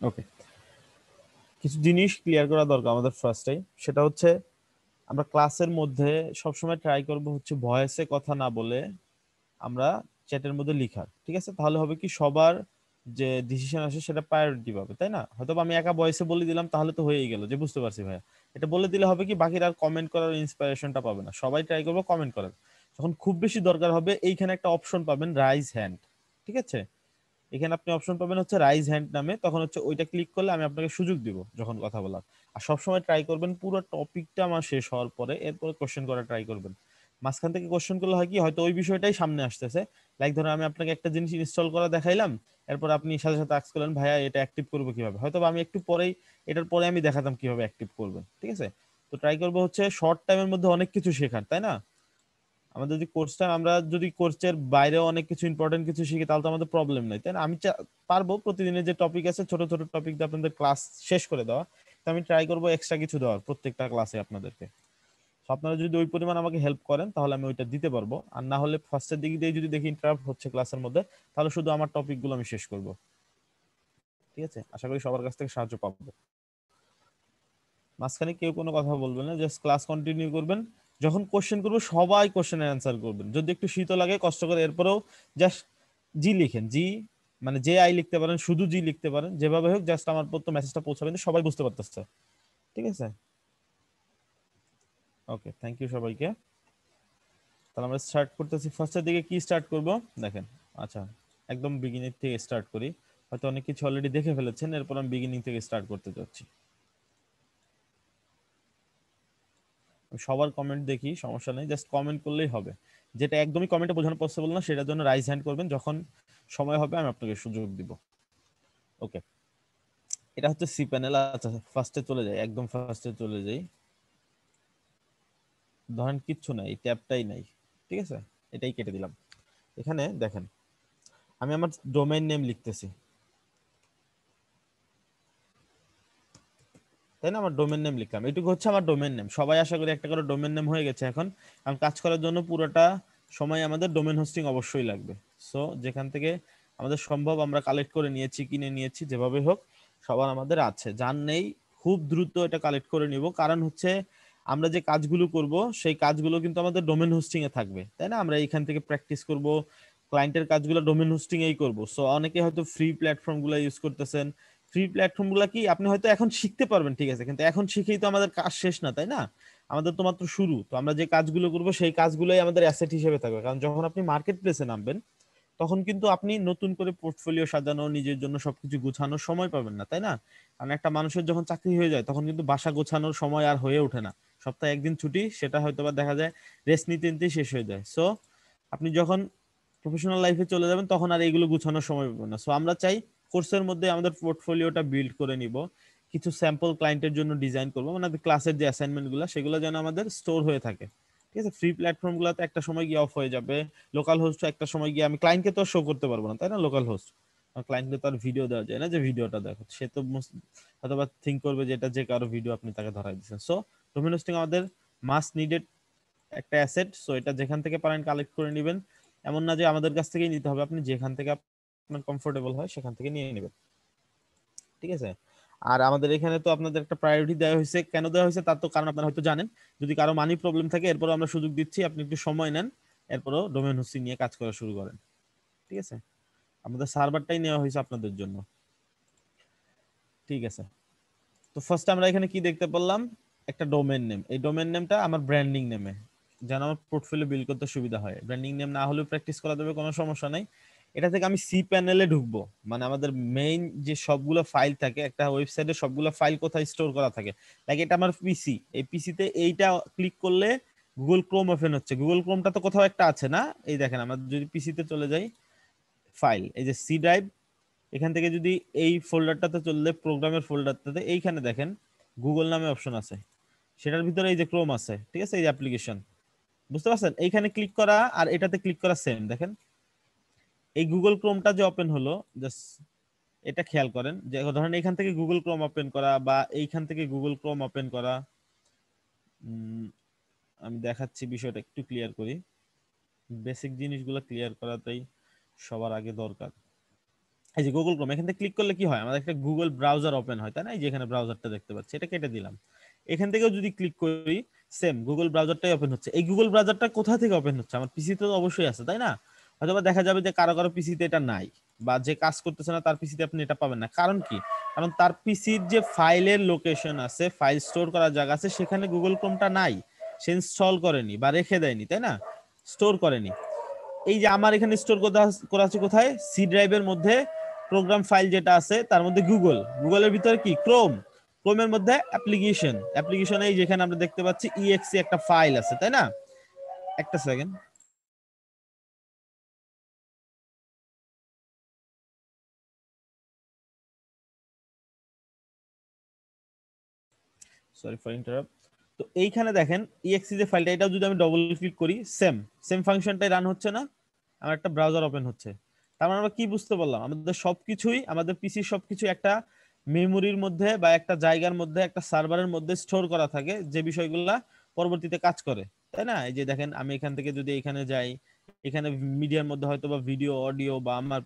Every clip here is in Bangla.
ওকে কিছু জিনিস ক্লিয়ার করা দরকার আমাদের ফার্স্টে সেটা হচ্ছে, আমরা ক্লাসের মধ্যে সবসময় ট্রাই করব হচ্ছে ভয়েসে কথা না বলে আমরা চ্যাটের মধ্যে লিখার, ঠিক আছে? তাহলে হবে কি সবার যে ডিসিশন আসে সেটা প্রায়োরিটি পাবে, তাই না? হয়তো আমি একা ভয়েসে বলে দিলাম, তাহলে তো হয়েই গেল, যে বুঝতে পারছি ভাইয়া। এটা বলে দিলে হবে কি বাকিরা আর কমেন্ট করার ইন্সপিরেশনটা পাবে না। সবাই ট্রাই করব কমেন্ট করার। যখন খুব বেশি দরকার হবে, এইখানে একটা অপশন পাবেন রাইজ হ্যান্ড ঠিক আছে? এখানে আপনি অপশন পাবেন হচ্ছে রাইজ হ্যান্ড নামে, তখন হচ্ছে ওইটা ক্লিক করলে আমি আপনাকে সুযোগ দিব যখন কথা বলার। আর সবসময় ট্রাই করবেন পুরো টপিকটা আমার শেষ হওয়ার পরে, এরপরে কোশ্চেন করা ট্রাই করবেন। মাঝখান থেকে কোশ্চেন করলে হয় কি, হয়তো ওই বিষয়টাই সামনে আসতেছে। লাইক ধরো আমি আপনাকে একটা জিনিস ইনস্টল করা দেখাইলাম, এরপর আপনি সাথে সাথে আক্স করলেন, ভাইয়া, এটা অ্যাক্টিভ করব কীভাবে? হয়তো আমি একটু পরেই, এটার পরে আমি দেখাতাম কীভাবে অ্যাক্টিভ করবেন, ঠিক আছে? তো ট্রাই করব হচ্ছে শর্ট টাইমের মধ্যে অনেক কিছু শেখার, তাই না? আমাদের যদি কোর্সটা আমরা যদি কোর্সের বাইরেও অনেক কিছু ইম্পর্টেন্ট কিছু শিখি, তাহলে তো আমাদের প্রবলেম নাই, তাই না? আমি পারব প্রতিদিনের যে টপিক আছে, ছোট ছোট টপিক দিয়ে আপনাদের ক্লাস শেষ করে দেওয়া। তো আমি ট্রাই করব এক্সট্রা কিছু দেওয়ার প্রত্যেকটা ক্লাসে আপনাদেরকে। আপনারা যদি ওই পরিমাণ আমাকে হেল্প করেন, তাহলে আমি ওইটা দিতে পারব। আর না হলে ফার্স্টের দিক দিয়ে যদি দেখি ইন্টারাপ্ট হচ্ছে ক্লাসের মধ্যে, তাহলে শুধু আমার টপিকগুলো আমি শেষ করব। ঠিক আছে? আশা করি সবার কাছ থেকে সাহায্য পাবো। মাঝখানে কেউ কোনো কথা বলবেন না জাস্ট ক্লাস কন্টিনিউ করবেন। যখন কোশ্চেন করব, সবাই কোশ্চেনের অ্যান্সার করবেন। যদি একটু শীত লাগে, কষ্ট করে, এরপরেও জাস্ট জি লিখেন। জি মানে যে আই লিখতে পারেন, শুধু জি লিখতে পারেন। যেভাবে হোক জাস্ট আমার প্রথম মেসেজটা পৌঁছাবেন সবাই বুঝতে পারতেছে। ঠিক আছে? ওকে থ্যাংক ইউ সবাইকে। তাহলে আমরা স্টার্ট করতেছি। ফার্স্টের দিকে কি স্টার্ট করব? দেখেন আচ্ছা একদম বিগিনিং থেকে স্টার্ট করি। হয়তো অনেক কিছু অলরেডি দেখে ফেলেছেন, এরপর আমি বিগিনিং থেকে স্টার্ট করতে যাচ্ছি সবার কমেন্ট দেখি, সমস্যা নেই জাস্ট কমেন্ট করলেই হবে। যেটা একদমই কমেন্টে বোঝানো পসিবল না, সেটার জন্য রাইজ হ্যান্ড করবেন, যখন সময় হবে আমি আপনাকে সুযোগ দিব। ওকে এটা হচ্ছে সি প্যানেল আচ্ছা ফার্স্টে চলে যাই, একদম ফার্স্টে চলে যাই। ধরেন কিচ্ছু নাই ট্যাবটাই নাই, ঠিক আছে? এটাই কেটে দিলাম। এখানে দেখেন, আমি আমার ডোমেইন নেম লিখতেছি। তাই না? আমার ডোমেন নেম লিখলাম। এটুকু হচ্ছে আমার ডোমেন নেম সবাই আশা করি একটা করে ডোমেন নেম হয়ে গেছে এখন। কারণ কাজ করার জন্য পুরোটা সময় আমাদের ডোমেন হোস্টিং অবশ্যই লাগবে। সো যেখান থেকে আমাদের সম্ভব আমরা কালেক্ট করে নিয়েছি, কিনে নিয়েছি, যেভাবে হোক, সবার আমাদের আছে। যার নেই, খুব দ্রুত এটা কালেক্ট করে নিব। কারণ হচ্ছে আমরা যে কাজগুলো করব, সেই কাজগুলো কিন্তু আমাদের ডোমেন হোস্টিং এ থাকবে। তাই না? আমরা এখান থেকে প্র্যাকটিস করব ক্লায়েন্টের কাজগুলো ডোমেন হোস্টিং এই করব। সো অনেকে হয়তো ফ্রি প্ল্যাটফর্মগুলো ইউজ করতেছেন। ফ্রি প্ল্যাটফর্মগুলা কি আপনি হয়তো এখন শিখতে পারবেন, ঠিক আছে? কিন্তু এখন শিখেই তো আমাদের কাজ শেষ না, তাই না? আমাদের তো মাত্র শুরু, তো আমরা যে কাজগুলো করব সেই কাজগুলোই আমাদের অ্যাসেট হিসেবে থাকবে। কারণ যখন আপনি মার্কেট প্লেসে নামবেন, তখন কিন্তু আপনি নতুন করে পোর্টফোলিও সাজানো, নিজের জন্য সবকিছু গোছানোর সময় পাবেন না, তাই না? কারণ একটা মানুষের যখন চাকরি হয়ে যায়, তখন কিন্তু বাসা গোছানোর সময় আর হয়ে ওঠে না। সপ্তাহে একদিন ছুটি, সেটা হয়তো বা দেখা যায় রেস্ট নিতে নিতেই শেষ হয়ে যায়। সো আপনি যখন প্রফেশনাল লাইফে চলে যাবেন, তখন আর এইগুলো গুছানোর সময় পাবেন না। সো আমরা চাই কোর্সের মধ্যে আমাদের পোর্টফোলিওটা বিল্ড করে নিব। কিছু স্যাম্পল ক্লায়েন্টের জন্য ডিজাইন করব মানে ক্লাসের যে অ্যাসাইনমেন্টগুলো, সেগুলো যেন আমাদের স্টোর হয়ে থাকে। ঠিক আছে? ফ্রি প্ল্যাটফর্ম গুলোতে একটা সময় গিয়ে অফ হয়ে যাবে। লোকাল হোস্ট একটা সময় গিয়ে আমি ক্লায়েন্টকে তো শো করতে পারব না, তাই না? Local host. ক্লায়েন্টকে তার ভিডিও দেওয়া যায় না যে ভিডিওটা দেখো। সে তো অথবা থিঙ্ক করবে যে এটা যে কারও ভিডিও আপনি তাকে ধরাই দিচ্ছেন সো ডোমেন হোস্টিং আমাদের মাস্ট নিডেড একটা অ্যাসেট সো এটা যেখান থেকে পারেন কালেক্ট করে নেবেন। এমন না যে আমাদের কাছ থেকেই নিতে হবে, আপনি যেখান থেকে আপনার কমফোর্টেবল হয়, সেখান থেকে নিয়ে নেবেন। ঠিক আছে? আর আমাদের এখানে তো আপনাদের একটা প্রায়োরিটি দেওয়া হয়েছে। কেন দেওয়া হয়েছে? তার তো কারণ আপনারা হয়তো জানেন। যদি কারও মানি প্রবলেম থাকে, এরপরও আমরা সুযোগ দিচ্ছি। আপনি একটু সময় নেন। এরপরও ডোমেন হোস্টিং নিয়ে কাজ করা শুরু করেন। ঠিক আছে? আমাদের সার্ভারটাই নেওয়া হয়েছে আপনাদের জন্য। ঠিক আছে? তো ফার্স্ট আমরা এখানে কি দেখতে পারলাম একটা ডোমেন নেম এই ডোমেন নেমটা আমার ব্র্যান্ডিং নেমে যেন আমার পোর্টফোলিও বিল্ড করতে সুবিধা হয়। ব্র্যান্ডিং নেম না হলেও প্র্যাকটিস করা দেবে কোনো সমস্যা নাই। এটা থেকে আমি সি প্যানেলে ঢুকবো। মানে আমাদের মেইন যে সবগুলো ফাইল থাকে, একটা ওয়েবসাইটে সবগুলো ফাইল কোথায় স্টোর করা থাকে? লাইক এটা আমার পিসি এই পিসিতে এইটা ক্লিক করলে গুগল ক্রোম ওপেন হচ্ছে। গুগল ক্রোমটা তো কোথাও একটা আছে না? এই দেখেন, আমরা যদি পিসিতে চলে যাই ফাইল এই যে সি ড্রাইভ এখান থেকে যদি এই ফোল্ডারটাতে চললে প্রোগ্রামের ফোল্ডারটাতে এইখানে দেখেন গুগল নামে অপশন আছে। সেটার ভিতরে এই যে ক্রোম আছে, ঠিক আছে? এই অ্যাপ্লিকেশন বুঝতে পারছেন? এইখানে ক্লিক করা আর এটাতে ক্লিক করা সেম দেখেন? এই গুগল ক্রোমটা যে ওপেন হলো জাস্ট এটা খেয়াল করেন, যে ধরেন এখান থেকে গুগল ক্রোম ওপেন করা বা এইখান থেকে গুগল ক্রোম ওপেন করা আমি দেখাচ্ছি বিষয়টা একটু ক্লিয়ার করি। বেসিক জিনিসগুলো ক্লিয়ার করাটাই সবার আগে দরকার। এই যে গুগল ক্রোম এখান থেকে ক্লিক করলে কি হয়? আমাদের একটা গুগল ব্রাউজার ওপেন হয়, তাই না? এই যে এখানে ব্রাউজারটা দেখতে পাচ্ছি, এটা কেটে দিলাম। এখান থেকেও যদি ক্লিক করি সেম গুগল ব্রাউজারটাই ওপেন হচ্ছে। এই গুগল ব্রাউজারটা কোথা থেকে ওপেন হচ্ছে? আমার পিসিতে তো অবশ্যই আছে, তাই না? হয়তো দেখা যাবে যে কারও কারও পিসিতে এটা নাই বা যে কাজ করতেছে না, তার পিসিতে আপনি এটা পাবেন না। কারণ কি? কারণ তার পিসির যে ফাইলের লোকেশন আছে, ফাইল স্টোর করার জায়গা আছে, সেখানে গুগল ক্রোমটা নাই। সে ইনস্টল করেনি বা রেখে দেয়নি, তাই না? স্টোর করেনি। এই যে আমার এখানে স্টোর করা আছে কোথায়? সি ড্রাইভের মধ্যে প্রোগ্রাম ফাইল যেটা আছে, তার মধ্যে গুগল গুগলের ভিতরে কি? ক্রোম ক্রোমের মধ্যে অ্যাপ্লিকেশন অ্যাপ্লিকেশনে এই যেখানে আমরা দেখতে পাচ্ছি ইএক্সি একটা ফাইল আছে, তাই না? একটা সেকেন্ড সরি ফর ইন্টারাপ্ট তো এইখানে দেখেন ইএক্সি যে ফাইলটা এটাও যদি আমি ডবল ক্লিক করি সেম সেম ফাংশনটাই রান হচ্ছে না, আমার একটা ব্রাউজার ওপেন হচ্ছে। তার মানে আমরা কি বুঝতে পারলাম? আমাদের সবকিছুই, আমাদের পিসির সবকিছু একটা মেমোরির মধ্যে বা একটা জায়গার মধ্যে, একটা সার্ভারের মধ্যে স্টোর করা থাকে, যে বিষয়গুলা পরবর্তীতে কাজ করে। তাই না? এই যে দেখেন, আমি এখান থেকে যদি এখানে যাই, এখানে মিডিয়ার মধ্যে হয়তো বা ভিডিও অডিও বা আমার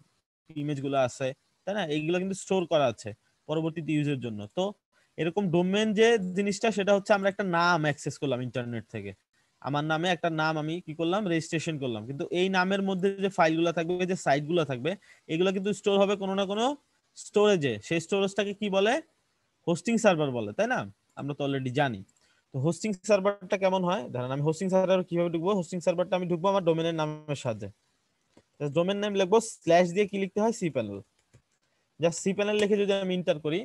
ইমেজগুলো আছে, তাই না? এইগুলো কিন্তু স্টোর করা আছে, পরবর্তীতে ইউজের জন্য। তো এরকম ডোমেন যে জিনিসটা, সেটা হচ্ছে আমরা একটা নাম অ্যাক্সেস করলাম ইন্টারনেট থেকে। আমার নামে একটা নাম আমি কি করলাম? রেজিস্ট্রেশন করলাম। কিন্তু এই নামের মধ্যে যে ফাইলগুলো থাকবে, যে সাইটগুলো থাকবে, এগুলো কিন্তু স্টোর হবে কোনো না কোনো স্টোরেজে সেই স্টোরেজটাকে কি বলে? হোস্টিং সার্ভার বলে, তাই না? আমরা তো অলরেডি জানি। তো হোস্টিং সার্ভারটা কেমন হয়? ধরেন আমি হোস্টিং সার্ভার কীভাবে ঢুকবো? হোস্টিং সার্ভারটা আমি ঢুকবো আমার ডোমেনের নামের সাথে ডোমেন নেম লিখব স্ল্যাশ দিয়ে কি লিখতে হয়? C panel just C panel লিখে যদি আমি ইন্টার করি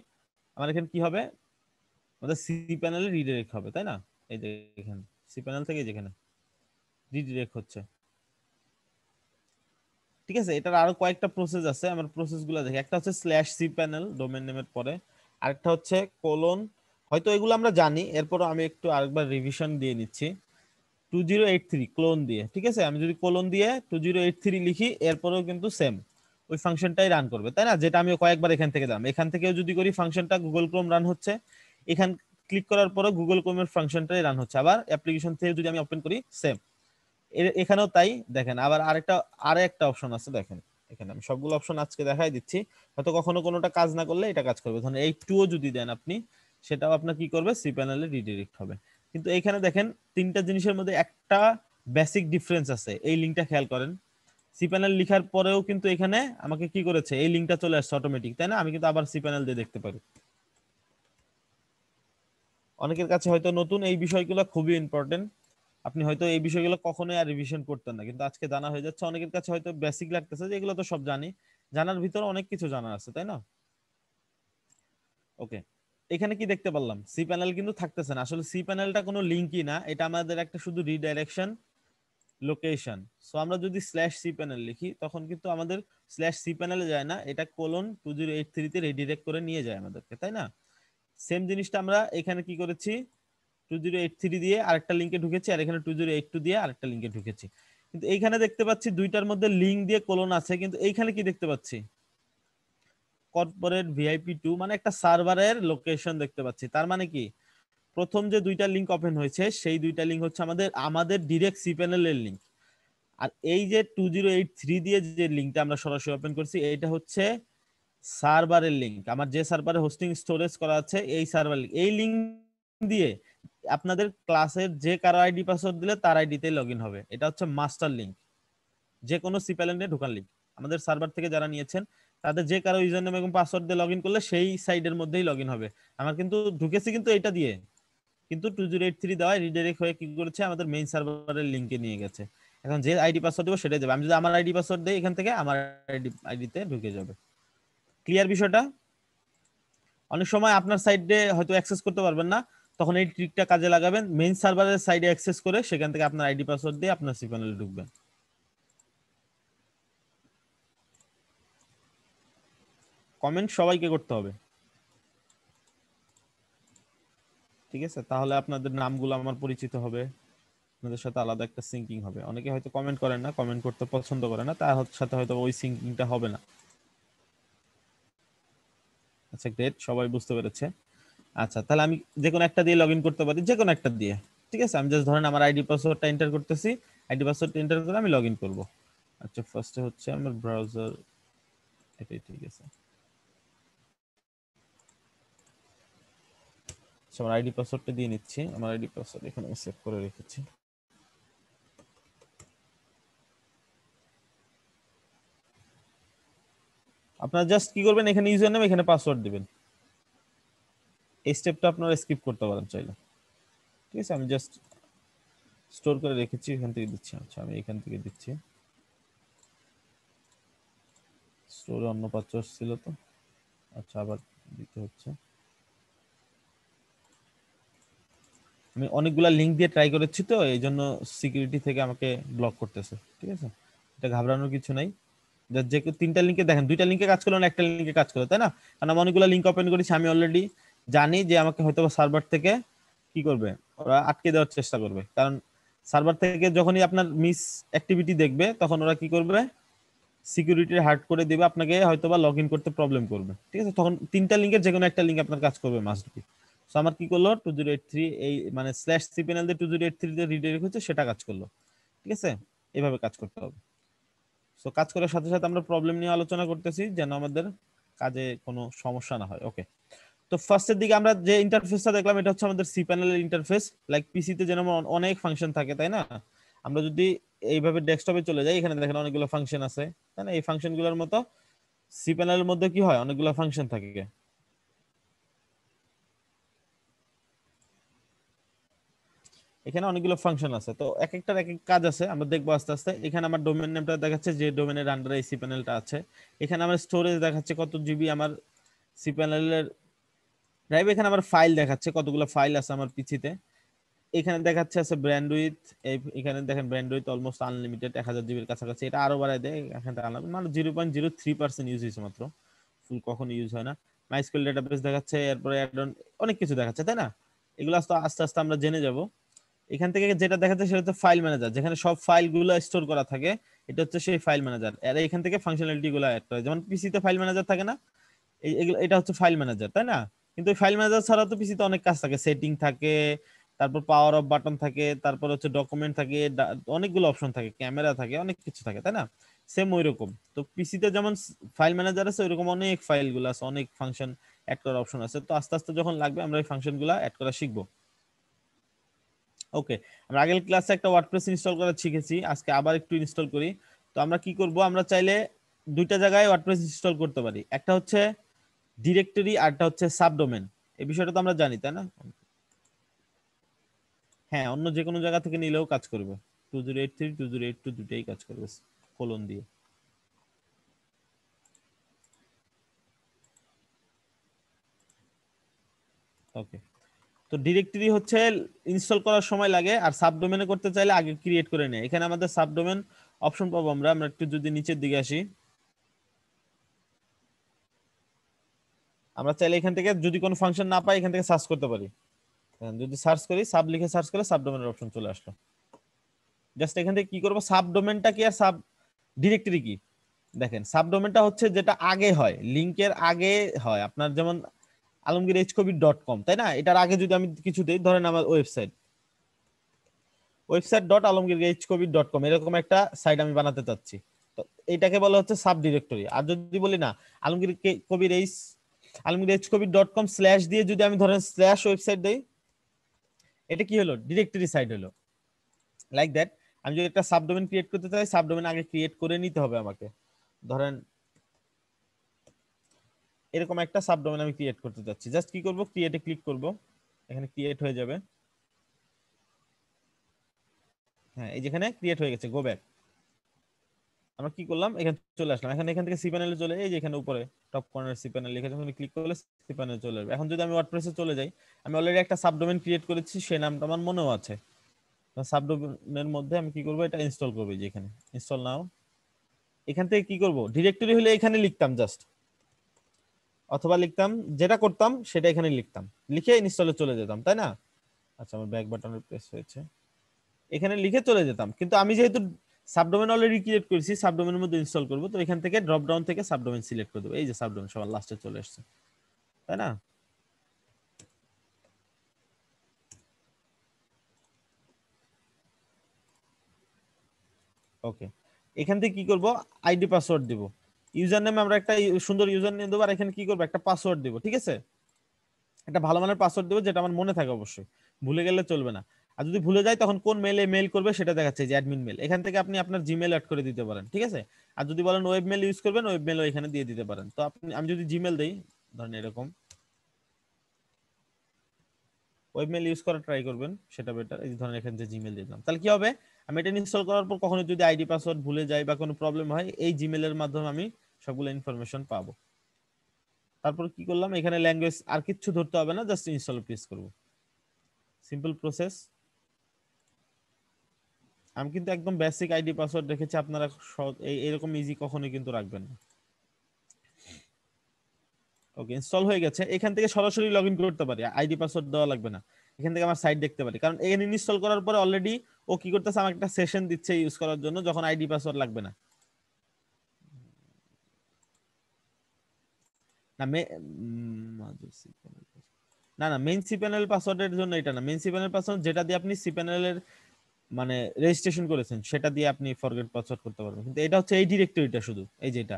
আমার এখানে কি হবে? আমাদের সি প্যানেলে রিডাইরেক্ট হবে, তাই না? এই যে এখানে সি প্যানেল থেকে যেখানে রিডিরেক্ট হচ্ছে। ঠিক আছে, এটার আরও কয়েকটা প্রসেস আছে, আমার প্রসেসগুলো দেখি। একটা হচ্ছে স্ল্যাশ সি প্যানেল ডোমেন নেমের পরে। আরেকটা হচ্ছে কোলন হয়তো এগুলো আমরা জানি এরপর আমি একটু আরেকবার রিভিশন দিয়ে নিচ্ছি। Two zero eight three colon দিয়ে। ঠিক আছে, আমি যদি কোলন দিয়ে টু জিরো এইট থ্রি লিখি, এরপরেও কিন্তু সেম ওই ফাংশনটাই রান করবে, তাই না? যেটা আমি কয়েকবার এখান থেকে দিলাম এখান থেকেও যদি করি ফাংশনটা গুগল ক্রোম রান হচ্ছে, এখান ক্লিক করার পরে গুগল ক্রোমের ফাংশনটাই রান হচ্ছে। আবার অ্যাপ্লিকেশন থেকে যদি আমি ওপেন করি সেম এখানেও তাই, দেখেন। আবার আরেকটা, আরে একটা অপশন আছে, দেখেন। এখানে আমি সবগুলো অপশন আজকে দেখাই দিচ্ছি। হয়তো কখনো কোনোটা কাজ না করলে এটা কাজ করবে। ধরুন এই টুও যদি দেন আপনি, সেটাও আপনার কি করবে? সি প্যানেলে রিডিরেক্ট হবে। কিন্তু এখানে দেখেন, তিনটা জিনিসের মধ্যে একটা বেসিক ডিফারেন্স আছে। এই লিঙ্কটা খেয়াল করেন। সি প্যানেল লিখার পরেও কিন্তু এখানে আমাকে কি করেছে? এই লিঙ্কটা চলে আসছে অটোমেটিক তাই না? আমি কিন্তু আবার সি প্যানেল দিয়ে দেখতে পারি। অনেকের কাছে হয়তো নতুন এই বিষয়গুলো খুবই ইম্পর্টেন্ট আপনি হয়তো এই বিষয়গুলো কখনোই আর রিভিশন করতেন না। কিন্তু আজকে জানা হয়ে যাচ্ছে, অনেকের কাছে হয়তো বেসিক লাগতেছে যে এগুলো তো সব জানি। জানার ভিতরে অনেক কিছু জানা আছে, তাই না? ওকে এখানে কি দেখতে পারলাম? সি প্যানেল কিন্তু থাকতেছে না। আসলে সি প্যানেলটা কোনো লিঙ্কই না। এটা আমাদের একটা শুধু রিডাইরেকশন লোকেশন সো আমরা যদি স্ল্যাশ সি প্যানেল লিখি, তখন কিন্তু আমাদের স্ল্যাশ সি প্যানেলে যায় না, এটা কোলন টু জিরো এইট থ্রিতে রিডিরেক্ট করে নিয়ে যায় আমাদেরকে, তাই না? সেম জিনিসটা আমরা এখানে কি করেছি? টু জিরো এইট থ্রি দিয়ে আরেকটা লিঙ্কে ঢুকেছি, আর এখানে টু জিরো এইট টু দিয়ে আরেকটা লিঙ্কে ঢুকেছি। কিন্তু এইখানে দেখতে পাচ্ছি দুইটার মধ্যে লিঙ্ক দিয়ে কোলন আছে, কিন্তু এইখানে কি দেখতে পাচ্ছি? কর্পোরেট ভিআইপি টু মানে একটা সার্ভারের লোকেশন দেখতে পাচ্ছি, তার মানে কি? প্রথম যে দুইটা লিঙ্ক ওপেন হয়েছে, সেই দুইটা লিঙ্ক হচ্ছে আমাদের আমাদের ডিরেক্ট সি প্যানেলের লিঙ্ক আর এই যে টু জিরো এইট থ্রি দিয়ে যে লিঙ্কটা আমরা সরাসরি ওপেন করছি, এইটা হচ্ছে সার্ভারের লিঙ্ক আমার যে সার্ভারে হোস্টিং স্টোরেজ করা আছে, এই সার্ভার লিঙ্ক এই লিঙ্ক দিয়ে আপনাদের ক্লাসের যে কারও আইডি পাসওয়ার্ড দিলে, তার আইডিতে লগ ইন হবে। এটা হচ্ছে মাস্টার লিঙ্ক যে কোনো সি প্যানেলে ঢোকার লিঙ্ক আমাদের সার্ভার থেকে যারা নিয়েছেন, তাদের যে কারও ইউজার নেম এবং পাসওয়ার্ড দিয়ে লগ করলে, সেই সাইডের মধ্যেই লগ হবে। আমার কিন্তু ঢুকেছি কিন্তু এটা দিয়ে। কিন্তু টু জিরো এইট থ্রি দেওয়ায় রিডাইরেক্ট হয়ে কি করেছে? আমাদের মেইন সার্ভারের লিঙ্কে নিয়ে গেছে। এখন যে আইডি পাসওয়ার্ড দেবো সেটাই যাবে আমি যদি আমার আইডি পাসওয়ার্ড দিই, এখান থেকে আমার আইডি আইডিতে ঢুকে যাবে। ক্লিয়ার বিষয়টা? অনেক সময় আপনার সাইডে হয়তো অ্যাক্সেস করতে পারবেন না, তখন এই ট্রিকটা কাজে লাগাবেন। মেইন সার্ভারের সাইডে অ্যাক্সেস করে সেখান থেকে আপনার আইডি পাসওয়ার্ড দিয়ে আপনার সি প্যানেলে ঢুকবেন। কমেন্ট সবাইকে করতে হবে। ঠিক আছে? তাহলে আপনাদের নামগুলো আমার পরিচিত হবে। আপনাদের সাথে আলাদা একটা সিঙ্কিং হবে। অনেকে হয়তো কমেন্ট করেন না কমেন্ট করতে পছন্দ করে না, তার সাথে হয়তো ওই সিঙ্কিংটা হবে না। আচ্ছা গ্রেট সবাই বুঝতে পেরেছে। আচ্ছা তাহলে আমি যে কোনো একটা দিয়ে লগ ইন করতে পারি যে কোনো একটা দিয়ে। ঠিক আছে? আমি জাস্ট ধরেন আমার আইডি পাসওয়ার্ডটা এন্টার করতেছি। আইডি পাসওয়ার্ড এন্টার করে আমি লগ ইন করব। আচ্ছা ফার্স্টে হচ্ছে আমার ব্রাউজার এটাই ঠিক আছে। আচ্ছা আমার আইডি পাসওয়ার্ডটা দিয়ে নিচ্ছি। আমার আইডি পাসওয়ার্ড এখানে আমি সেভ করে রেখেছি। আপনারা জাস্ট কি করবেন? এখানে ইউজার নেম এখানে পাসওয়ার্ড দিবেন। এই স্টেপটা আপনারা স্কিপ করতে পারেন চাইলে। ঠিক আছে, আমি জাস্ট স্টোর করে রেখেছি, এখান থেকে দিচ্ছি। আচ্ছা আমি এখান থেকে দিচ্ছি। স্টোরে অন্য পাসওয়ার্ড ছিল তো। আচ্ছা আবার দিতে হচ্ছে। আমি অনেকগুলা লিংক দিয়ে ট্রাই করেছি তো এই জন্য সিকিউরিটি থেকে আমাকে ব্লক করতেছে, ঠিক আছে? এটা ঘাবড়ানোর কিছু নাই। যে তিনটা লিঙ্কে দেখেন, দুইটা লিঙ্কে কাজ করল না, একটা লিঙ্কে কাজ করল, তাই না? কারণ আমি অনেকগুলো লিঙ্ক ওপেন করেছি, আমি অলরেডি জানি যে আমাকে হয়তো সার্ভার থেকে কি করবে, ওরা আটকে দেওয়ার চেষ্টা করবে। কারণ সার্ভার থেকে যখনই আপনার মিস অ্যাক্টিভিটি দেখবে, তখন ওরা কি করবে? সিকিউরিটি হার্ড করে দেবে, আপনাকে হয়তো বা লগ ইন করতে প্রবলেম করবে, ঠিক আছে? তখন তিনটা লিঙ্কের যে কোনো একটা লিঙ্ক আপনার কাজ করবে মাস্ট বি সো আমার কি করল? টু জিরো এইট থ্রি এই মানে স্ল্যাশ সিপিএনএল দিয়ে টু জিরো এইট থ্রি দিয়ে রিডাইরেক্ট হচ্ছে সেটা কাজ করল। ঠিক আছে? এভাবে কাজ করতে হবে। সো কাজ করার সাথে সাথে আমরা প্রবলেম নিয়ে আলোচনা করতেছি, যেন আমাদের কাজে কোনো সমস্যা না হয়। ওকে তো ফার্স্টের দিকে আমরা যে ইন্টারফেসটা দেখলাম, এটা হচ্ছে আমাদের সি প্যানেলের ইন্টারফেস লাইক পিসিতে যেরকম অনেক ফাংশন থাকে, তাই না? আমরা যদি এইভাবে ডেস্কটপে চলে যাই, এখানে দেখেন অনেকগুলো ফাংশন আছে, তাই না? এই ফাংশনগুলোর মতো সি প্যানেলের মধ্যে কি হয়? অনেকগুলো ফাংশন থাকে। এখানে অনেকগুলো ফাংশন আছে। তো এক একটার এক এক কাজ আছে, আমরা দেখব আস্তে আস্তে। এখানে আমার ডোমেন নেমটা দেখাচ্ছে, যে ডোমেনের আন্ডারে এই সি প্যানেলটা আছে। এখানে আমার স্টোরেজ দেখাচ্ছে কত জিবি আমার সি প্যানেলের ড্রাইভ এখানে আমার ফাইল দেখাচ্ছে, কতগুলো ফাইল আছে আমার পিছিতে। এখানে দেখাচ্ছে আছে ব্র্যান্ড ব্র্যান্ডউইথ এখানে দেখেন ব্র্যান্ডউইথ অলমোস্ট আনলিমিটেড এক হাজার জিবির কাছাকাছি। এটা আরও বাড়ায় দেয়, এখান থেকে মানে zero point zero three percent use হয়েছে মাত্র। ফুল কখনো ইউজ হয় না। মাইস্কুল ডাটাবেস দেখাচ্ছে, এরপরে অনেক কিছু দেখাচ্ছে, তাই না? এগুলো আস্তে আস্তে আমরা জেনে যাব। এখান থেকে যেটা দেখাচ্ছে সেটা হচ্ছে ফাইল ম্যানেজার যেখানে সব ফাইলগুলো স্টোর করা থাকে, এটা হচ্ছে সেই ফাইল ম্যানেজার আর এখান থেকে ফাংশনালিটি গুলো অ্যাড করে যেমন পিসিতে ফাইল ম্যানেজার থাকে না এটা হচ্ছে ফাইল ম্যানেজার তাই না? কিন্তু ফাইল ম্যানেজার ছাড়া তো পিসিতে অনেক কাজ থাকে। সেটিং থাকে, তারপর পাওয়ার অফ বাটন থাকে, তারপর হচ্ছে ডকুমেন্ট থাকে অনেকগুলো অপশন থাকে ক্যামেরা থাকে, অনেক কিছু থাকে, তাই না? সেম ওই রকম তো পিসিতে যেমন ফাইল ম্যানেজার আছে, ওইরকম অনেক ফাইল ফাইলগুলো আছে, অনেক ফাংশন অ্যাড করার অপশন আছে। তো আস্তে আস্তে যখন লাগবে আমরা এই ফাংশনগুলো অ্যাড করা শিখব। ওকে আমরা আগের ক্লাসে একটা ওয়ার্ডপ্রেস ইনস্টল করা শিখেছি, আজকে আবার একটু ইনস্টল করি। তো আমরা কি করব? আমরা চাইলে দুইটা জায়গায় ওয়ার্ডপ্রেস ইনস্টল করতে পারি। একটা হচ্ছে ডিরেক্টরি আরটা হচ্ছে সাবডোমেন এই বিষয়টা তো আমরা জানি, তাই না? হ্যাঁ অন্য যে কোনো জায়গা থেকে নিলেও কাজ করবে। Two zero eight three two zero eight two দুটাই কাজ করবে কোলন দিয়ে। ওকে তো ডিরেক্টরি হচ্ছে ইনস্টল করার সময় লাগে আর সাবডোমেনে করতে চাইলে আগে ক্রিয়েট করে নেয়। এখানে আমাদের সাবডোমেন অপশন পাবো আমরা। আমরা একটু যদি নিচের দিকে আসি। আমরা চাইলে এখান থেকে যদি কোনো ফাংশন না পাই, এখান থেকে সার্চ করতে পারি। যদি সার্চ করি সাব লিখে সার্চ করলে সাবডোমেনের অপশন চলে আসলো। জাস্ট এখান থেকে কি করব? সাবডোমেনটা কি আর সাব ডিরেক্টরি কি? দেখেন সাবডোমেনটা হচ্ছে যেটা আগে হয়। লিংকের আগে হয়। আপনার যেমন Alamgir H Kabir dot com তাই না? এটার আগে যদি আমি কিছু দিই, ধরেন আমার website website dot Alamgir H Kabir dot com এরকম একটা সাইট আমি বানাতে চাচ্ছি। তো এইটাকে বলা হচ্ছে সাব ডিরেক্টরি আর যদি বলি না, Alamgir Kabir H Alamgir H Kabir dot com slash দিয়ে যদি আমি ধরেন স্ল্যাশ ওয়েবসাইট দিই, এটা কি হলো? ডিরেক্টরি সাইট হলো। লাইক দ্যাট আমি যদি একটা সাবডোমেন ক্রিয়েট করতে চাই সাবডোমেন আগে ক্রিয়েট করে নিতে হবে আমাকে। ধরেন এরকম একটা সাবডোমেন আমি ক্রিয়েট করতে যাচ্ছি জাস্ট কি করব? ক্রিয়েটে ক্লিক করব। এখানে ক্রিয়েট হয়ে যাবে। হ্যাঁ এই যেখানে ক্রিয়েট হয়ে গেছে গো ব্যাক আমরা কি করলাম? এখানে চলে আসলাম। এখন এখান থেকে সি প্যানেলে চলে, এই যে এখানে উপরে টপ কর্নার সি প্যানেল লিখে যখন ক্লিক করলে সি প্যানেলে চলে আসবে। এখন যদি আমি ওয়ার্ডপ্রেসে চলে যাই, আমি অলরেডি একটা সাবডোমেন ক্রিয়েট করেছি সেই নামটা আমার মনেও আছে। সাবডোমেনের মধ্যে আমি কি করব? এটা ইনস্টল করব যে এখানে। ইনস্টল নাও এখান থেকে কি করব? ডিরেক্টরি হলে এখানে লিখতাম জাস্ট অথবা লিখতাম, যেটা করতাম সেটা এখানে লিখতাম। লিখে ইনস্টলে চলে যেতাম, তাই না? আচ্ছা আমার ব্যাক বাটনের প্রেস হয়েছে। এখানে লিখে চলে যেতাম। কিন্তু আমি যেহেতু সাবডোমেন অলরেডি ক্রিয়েট করেছি সাবডোমেনের মধ্যে ইনস্টল করব, তো এখান থেকে ড্রপ ডাউন থেকে সাবডোমেন সিলেক্ট করে দেবো। এই যে সাবডোমেন সবার লাস্টে চলে আসছে তাই না? ওকে এখান থেকে কি করব? আইডি পাসওয়ার্ড দিব। ইউজার নেম আমরা একটা সুন্দর ইউজার নেম দেবো আর এখানে কি করব? একটা পাসওয়ার্ড দিব, ঠিক আছে? একটা ভালো মানের পাসওয়ার্ড দেবো যেটা আমার মনে থাকে অবশ্যই। ভুলে গেলে চলবে না। আর যদি ভুলে যায় তখন কোন মেলে মেল করবে সেটা দেখাচ্ছে, যে অ্যাডমিন মেল এখান থেকে আপনি আপনার জিমেল অ্যাড করে দিতে পারেন, ঠিক আছে? আর যদি বলেন ওয়েব মেল ইউজ করবেন ওয়েব মেলও এখানে দিয়ে দিতে পারেন। তো আপনি আমি যদি জিমেল দেই, ধরেন এরকম। ওয়েব মেল ইউজ করা ট্রাই করবেন, সেটা বেটার এই ধরেন এখানে যে জিমেল দিলাম। তাহলে কি হবে? আমি এটা ইনস্টল করার পর কখনো যদি আইডি পাসওয়ার্ড ভুলে যাই বা কোনো প্রবলেম হয়, এই জিমেলের মাধ্যমে আমি সবগুলো ইনফরমেশন পাবো। তারপর কি করলাম? এখানে ল্যাঙ্গুয়েজ আর কিছু ধরতে হবে না জাস্ট ইনস্টল প্রেস করব। সিম্পল প্রসেস আমি কিন্তু একদম বেসিক আইডি পাসওয়ার্ড রেখেছি, আপনারা এরকম ইজি কখনোই কিন্তু রাখবেন না। ওকে ইনস্টল হয়ে গেছে। এখান থেকে সরাসরি লগ করতে পারি। আইডি পাসওয়ার্ড দেওয়া লাগবে না। এখান থেকে আমার সাইট দেখতে পারি। কারণ এখানে ইনস্টল করার পরে অলরেডি ও কি করতেছে? আমাকে একটা সেশন দিচ্ছে ইউজ করার জন্য, যখন আইডি পাসওয়ার্ড লাগবে না। না না না মেইন সি প্যানেল পাসওয়ার্ডের জন্য এটা না। মেইন সি প্যানেল পাসওয়ার্ড যেটা দিয়ে আপনি সি প্যানেলের মানে রেজিস্ট্রেশন করেছেন, সেটা দিয়ে আপনি ফরগেট পাসওয়ার্ড করতে পারবেন। কিন্তু এটা হচ্ছে এই ডিরেক্টরিটা শুধু, এই যেটা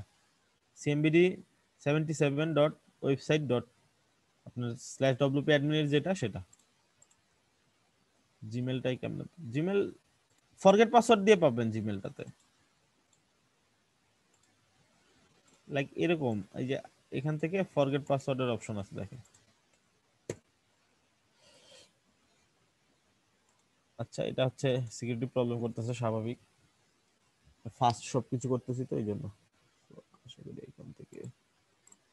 CMBD seventy seven dot website dot আপনার স্ল্যাশ ডব্লিউপি অ্যাডমিনের যেটা, সেটা। জিমেলটাই কেমন? জিমেল ফরগেট পাসওয়ার্ড দিয়ে পাবেন জিমেলটাতে লাইক এরকম, এই যে এখান থেকে ফরগেট পাসওয়ার্ডের অপশন আছে, দেখেন। আচ্ছা এটা হচ্ছে সিকিউরিটি প্রবলেম করতেছে, স্বাভাবিক। ফাস্ট সব কিছু করতেছি তো এই জন্য আশা করি এখান থেকে।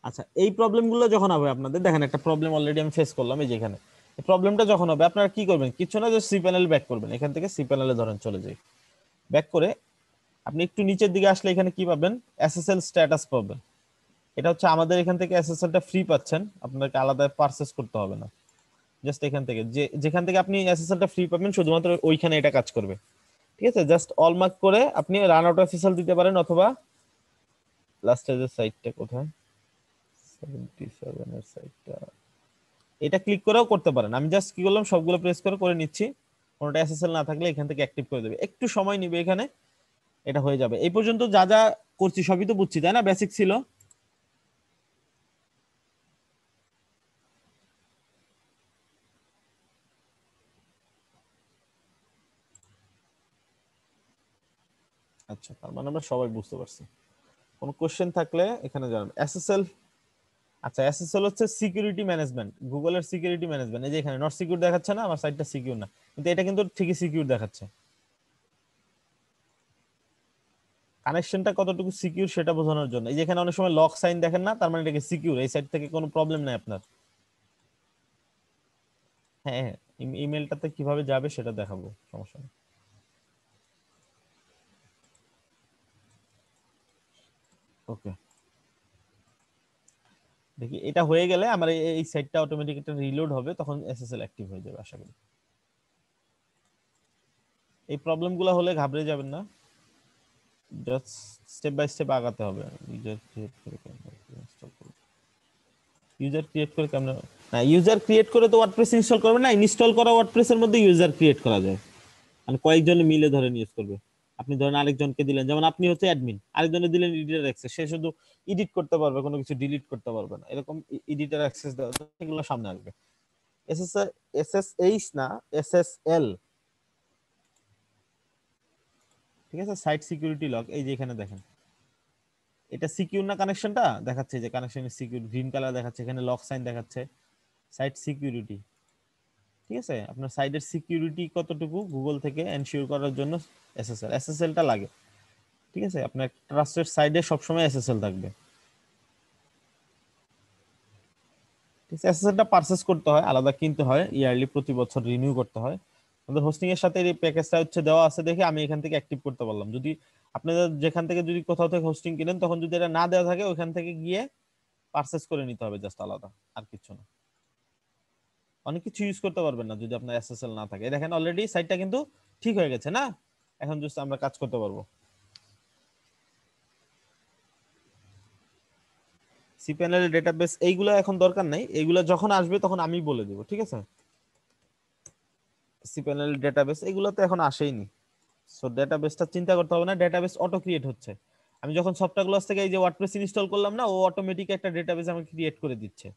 আচ্ছা এই প্রবলেমগুলো যখন হবে আপনাদের, দেখেন একটা প্রবলেম অলরেডি আমি ফেস করলাম, এই যেখানে এই প্রবলেমটা যখন হবে, আপনারা কি করবেন? কিছু না যে সি প্যানেল ব্যাক করবেন। এখান থেকে সি প্যানেলে ধরেন চলে যাই। ব্যাক করে আপনি একটু নিচের দিকে আসলে এখানে কি পাবেন? এসএসএল স্ট্যাটাস পাবেন। এটা হচ্ছে আমাদের এখান থেকে এসএসএলটা ফ্রি পাচ্ছেন। আপনাকে আলাদা পারচেজ করতে হবে না। জাস্ট এখান থেকে। যে, যেখান থেকে আপনি এসএসএলটা ফ্রি পাবেন, শুধুমাত্র ওইখানে এটা কাজ করবে। ঠিক আছে? জাস্ট অল মার্ক করে আপনি রান আউট এসএসএল দিতে পারেন, অথবা লাস্টে যে সাইটটা কোথায়? 77 এর সাইটটা এটা ক্লিক করেও করতে পারেন। আমি জাস্ট কি করলাম? সবগুলো প্রেস করে করে নিচ্ছি। কোনটা এসএসএল না থাকলে এখান থেকে অ্যাক্টিভ করে দেবে। একটু সময় নিবে এখানে। এটা হয়ে যাবে। এই পর্যন্ত যা যা করছি, সবই তো বুঝছি, তাই না? বেসিক ছিল। আচ্ছা তার মানে আমরা সবাই বুঝতে পারছি। কোন কোশ্চেন থাকলে এখানে জানাবেন। এসএসএল আচ্ছা এসএসএল হচ্ছে সিকিউরিটি ম্যানেজমেন্ট গুগলের সিকিউরিটি ম্যানেজমেন্ট এই যে এখানে নট সিকিউর দেখাচ্ছে না, আমার সাইটটা সিকিউর না। কিন্তু এটা কিন্তু ঠিকই সিকিউর দেখাচ্ছে। কানেকশনটা কতটুকু সিকিউর সেটা বোঝানোর জন্য। এই যে এখানে অনেক সময় লক সাইন দেখেন না, তার মানে এটাকে সিকিউর এই সাইট থেকে কোনো প্রবলেম নাই আপনার। হ্যাঁ হ্যাঁ ইমেলটাতে কীভাবে যাবে সেটা দেখাবো, সমস্যা নেই। ওকে। দেখি, এটা হয়ে গেলে আমার এই সাইটটা অটোমেটিক একটা রিলোড হবে, তখন এসএসএল অ্যাক্টিভ হয়ে যাবে, আশা করি। এই প্রবলেমগুলো হলে ঘাবড়ে যাবেন না। জাস্ট স্টেপ বাই স্টেপ আগাতে হবে। ইউজার ক্রিয়েট করে ইনস্টল করব? ইউজার ক্রিয়েট করে কেমন না ইউজার ক্রিয়েট করে তো ওয়ার্ডপ্রেস ইনস্টল করবে না ইনস্টল করা ওয়ার্ডপ্রেসের মধ্যে ইউজার ক্রিয়েট করা যায়। মানে কয়েকজনে মিলে ধরে ইউজ করবে। আপনি ধরেন আরেকজনকে দিলেন, যেমন আপনি হচ্ছে অ্যাডমিন আরেকজনে দিলেন এডিটর অ্যাক্সেস সে শুধু এডিট করতে পারবে, কোনো কিছু ডিলিট করতে পারবে না। এরকম এডিটর অ্যাক্সেস এগুলো সামনে আসবে। এসএস এসএসএইচ না এসএসএল ঠিক আছে? সাইট সিকিউরিটি লক এই যে এখানে দেখেন। এটা সিকিউর না কানেকশনটা দেখাচ্ছে যে কানেকশন সিকিউর গ্রিন কালার দেখাচ্ছে, এখানে লক সাইন দেখাচ্ছে। সাইট সিকিউরিটি ঠিক আছে? আপনার সাইটের সিকিউরিটি কতটুকু গুগল থেকে এনশিওর করার জন্য এসএসএল এসএসএলটা লাগে। ঠিক আছে? আপনার ট্রাস্টেড সাইডে সবসময় এসএসএল থাকবে। ঠিক আছে? এসএসএলটা পারচেজ করতে হয়, আলাদা কিনতে হয় ইয়ারলি প্রতি বছর রিনিউ করতে হয়। আমাদের হোস্টিং এর সাথে এই প্যাকেজটা হচ্ছে দেওয়া আছে দেখে আমি এখান থেকে অ্যাক্টিভ করতে পারলাম। যদি আপনাদের যেখান থেকে যদি কোথাও থেকে হোস্টিং কিনেন, তখন যদি এটা না দেওয়া থাকে, ওখান থেকে গিয়ে পারচেজ করে নিতে হবে জাস্ট আলাদা, আর কিছু না। অনেক কিছু ইউজ করতে পারবেন না যদি আপনার এসএসএল না থাকে। দেখেন অলরেডি সাইটটা কিন্তু ঠিক হয়ে গেছে, না? এখন জাস্ট আমরা কাজ করতে পারব। সি ডেটাবেস এইগুলো এখন দরকার নাই। এইগুলো যখন আসবে তখন আমি বলে দেব, ঠিক আছে? সি প্যানেল ডেটাবেস এগুলো তো এখন আসেইনি। সো ডেটাবেসটা চিন্তা করতে হবে না ডেটাবেস অটো ক্রিয়েট হচ্ছে। আমি যখন সফটওয়্যার ক্লাস থেকে এই যে ওয়ার্ডপ্রেস ইনস্টল করলাম না, ও অটোমেটিক একটা ডেটাবেস আমাকে ক্রিয়েট করে দিচ্ছে।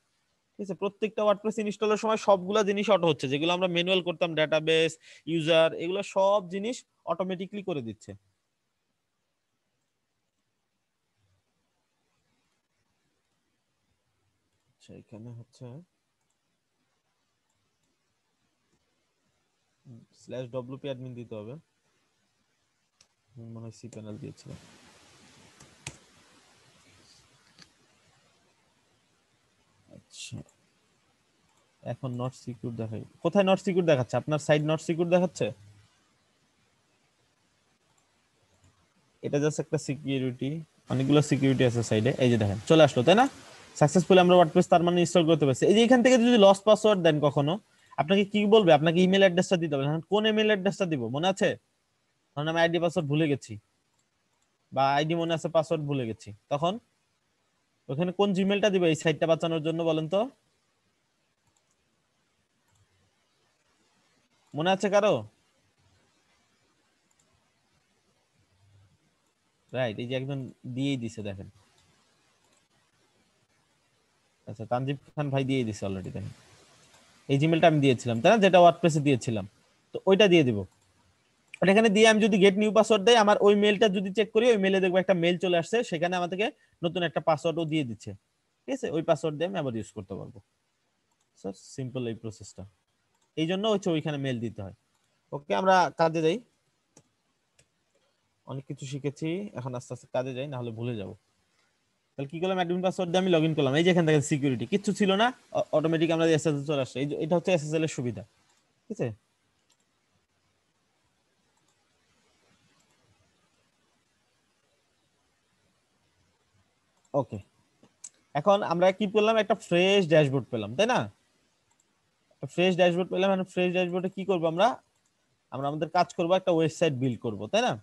ঠিক আছে? প্রত্যেকটা ওয়ার্ডপ্রেস ইনস্টলের সময় সবগুলা জিনিস অটো হচ্ছে, যেগুলো আমরা ম্যানুয়াল করতাম ডেটাবেস ইউজার এগুলো সব জিনিস অটোমেটিকলি করে দিচ্ছে। আচ্ছা এখানে হচ্ছে স্ল্যাশ ডব্লিউপি অ্যাডমিন দিতে হবে। মনে হয় সি প্যানেল দিয়েছিলাম। আচ্ছা। এখন নট সিকিউর দেখাই। কোথায় নট সিকিউর দেখাচ্ছে? আপনার সাইড নট সিকিউর দেখাচ্ছে? এটা জাস্ট একটা সিকিউরিটি অনেকগুলো সিকিউরিটি আছে সাইডে এই যে দেখেন, চলে আসলো, তাই না? সাকসেসফুলি আমরা ওয়ার্ডপ্রেস তার মানে ইনস্টল করতে পারছি। এই যে এখান থেকে যদি লস পাসওয়ার্ড দেন কখনো, আপনাকে কি বলবে? আপনাকে ইমেল অ্যাড্রেসটা দিতে হবে। কোন ইমেল অ্যাড্রেসটা দিব? মনে আছে? আমি আইডি পাসওয়ার্ড ভুলে গেছি। বা আইডি মনে আছে পাসওয়ার্ড ভুলে গেছি। তখন ওখানে কোন জিমেলটা দিবে? এই সাইটটা বাঁচানোর জন্য বলেন তো। মনে আছে কারও? রাইট এই যে একজন দিয়েই দিছে, দেখেন। আচ্ছা তানজিব খান ভাই দিয়ে দিছে অলরেডি দেখেন। এই জিমেলটা আমি দিয়েছিলাম, তাই না? যেটা ওয়ার্ডপ্রেসে দিয়েছিলাম। তো ওইটা দিয়ে দিব। এখানে দিয়ে আমি যদি গেট নিউ পাসওয়ার্ড দেই, আমার ওই মেলটা যদি চেক করি, ওই মেলে দেখব একটা মেল চলে আসছে, সেখানে আমাদেরকে নতুন একটা পাসওয়ার্ডও দিয়ে দিচ্ছে। ঠিক আছে? ওই পাসওয়ার্ড দিয়ে আমি আবার ইউজ করতে পারব। স্যার সিম্পল এই প্রসেসটা এই জন্য হচ্ছে ওইখানে মেল দিতে হয়। ওকে আমরা কাজে যাই। অনেক কিছু শিখেছি। এখন আস্তে আস্তে কাজে যাই না হলে ভুলে যাব। তাহলে কি করলাম? অ্যাডমিন পাসওয়ার্ড দিয়ে আমি লগইন করলাম। এই যে এখান থেকে সিকিউরিটি কিছু ছিল না অটোমেটিক আমরা এসএসএল চলে আসছে। এটা হচ্ছে এসএসএল এর সুবিধা। ঠিক আছে? ওকে এখন আমরা কি পেলাম? একটা ফ্রেশ ড্যাশবোর্ড পেলাম, তাই না? ফ্রেশ ড্যাশবোর্ড পেলাম মানে ফ্রেশ ড্যাশবোর্ডে কি করব আমরা? আমরা আমাদের কাজ করব একটা ওয়েবসাইট বিল্ড করব, তাই না?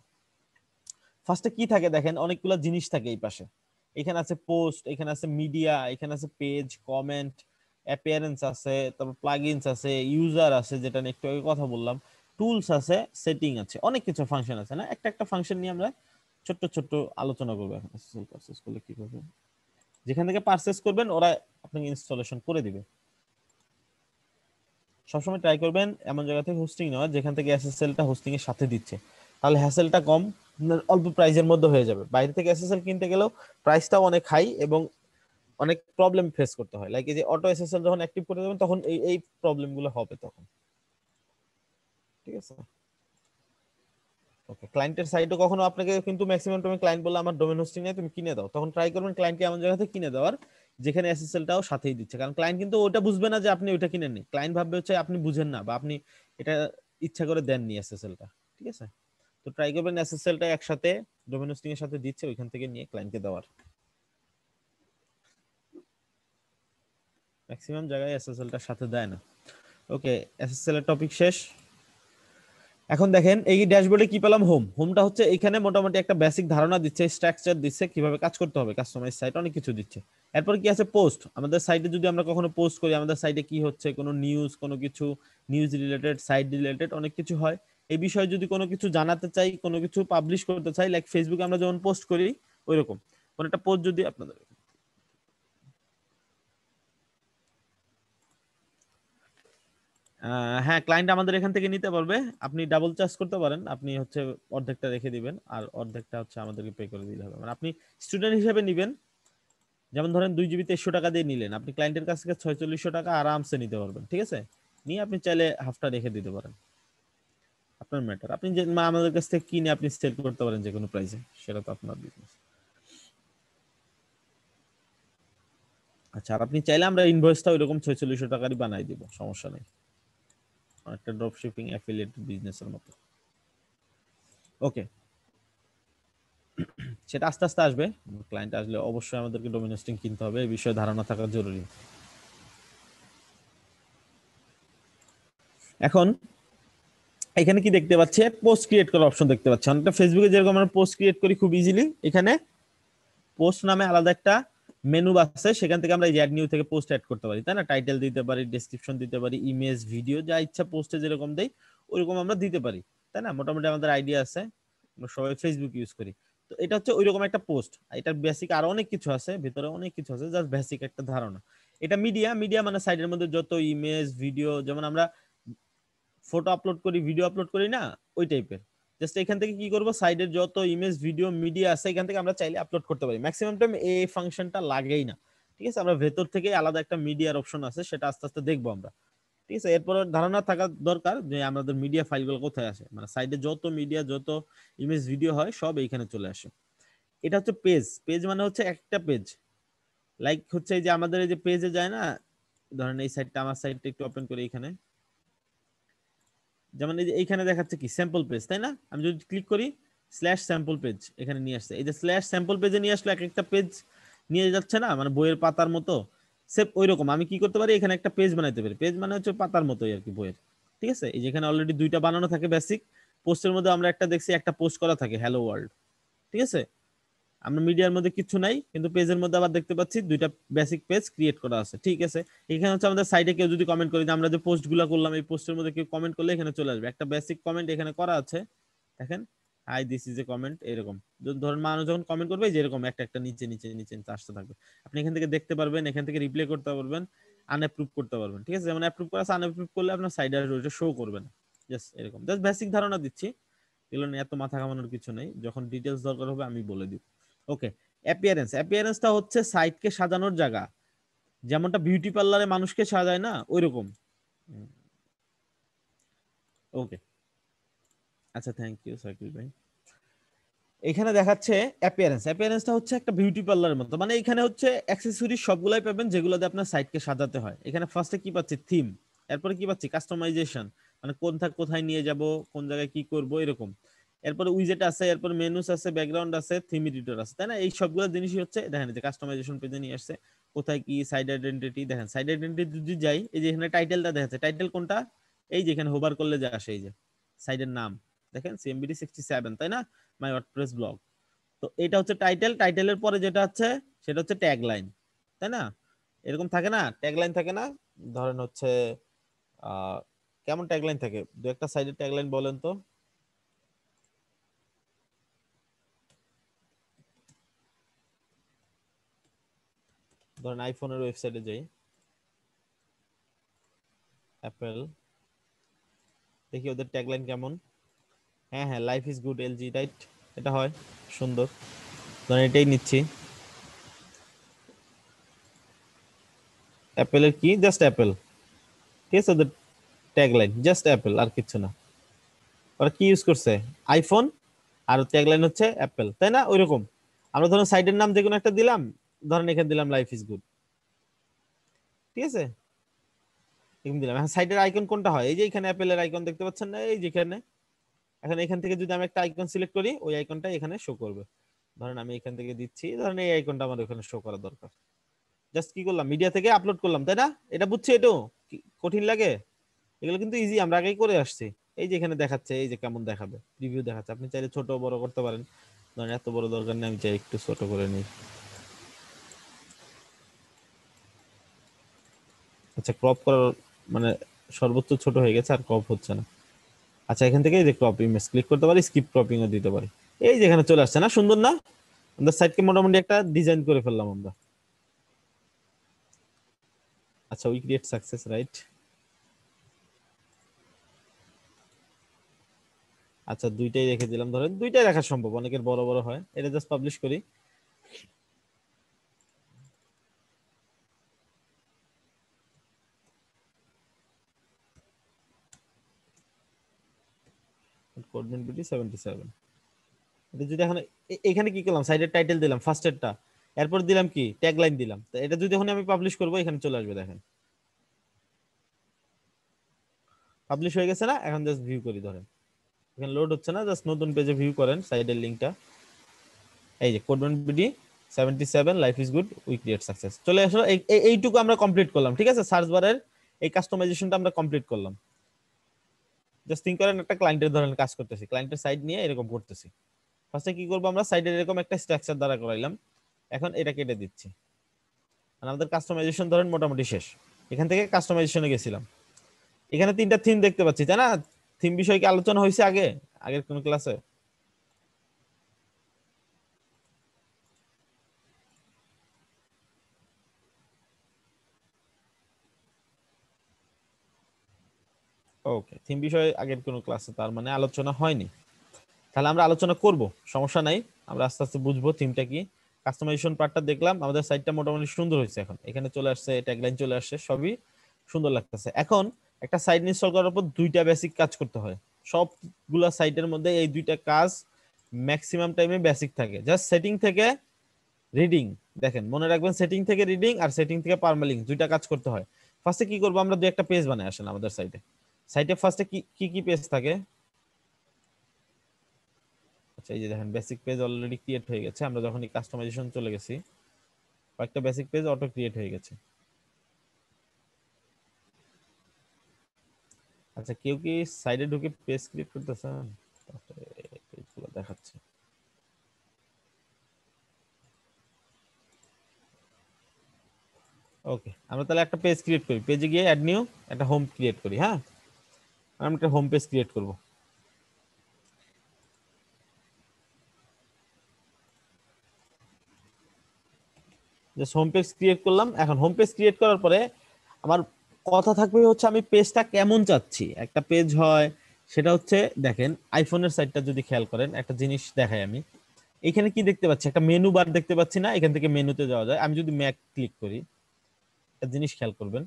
ফার্স্টে কি থাকে দেখেন? অনেকগুলো জিনিস থাকে এই পাশে। এখানে আছে পোস্ট এখানে আছে মিডিয়া এখানে আছে পেজ কমেন্ট অ্যাপিয়ারেন্স আছে, তারপর প্লাগইনস আছে ইউজার আছে, যেটা নিয়ে একটু আগে কথা বললাম টুলস আছে সেটিং আছে, অনেক কিছু ফাংশন আছে, না? একটা একটা ফাংশন নিয়ে আমরা ছোট্ট ছোট্ট আলোচনা করব এখন এসএসএল পারচেজ করলে যেখান থেকে পারচেজ করবেন, ওরা আপনাকে ইনস্টলেশন করে দিবে। সবসময় ট্রাই করবেন এমন জায়গা থেকে হোস্টিং নেওয়া, যেখান থেকে এসএসএলটা হোস্টিং এর সাথে দিচ্ছে। তাহলে হ্যাসেলটা কম অল্প প্রাইসের মধ্যে হয়ে যাবে। বাইরে থেকে এসএসএল কিনতে গেলেও প্রাইসটাও অনেক হাই এবং অনেক প্রবলেম ফেস করতে হয়। লাইক এই যে অটো এসএসএল যখন অ্যাক্টিভ করে দেবেন, তখন এই এই প্রবলেমগুলো হবে তখন। ঠিক আছে? ওকে ক্লায়েন্টের সাইটও কখনো আপনাকে কিন্তু ম্যাক্সিমাম তুমি ক্লায়েন্ট বললে, আমার ডোমেন হোস্টিং নেই, তুমি কিনে দাও। তখন ট্রাই করবেন ক্লায়েন্টকে এমন জায়গা থেকে কিনে দেওয়ার, যেখানে এসএসএলটাও সাথেই দিচ্ছে। কারণ ক্লায়েন্ট কিন্তু ওটা বুঝবে না যে আপনি ওইটা কিনেননি ক্লায়েন্ট ভাববে হচ্ছে আপনি বুঝেন না বা আপনি এটা ইচ্ছা করে দেননি এসএসএলটা ঠিক আছে? তো ট্রাই করবেন এসএসএলটা একসাথে ডোমেন হোস্টিং এর সাথে দিচ্ছে, ওইখান থেকে নিয়ে ক্লায়েন্টকে দেওয়ার। ম্যাক্সিমাম জায়গায় এসএসএলটার সাথে দেয় না। ওকে এসএসএল এর টপিক শেষ। এখন দেখেন, এই ড্যাশবোর্ডে কি পেলাম? হোম হোমটা হচ্ছে এখানে মোটামুটি একটা বেসিক ধারণা দিচ্ছে স্ট্রাকচার দিচ্ছে, কীভাবে কাজ করতে হবে কাস্টমাইজ সাইট অনেক কিছু দিচ্ছে। এরপর কি আছে? পোস্ট আমাদের সাইটে যদি আমরা কখনো পোস্ট করি, আমাদের সাইটে কি হচ্ছে? কোনো নিউজ কোনো কিছু নিউজ রিলেটেড সাইট রিলেটেড অনেক কিছু হয়। এই বিষয়ে যদি কোনো কিছু জানাতে চাই, কোনো কিছু পাবলিশ করতে চাই লাইক ফেসবুকে আমরা যেমন পোস্ট করি, ওইরকম। কোনো একটা পোস্ট যদি আপনাদের হ্যাঁ ক্লায়েন্ট আমাদের এখান থেকে নিতে পারবে। আপনি ডাবল চার্জ করতে পারেন। আপনি হচ্ছে অর্ধেকটা রেখে দিবেন আর অর্ধেকটা হচ্ছে আমাদেরকে পে করে দিতে হবে। মানে আপনি স্টুডেন্ট হিসেবে নিবেন। যেমন ধরেন দুই জিবি তেইশশো টাকা দিয়ে নিলেন। আপনি ক্লায়েন্টের কাছ থেকে ছয়চল্লিশশো টাকা আরামসে নিতে পারবেন, ঠিক আছে? নিয়ে আপনি চাইলে হাফটা রেখে দিতে পারেন। আপনার ম্যাটার আপনি যে আমাদের কাছ থেকে কিনে আপনি সেল করতে পারেন যে কোনো প্রাইসে সেটা তো আপনার বিজনেস আচ্ছা আর আপনি চাইলে আমরা ইনভয়েসটা ওইরকম ছয়চল্লিশশো টাকারই বানাই দিব, সমস্যা নেই। একটা ড্রপ শিপিং অ্যাফিলিয়েটেড বিজনেসের মতো। ওকে সেটা আস্তে আস্তে আসবে। ক্লায়েন্ট আসলে অবশ্যই আমাদেরকে ডোমিনোস্টিং কিনতে হবে, এই বিষয়ে ধারণা থাকা জরুরি। এখন, এখানে কি দেখতে পাচ্ছি? পোস্ট ক্রিয়েট করার অপশন দেখতে পাচ্ছি। অনেকটা ফেসবুকে যেরকম আমরা পোস্ট ক্রিয়েট করি খুব ইজিলি এখানে পোস্ট নামে আলাদা একটা মেনু আছে, সেখান থেকে আমরা অ্যাড নিউ থেকে পোস্ট অ্যাড করতে পারি, তাই না? টাইটেল দিতে পারি ডেসক্রিপশন দিতে পারি ইমেজ ভিডিও যা ইচ্ছা পোস্টে যেরকম দেই, ওইরকম আমরা দিতে পারি, তাই না? মোটামুটি আমাদের আইডিয়া আছে, আমরা সবাই ফেসবুক ইউজ করি। তো এটা হচ্ছে ওইরকম একটা পোস্ট এটার বেসিক আরও অনেক কিছু আছে, ভিতরে অনেক কিছু আছে জাস্ট বেসিক একটা ধারণা। এটা মিডিয়া মিডিয়া মানে সাইডের মধ্যে যত ইমেজ ভিডিও যেমন আমরা ফটো আপলোড করি ভিডিও আপলোড করি না, ওই টাইপের জাস্ট এখান থেকে কি করব? সাইডের যত ইমেজ ভিডিও মিডিয়া আছে, এখান থেকে আমরা চাইলে আপলোড করতে পারি। ম্যাক্সিমাম টাইম এই ফাংশনটা লাগেই না। ঠিক আছে? আমরা ভেতর থেকে আলাদা একটা মিডিয়ার অপশন আছে, সেটা আস্তে আস্তে দেখব আমরা। ঠিক আছে? এরপর ধারণা থাকা দরকার যে আমাদের মিডিয়া ফাইলগুলো কোথায় আসে মানে সাইডে যত মিডিয়া যত ইমেজ ভিডিও হয়, সব এইখানে চলে আসে। এটা হচ্ছে পেজ পেজ মানে হচ্ছে একটা পেজ লাইক হচ্ছে এই যে আমাদের এই যে পেজে যায় না? ধরেন এই সাইডটা আমার সাইডটা একটু ওপেন করি এখানে। যেমন এই যে এইখানে দেখাচ্ছে কি স্যাম্পল পেজ তাই না? আমি যদি ক্লিক করি স্ল্যাশ স্যাম্পল পেজ এখানে নিয়ে আসছে। এই যে স্ল্যাশ স্যাম্পল পেজে নিয়ে আসলে এক একটা পেজ নিয়ে যাচ্ছে না মানে বইয়ের পাতার মতো? সেপ ওই রকম আমি কি করতে পারি? এখানে একটা পেজ বানাইতে পারি। পেজ মানে হচ্ছে পাতার মতোই আর কি বইয়ের। ঠিক আছে? এই যেখানে অলরেডি দুইটা বানানো থাকে বেসিক পোস্টের মধ্যে আমরা একটা দেখছি, একটা পোস্ট করা থাকে হ্যালো ওয়ার্ল্ড ঠিক আছে? আমরা মিডিয়ার মধ্যে কিছু নাই, কিন্তু পেজের মধ্যে আবার দেখতে পাচ্ছি দুইটা বেসিক পেজ ক্রিয়েট করা আছে, ঠিক আছে? এখানে হচ্ছে আমাদের সাইডে কেউ যদি কমেন্ট করি যে আমরা যে পোস্টগুলো করলাম, এই পোস্টের মধ্যে কেউ কমেন্ট করলে এখানে চলে আসবে। একটা বেসিক কমেন্ট এখানে করা আছে, দেখেন? Hi this is a comment এরকম। ধরুন মানুষ যখন কমেন্ট করবে যে এরকম, একটা একটা, নিচে নিচে নিচে নিচে আসতে থাকবে। আপনি এখান থেকে দেখতে পারবেন, এখান থেকে রিপ্লে করতে পারবেন আনঅ্যাপ্রুভ করতে পারবেন, ঠিক আছে? যেমন অ্যাপ্রুভ করা আছে আনঅ্যাপ্রুভ করলে আপনার সাইডে ওইটা শো করবে না জাস্ট এরকম। জাস্ট বেসিক ধারণা দিচ্ছি। এগুলো নিয়ে এত মাথা কামানোর কিছু নেই। যখন ডিটেলস দরকার হবে, আমি বলে দিব ওকে অ্যাপিয়ারেন্স অ্যাপিয়ারেন্সটা হচ্ছে সাইটকে সাজানোর জায়গা। যেমনটা বিউটি পার্লারে মানুষকে সাজায় না ওই রকম ওকে আচ্ছা থ্যাংক ইউ সাকিল ভাই। এখানে দেখাচ্ছে অ্যাপিয়ারেন্স অ্যাপিয়ারেন্সটা হচ্ছে একটা বিউটি পার্লারের মতো। মানে এখানে হচ্ছে অ্যাক্সেসরিজ সবগুলাই পাবেন যেগুলোতে আপনার সাইটকে সাজাতে হয়। এখানে ফার্স্টে কি পাচ্ছি? থিম এরপরে কি পাচ্ছি? কাস্টমাইজেশন মানে কোন কোথায় নিয়ে যাব, কোন জায়গায় কি করব, এরকম। এরপরে উইজেট আছে, এরপর মেনুস আছে ব্যাকগ্রাউন্ড আছে থিম এডিটর আছে, তাই না? এই সবগুলো জিনিসই হচ্ছে, দেখেন যে কাস্টমাইজেশন পেজে নিয়ে আসছে, কোথায় কি সাইড আইডেন্টিটি দেখেন সাইড আইডেন্টিটি যদি যাই, এই যে এখানে টাইটেলটা দেখা যাচ্ছে টাইটেল কোনটা? এই যে এখানে হোভার করলে যা আসে, এই যে সাইডের নাম, দেখেন সিএমবিডি সিক্সটি সেভেন তাই না? মাই ওয়ার্ডপ্রেস ব্লগ তো এটা হচ্ছে টাইটেল টাইটেলের পরে যেটা আছে, সেটা হচ্ছে ট্যাগ লাইন তাই না? এরকম থাকে না? ট্যাগ লাইন থাকে না? ধরেন হচ্ছে কেমন ট্যাগ লাইন থাকে? দু একটা সাইডের ট্যাগ লাইন বলেন তো। ধরেন আইফোনের ওয়েবসাইটে যাই, অ্যাপেল, দেখি ওদের ট্যাগলাইন কেমন। হ্যাঁ হ্যাঁ life is good LG right এটা হয়, সুন্দর। ধরেন এটাই নিচ্ছি। অ্যাপেলের কি? জাস্ট অ্যাপেল ঠিক আছে, ওদের ট্যাগলাইন জাস্ট অ্যাপেল আর কিছু না। ওরা কি ইউজ করছে? আইফোন আর ট্যাগলাইন হচ্ছে অ্যাপেল তাই না? ওইরকম। আমরা ধরুন সাইডের নাম যে কোনো একটা দিলাম ধরেন এখানে দিলাম লাইফ ইজ গুড ঠিক আছে? এখানে দিলাম। এখন সাইডের আইকন কোনটা হয়? এই যে এখানে অ্যাপেলের আইকন দেখতে পাচ্ছেন না? এই যেখানে। এখন এখান থেকে যদি আমি একটা আইকন সিলেক্ট করি, ওই আইকনটা এখানে শো করবে। ধরেন আমি এখান থেকে দিচ্ছি, ধরেন এই আইকনটা আমার এখানে শো করা দরকার। জাস্ট কি করলাম? মিডিয়া থেকে আপলোড করলাম, তাই না? এটা বুঝছি এটাও কঠিন লাগে? এগুলো কিন্তু ইজি আমরা আগেই করে আসছি। এই যে এখানে দেখাচ্ছে, এই যে কেমন দেখাবে? রিভিউ দেখাচ্ছে। আপনি চাইলে ছোট বড় করতে পারেন। ধরেন এত বড় দরকার নেই, আমি চাই একটু ছোট করে নিই। আচ্ছা ক্রপ করার মানে সর্বোচ্চ ছোট হয়ে গেছে আর ক্রপ হচ্ছে না। আচ্ছা এখান থেকে যে ক্রপ ইমেজ ক্লিক করতে পারি স্কিপ ক্রপিং ও দিতে পারি। এই যে এখানে চলে আসছে না, সুন্দর না? আমাদের সাইডকে মোটামুটি একটা ডিজাইন করে ফেললাম আমরা। আচ্ছা উই ক্রিয়েট সাকসেস রাইট আচ্ছা দুইটাই রেখে দিলাম, ধরেন দুইটাই রাখা সম্ভব, অনেকের বড় বড় হয়। এটা জাস্ট পাবলিশ করি। কোডমেন্ট বিটি 77 এটা যদি এখন এখানে কি করলাম? সাইডের টাইটেল দিলাম ফার্স্টেরটা এরপর দিলাম কি? ট্যাগ লাইন দিলাম। তো এটা যদি এখন আমি পাবলিশ করব, এখানে চলে আসবে, দেখেন। পাবলিশ হয়ে গেছে না? এখন জাস্ট ভিউ করি, ধরেন। এখানে লোড হচ্ছে না জাস্ট নতুন পেজে ভিউ করেন সাইডের লিংকটা এই যে কোডমেন্ট BD 77 life is good we create success চলে আসলো এইটুকু আমরা কমপ্লিট করলাম, ঠিক আছে? সার্চ বারের এই কাস্টমাইজেশনটা আমরা কমপ্লিট করলাম। জাস্ট থিঙ্ক করেন, একটা ক্লায়েন্টের ধরনের কাজ করতেছি। ক্লায়েন্টের সাইড নিয়ে এরকম করতেছি। ফার্স্টে কি করব আমরা? সাইডে এরকম একটা স্ট্রাকচার দ্বারা করাইলাম। এখন এটা কেটে দিচ্ছি। মানে আমাদের কাস্টমাইজেশন ধরেন মোটামুটি শেষ। এখান থেকে কাস্টমাইজেশনে গেছিলাম। এখানে তিনটা থিম দেখতে পাচ্ছি, তাই না? থিম বিষয়ে কি আলোচনা হয়েছে আগে? আগের কোন ক্লাসে ওকে থিম বিষয়ে আগের কোনো ক্লাসে তার মানে আলোচনা হয়নি। তাহলে আমরা আলোচনা করব, সমস্যা নাই। আমরা আস্তে আস্তে বুঝব থিমটা কি। কাস্টমাইজেশন পার্টটা দেখলাম, আমাদের সাইটটা মোটামুটি সুন্দর হয়েছে এখন। এখানে চলে আসছে ট্যাগলাইন চলে আসছে, সবই সুন্দর লাগতেছে। এখন একটা সাইট ইনস্টল করার পর দুইটা বেসিক কাজ করতে হয়। সবগুলা সাইটের মধ্যে এই দুইটা কাজ ম্যাক্সিমাম টাইমে বেসিক থাকে। জাস্ট সেটিং থেকে রিডিং দেখেন, মনে রাখবেন সেটিং থেকে রিডিং আর সেটিং থেকে পারমালিং দুইটা কাজ করতে হয়। ফার্স্টে কি করব, আমরা দুই একটা পেজ বানাই আসেন আমাদের সাইটে সাইটে ফার্স্টে কি কি পেজ থাকে? আচ্ছা এই যে দেখেন বেসিক পেজ অলরেডি ক্রিয়েট হয়ে গেছে। আমরা যখন এই কাস্টমাইজেশন চলে গেছি, কয়েকটা বেসিক পেজ অটো ক্রিয়েট হয়ে গেছে। আচ্ছা কেউ কি সাইডে ঢুকে পেজ ক্রিয়েট করতেছেন পেজগুলো দেখাচ্ছে। ওকে আমরা তাহলে একটা পেজ ক্রিয়েট করি। পেজে গিয়ে অ্যাড নিউ একটা হোম ক্রিয়েট করি হ্যাঁ? আমি একটা হোম পেজ ক্রিয়েট করব। জাস্ট হোম পেজ ক্রিয়েট করলাম। এখন হোম পেজ ক্রিয়েট করার পরে আমার কথা থাকবে হচ্ছে আমি পেজটা কেমন চাচ্ছি? একটা পেজ হয়, সেটা হচ্ছে দেখেন আইফোনের সাইডটা যদি খেয়াল করেন, একটা জিনিস দেখাই আমি। এখানে কি দেখতে পাচ্ছি? একটা মেনু বার দেখতে পাচ্ছি না, এখান থেকে মেনুতে যাওয়া যায়। আমি যদি ম্যাক ক্লিক করি, একটা জিনিস খেয়াল করবেন।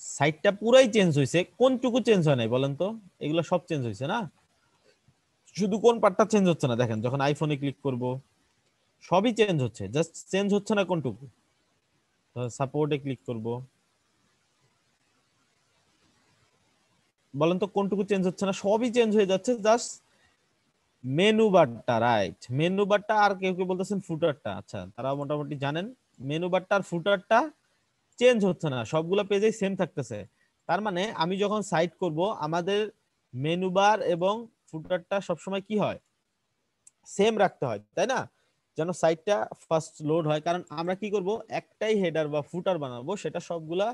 সাইটটা পুরাই চেঞ্জ হয়েছে কোনটুকু চেঞ্জ হয় নাই বলেন তো? এগুলো সব চেঞ্জ হয়েছে না? শুধু কোন পার্টটা চেঞ্জ হচ্ছে না? দেখেন, যখন আইফোনে ক্লিক করব, সবই চেঞ্জ হচ্ছে। জাস্ট চেঞ্জ হচ্ছে না কোনটুকু? সাপোর্টে ক্লিক করব। বলেন তো, কোনটুকু চেঞ্জ হচ্ছে না? সবই চেঞ্জ হয়ে যাচ্ছে। জাস্ট মেনু বারটা রাইট মেনু বারটা আর কেউ কেউ বলতেছেন ফুটারটা আচ্ছা তারা মোটামুটি জানেন। মেনু বারটা আর ফুটারটা চেঞ্জ হচ্ছে না, সবগুলো পেজেই সেম থাকতেছে। তার মানে আমি যখন সাইট করব, আমাদের মেনু বার এবং ফুটারটা সবসময় কি হয়? সেম রাখতে হয়, তাই না? যেন সাইটটা ফার্স্ট লোড হয়। কারণ আমরা কি করব? একটাই হেডার বা ফুটার বানাবো, সেটা সবগুলা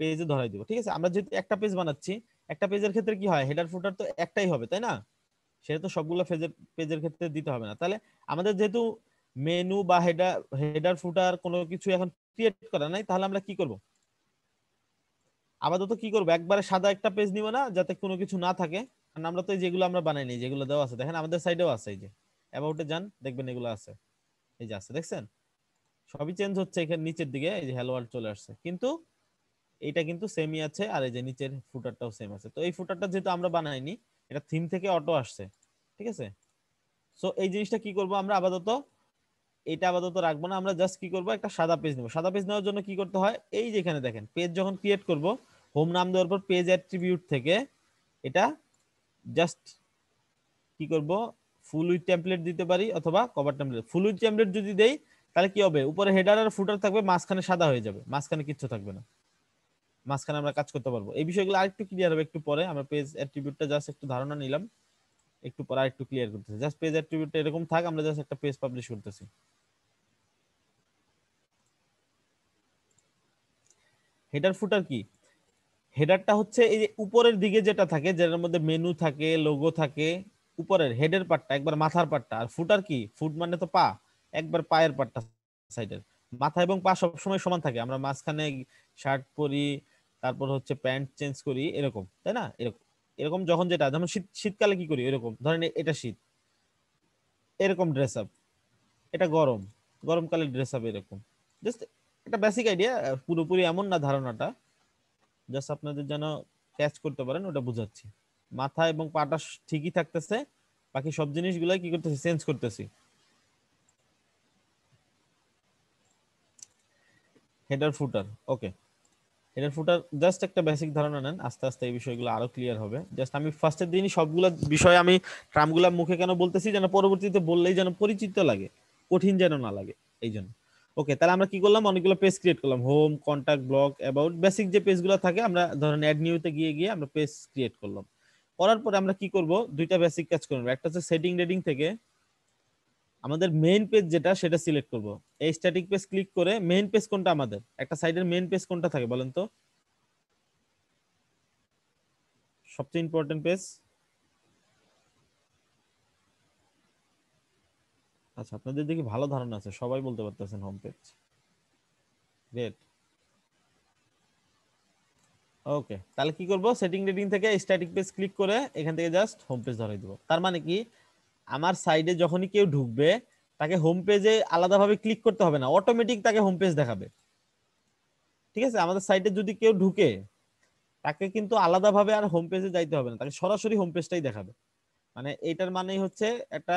পেজে ধরাই দিব। ঠিক আছে? আমরা যেহেতু একটা পেজ বানাচ্ছি, একটা পেজের ক্ষেত্রে কি হয়? হেডার ফুটার তো একটাই হবে, তাই না? সেটা তো সবগুলো পেজের পেজের ক্ষেত্রে দিতে হবে না। তাহলে আমাদের যেহেতু মেনু বা হেডার হেডার ফুটার কোনো কিছু এখন ক্রিয়েট করা নাই, তাহলে আমরা কি করব? আপাতত কি করব? একবারে সাদা একটা পেজ নিব না, যাতে কোনো কিছু না থাকে। কারণ আমরা তো যেগুলো আমরা বানাই বানাইনি যেগুলো দেওয়া আছে। দেখেন আমাদের সাইডেও আছে এই যে। অ্যাবাউটে যান, দেখবেন এগুলো আছে। এই যে আছে, দেখছেন? সবই চেঞ্জ হচ্ছে এখানে নিচের দিকে, এই যে হ্যালো ওয়ার্ল্ড চলে আসছে। কিন্তু এইটা কিন্তু সেমই আছে, আর এই যে নিচের ফুটারটাও সেম আছে। তো এই ফুটারটা যেহেতু আমরা বানাইনি, এটা থিম থেকে অটো আসছে। ঠিক আছে? সো এই জিনিসটা কি করব আমরা আপাতত? এটা আপাতত রাখব না, আমরা জাস্ট কি করব, একটা সাদা পেজ নেব। সাদা পেজ নেওয়ার জন্য কি করতে হয়? এই যেখানে দেখেন পেজ যখন ক্রিয়েট করব হোম নাম দেওয়ার পর পেজ অ্যাট্রিবিউট থেকে এটা জাস্ট কি করব ফুল উইথ টেমপ্লেট দিতে পারি অথবা cover template full with template যদি দেই, তাহলে কি হবে? উপরে হেডার আর ফুটার থাকবে, মাঝখানে সাদা হয়ে যাবে, মাঝখানে কিচ্ছু থাকবে না। মাঝখানে আমরা কাজ করতে পারব। এই বিষয়গুলো আরেকটু ক্লিয়ার হবে একটু পরে, আমরা পেজ অ্যাট্রিবিউটটা জাস্ট একটু ধারণা নিলাম। একটু পরে আরেকটু ক্লিয়ার করতেছি। জাস্ট পেজ অ্যাট্রিবিউটটা এরকম থাক, আমরা জাস্ট একটা পেজ পাবলিশ করতেছি। হেডার ফুটার কি? হেডারটা হচ্ছে এই যে উপরের দিকে যেটা থাকে, যেটার মধ্যে মেনু থাকে লোগো থাকে, উপরের হেডের পার্টটা একবার মাথার পার্টটা আর ফুটার কি? ফুট মানে তো পা, একবার পায়ের পার্টটা সাইডের মাথা এবং পা সবসময় সমান থাকে। আমরা মাঝখানে শার্ট পরি, তারপর হচ্ছে প্যান্ট চেঞ্জ করি, এরকম, তাই না? এরকম এরকম যখন যেটা, যেমন শীত, শীতকালে কি করি? এরকম, ধরেন এটা শীত। এরকম ড্রেস আপ এটা গরম গরমকালে ড্রেস আপ এরকম। জাস্ট একটা বেসিক আইডিয়া পুরোপুরি এমন না ধারণাটা জাস্ট আপনাদের যেন ক্যাচ করতে পারেন, ওটা বুঝাচ্ছি। মাথা এবং পাটা ঠিকই থাকতেছে, বাকি সব জিনিসগুলো কি করতেছি চেঞ্জ করতেছি। Header footer okay header footer just একটা বেসিক ধারণা নেন, আস্তে আস্তে এই বিষয়গুলো আরও ক্লিয়ার হবে। জাস্ট আমি ফার্স্টের দিনই সবগুলো বিষয় আমি ট্রামগুলা মুখে কেন বলতেছি, যেন পরবর্তীতে বললেই যেন পরিচিত লাগে, কঠিন যেন না লাগে এই জন্য ওকে তাহলে আমরা কি করলাম? অনেকগুলো পেজ ক্রিয়েট করলাম। Home contact blog about basic যে পেজগুলো থাকে, আমরা ধরেন অ্যাড নিউতে গিয়ে গিয়ে আমরা পেজ ক্রিয়েট করলাম। করার পরে আমরা কি করব? দুইটা বেসিক কাজ করব। একটা হচ্ছে সেটিং রেডিং থেকে আমাদের মেইন পেজ যেটা, সেটা সিলেক্ট করব। এই স্ট্যাটিক পেজ ক্লিক করে মেইন পেজ কোনটা আমাদের? একটা সাইডের মেইন পেজ কোনটা থাকে বলেন তো? সবচেয়ে ইম্পর্টেন্ট পেজ আচ্ছা আপনাদের দেখি ভালো ধারণা আছে, সবাই বলতে পারতেছেন হোম পেজ গ্রেট ওকে তাহলে কি করব? সেটিং রেটিং থেকে স্ট্যাটিক পেজ ক্লিক করে এখান থেকে জাস্ট হোম পেজ ধরে দিব। তার মানে কি? আমার সাইডে যখনই কেউ ঢুকবে, তাকে হোম পেজে আলাদাভাবে ক্লিক করতে হবে না অটোমেটিক তাকে হোম পেজ দেখাবে। ঠিক আছে? আমাদের সাইটে যদি কেউ ঢুকে, তাকে কিন্তু আলাদাভাবে আর হোম পেজে যাইতে হবে না, তাকে সরাসরি হোম পেজটাই দেখাবে। মানে এটার মানেই হচ্ছে একটা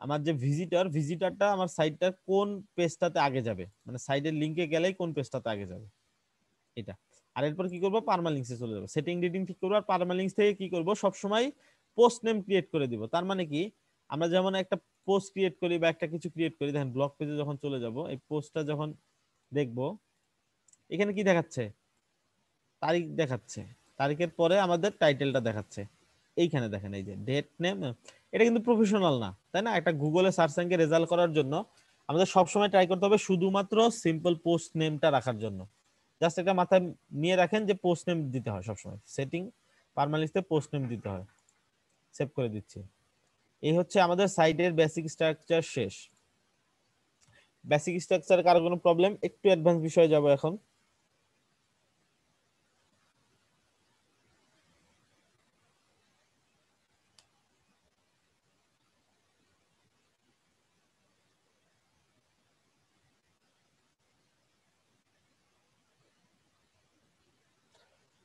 আমার যে ভিজিটর ভিজিটরটা আমার সাইটটার কোন পেজটাতে আগে যাবে? মানে সাইডের লিঙ্কে গেলেই কোন পেজটাতে আগে যাবে? এটা। আর এরপর কি করব? পারমালিংসে চলে যাব। সেটিং রিডিং ঠিক করব। আর পারমালিংস থেকে কি করব? সবসময় পোস্ট নেম ক্রিয়েট করে দিব। তার মানে কি? আমরা যেমন একটা পোস্ট ক্রিয়েট করি বা একটা কিছু ক্রিয়েট করি, দেখেন ব্লগ পেজে যখন চলে যাব, এই পোস্টটা যখন দেখব, এখানে কি দেখাচ্ছে? তারিখ দেখাচ্ছে। তারিখের পরে আমাদের টাইটেলটা দেখাচ্ছে। এইখানে দেখেন, এই যে ডেট নেম এটা কিন্তু প্রফেশনাল না, তাই না? একটা গুগলে সার্চ র্যাঙ্কে রেজাল্ট করার জন্য আমাদের সবসময় ট্রাই করতে হবে শুধুমাত্র সিম্পল পোস্ট নেমটা রাখার জন্য। জাস্ট একটা মাথায় নিয়ে রাখেন যে পোস্ট নেম দিতে হয় সবসময়। সেটিং পারমালিস্টে পোস্ট নেম দিতে হয়। সেভ করে দিচ্ছি। এই হচ্ছে আমাদের সাইটের বেসিক স্ট্রাকচার শেষ। বেসিক স্ট্রাকচার কারও কোনো প্রবলেম একটু অ্যাডভান্স বিষয়ে যাব এখন।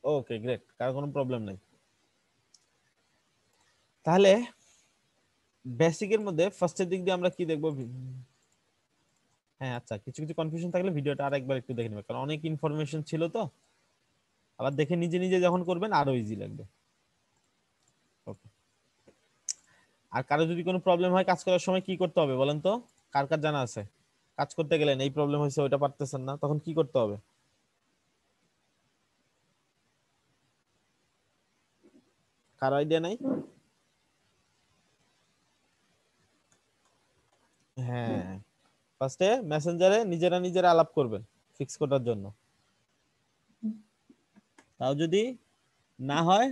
ওকে গ্রেট কারও কোনো প্রবলেম নাই। তাহলে বেসিকের মধ্যে ফার্স্টের দিক দিয়ে আমরা কি দেখব? হ্যাঁ আচ্ছা কিছু কিছু কনফিউশন থাকলে ভিডিওটা আরেকবার একটু দেখে নেবে। কারণ অনেক ইনফরমেশন ছিল তো। আবার দেখে নিজে নিজে যখন করবেন আরও ইজি লাগবে। ওকে আর কারও যদি কোনো প্রবলেম হয় কাজ করার সময় কি করতে হবে বলেন তো? কার কার জানা আছে? কাজ করতে গেলেন, এই প্রবলেম হয়েছে, ওইটা পারতেছেন না, তখন কি করতে হবে? কার আইডিয়া নাই? হ্যাঁ। ফার্স্টে মেসেঞ্জারে নিজেরা নিজেরা আলাপ করবেন ফিক্স করার জন্য। তাও যদি না হয়,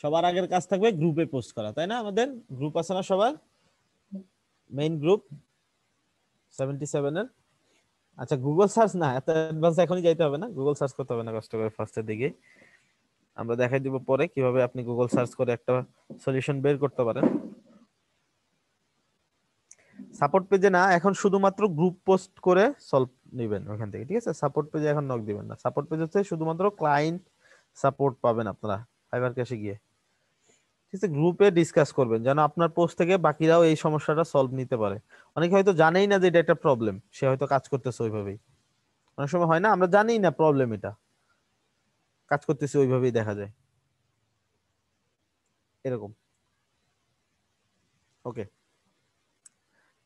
সবার আগের কাজ থাকবে গ্রুপে পোস্ট করা, তাই না? আমাদের গ্রুপ আছে না সবার? মেইন গ্রুপ সেভেন্টি সেভেনের আচ্ছা গুগল সার্চ না, এত অ্যাডভান্স এখনই যাইতে হবে না। গুগল সার্চ করতে হবে না কষ্ট করে ফার্স্টের দিকে। আমরা দেখাই দিব পরে কীভাবে আপনি গুগল সার্চ করে একটা সলিউশন বের করতে পারেন। সাপোর্ট পেজে না, এখন শুধুমাত্র গ্রুপ পোস্ট করে সলভ নেবেন ওখান থেকে, ঠিক আছে? সাপোর্ট পেজে এখন নক দিবেন না। সাপোর্ট পেজ হচ্ছে শুধুমাত্র ক্লায়েন্ট সাপোর্ট পাবেন আপনারা ফাইবার ক্যাশে গিয়ে। ঠিক আছে? গ্রুপে ডিসকাস করবেন, যেন আপনার পোস্ট থেকে বাকিরাও এই সমস্যাটা সলভ নিতে পারে। অনেকে হয়তো জানেই না যে এটা একটা প্রবলেম সে হয়তো কাজ করতেছে ওইভাবেই। অনেক সময় হয় না, আমরা জানি না প্রবলেম এটা। কাজ করতেছে, ওইভাবেই দেখা যায়। এরকম। ওকে।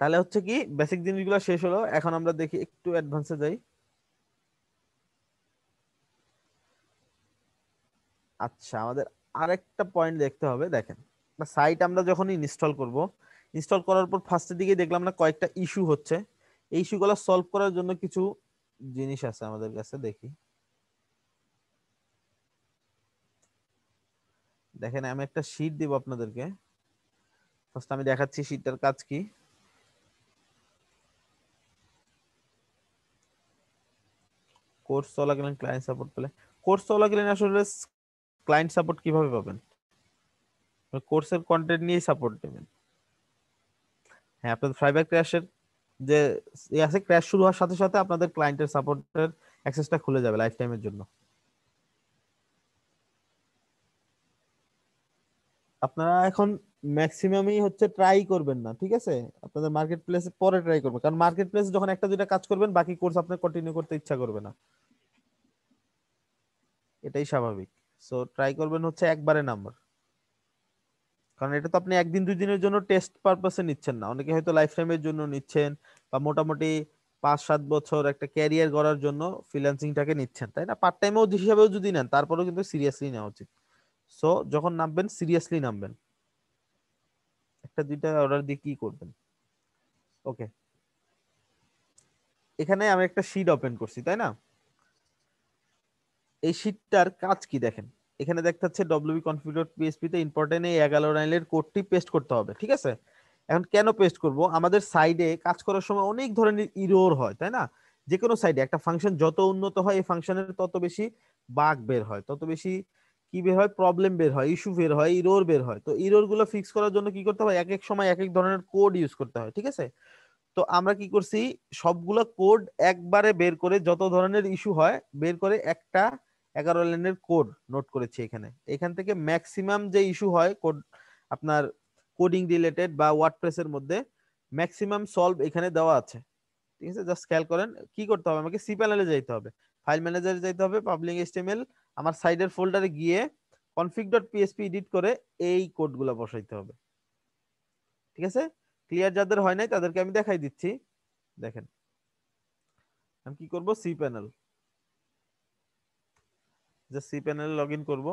তাহলে হচ্ছে কি বেসিক জিনিসগুলো শেষ হলো। এখন আমরা দেখি, একটু অ্যাডভান্সে যাই। আচ্ছা আমাদের আরেকটা পয়েন্ট দেখতে হবে, দেখেন। সাইট আমরা যখন ইনস্টল করব ইনস্টল করার পর ফার্স্টের দিকে দেখলাম না, কয়েকটা ইস্যু হচ্ছে। এই ইস্যুগুলো সলভ করার জন্য কিছু জিনিস আছে আমাদের কাছে, দেখি। দেখেন, আমি একটা শীট দিব আপনাদেরকে। আমি দেখাচ্ছি শীটটার কাজ কি। কোর্স চলাকালীন ক্লায়েন্ট সাপোর্ট পেলে। কোর্স চলাকালীন আসলে ক্লায়েন্ট সাপোর্ট কীভাবে পাবেন? কোর্সের কন্টেন্ট নিয়ে সাপোর্ট দেবেন হ্যাঁ আপনাদের ফাইবার ক্র্যাশের যে আছে ক্র্যাশ শুরু হওয়ার সাথে সাথে আপনাদের ক্লায়েন্টের সাপোর্টের অ্যাক্সেসটা খুলে যাবে লাইফ টাইমের জন্য। আপনারা এখন ম্যাক্সিমামই হচ্ছে ট্রাই করবেন না, ঠিক আছে? আপনাদের মার্কেট প্লেসে পরে ট্রাই করবেন। কারণ মার্কেট প্লেসে যখন একটা, দুইটা কাজ করবেন, বাকি কোর্স আপনি কন্টিনিউ করতে ইচ্ছা করবে না। এটাই স্বাভাবিক। সো ট্রাই করবেন হচ্ছে একবারে নাম্বার কারণ এটা তো আপনি একদিন, দুই দিনের জন্য টেস্ট পারপাসে নিচ্ছেন না। অনেকে হয়তো লাইফ টাইমের জন্য নিচ্ছেন বা মোটামুটি পাঁচ সাত বছর একটা ক্যারিয়ার গড়ার জন্য ফ্রিল্যান্সিংটাকে নিচ্ছেন, তাই না? পার্ট টাইমেও হিসাবেও যদি নেন, তারপরেও কিন্তু সিরিয়াসলি নেওয়া উচিত। সো যখন নামবেন সিরিয়াসলি নামবেন। একটা, দুইটা অর্ডার দিয়ে কি করবেন? ওকে এখানে আমি একটা শীট ওপেন করছি, তাই না? এই শীটটার কাজ কি দেখেন? এখানে দেখতে হচ্ছে ডব্লিউবি কনফিগার পিএসপি তে ইম্পর্টেন্ট এই এগারো লাইনের কোডটি পেস্ট করতে হবে, ঠিক আছে? এখন কেন পেস্ট করব? আমাদের সাইডে কাজ করার সময় অনেক ধরনের ইরোর হয়, তাই না? যে কোনো সাইডে একটা ফাংশন যত উন্নত হয়, এই ফাংশনের তত বেশি বাগ বের হয়, তত বেশি কি বের হয়? প্রবলেম বের হয় ইস্যু বের হয় ইরোর বের হয়। তো ইরোরগুলো ফিক্স করার জন্য কি করতে হয়? এক এক সময় এক এক ধরনের কোড ইউজ করতে হয়, ঠিক আছে? তো আমরা কি করছি? সবগুলো কোড একবারে বের করে যত ধরনের ইস্যু হয়, বের করে একটা এগারো লাইনের কোড নোট করেছি এখানে। এখান থেকে ম্যাক্সিমাম যে ইস্যু হয় কোড আপনার কোডিং রিলেটেড বা ওয়ার্ডপ্রেসের মধ্যে ম্যাক্সিমাম সলভ এখানে দেওয়া আছে। ঠিক আছে? জাস্ট খেয়াল করেন, কি করতে হবে? আমাকে সি প্যানেলে যাইতে হবে। ফাইল ম্যানেজারে যাইতে হবে পাবলিক এসটিএমএল আমার সাইডের ফোল্ডারে গিয়ে config ডট পিএসপি এডিট করে এই কোডগুলো বসাইতে হবে। ঠিক আছে? ক্লিয়ার যাদের হয় নাই, তাদেরকে আমি দেখাই দিচ্ছি। দেখেন। আমি কি করব? সি প্যানেল যে সি প্যানেলে লগ ইন করব।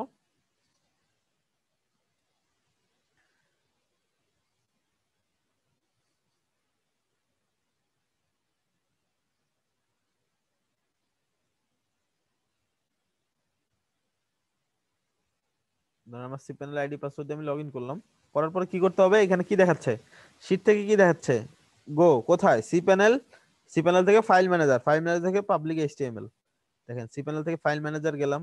ধরেন আমার সি প্যানেল আইডি পাসওয়ার্ড দিয়ে আমি লগ ইন করলাম, করার পরে কি করতে হবে? এখানে কি দেখাচ্ছে? শীট থেকে কি দেখাচ্ছে? গো কোথায়? সি প্যানেল সি প্যানেল থেকে ফাইল ম্যানেজার ফাইল ম্যানেজার থেকে পাবলিক এইচটিএমএল দেখেন সি প্যানেল থেকে ফাইল ম্যানেজার গেলাম।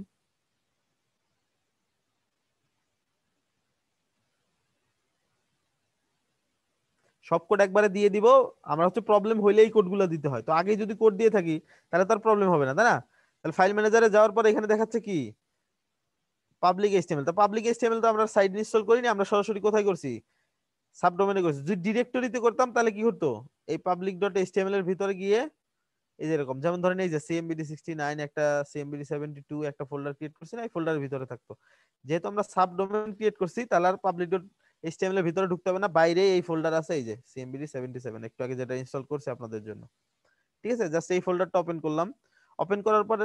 সব কোড একবারে দিয়ে দিব, আমরা হচ্ছে প্রবলেম হইলে হইলেই কোডগুলো দিতে হয়। তো আগে যদি কোড দিয়ে থাকি, তাহলে তার প্রবলেম হবে না, তাই না? তাহলে ফাইল ম্যানেজারে যাওয়ার পরে এখানে দেখাচ্ছে কি? পাবলিক এইচটিএমএল তো পাবলিক এইচটিএমএল তো আমরা সাইড ইনস্টল করিনি, আমরা সরাসরি কোথায় করছি? সাবডোমেনে করছি। যদি ডিরেক্টরিতে করতাম, তাহলে কি হতো এই পাবলিক ডট এইচটিএমএল এর ভিতরে গিয়ে এই যে এরকম, যেমন ধরেন এই যে সিএমবিডি সিক্সটি নাইন একটা সিএমবিডি সেভেন্টি টু একটা ফোল্ডার ক্রিয়েট করছি না এই ফোল্ডারের ভিতরে থাকতো। যেহেতু আমরা সাবডোমেন ক্রিয়েট করছি, তাহলে আর পাবলিক ডট এইচটিএমএল এর ভিতরে ঢুকতে হবে না, বাইরে এই ফোল্ডার আছে এই যে সিএমবিডি সেভেন্টি সেভেন একটু আগে যেটা ইনস্টল করছি আপনাদের জন্য। ঠিক আছে? জাস্ট এই ফোল্ডারটা ওপেন করলাম। ওপেন করার পর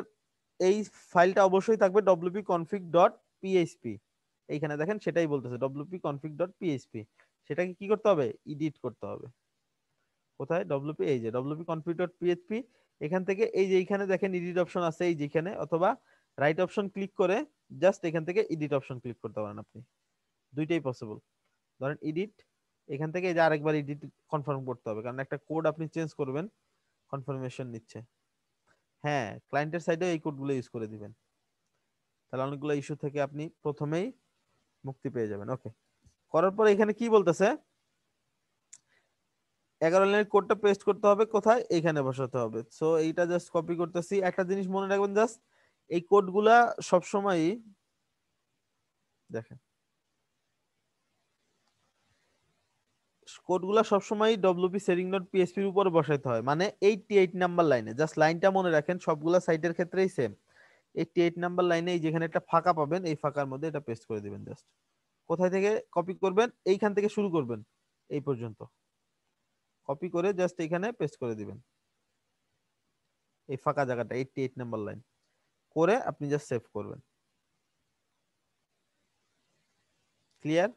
এই ফাইলটা অবশ্যই থাকবে ডব্লিউপি কনফিগ ডট পিএইচপি এইখানে দেখেন সেটাই বলতেছে ডব্লিউপি কনফিগ ডট পিএইচপি সেটাকে কি করতে হবে? এডিট করতে হবে। কোথায়? ডব্লিউপি এই যে ডব্লিউপি কনফিগ ডট পিএইচপি এখান থেকে এই যে এইখানে দেখেন এডিট অপশন আছে এই যেখানে, অথবা রাইট অপশন ক্লিক করে জাস্ট এখান থেকে এডিট অপশন ক্লিক করতে পারেন আপনি। দুইটাই পসিবল ধরেন এডিট এখান থেকে যে আরেকবার এডিট কনফার্ম করতে হবে, কারণ একটা কোড আপনি চেঞ্জ করবেন কনফার্মেশন নিচ্ছে। হ্যাঁ ক্লায়েন্টের সাইডে এই কোডগুলো ইউজ করে দিবেন। তাহলে অনেকগুলো ইস্যু থেকে আপনি প্রথমেই মুক্তি পেয়ে যাবেন। ওকে করার পর এখানে কি বলতেছে? এগারো লাইনের কোডটা পেস্ট করতে হবে, কোথায়? এখানে বসাতে হবে। সো এইটা জাস্ট কপি করতেছি। একটা জিনিস মনে রাখবেন জাস্ট এই কোডগুলা সবসময়ই দেখেন। কোডগুলা সবসময় ডব্লিউপি সেটিং ডট পিএসপির উপরে বসাইতে হয়। মানে এইটটি এইট নাম্বার লাইনে জাস্ট লাইনটা মনে রাখেন, সবগুলা সাইটের ক্ষেত্রেই সেম এইটটি এইট নাম্বার লাইনে এই যেখানে একটা ফাঁকা পাবেন, এই ফাঁকার মধ্যে এটা পেস্ট করে দিবেন জাস্ট কোথায় থেকে কপি করবেন? এইখান থেকে শুরু করবেন, এই পর্যন্ত। কপি করে জাস্ট এখানে পেস্ট করে দিবেন। এই ফাঁকা জায়গাটা এইটটি এইট নাম্বার লাইন করে আপনি জাস্ট সেভ করবেন। ক্লিয়ার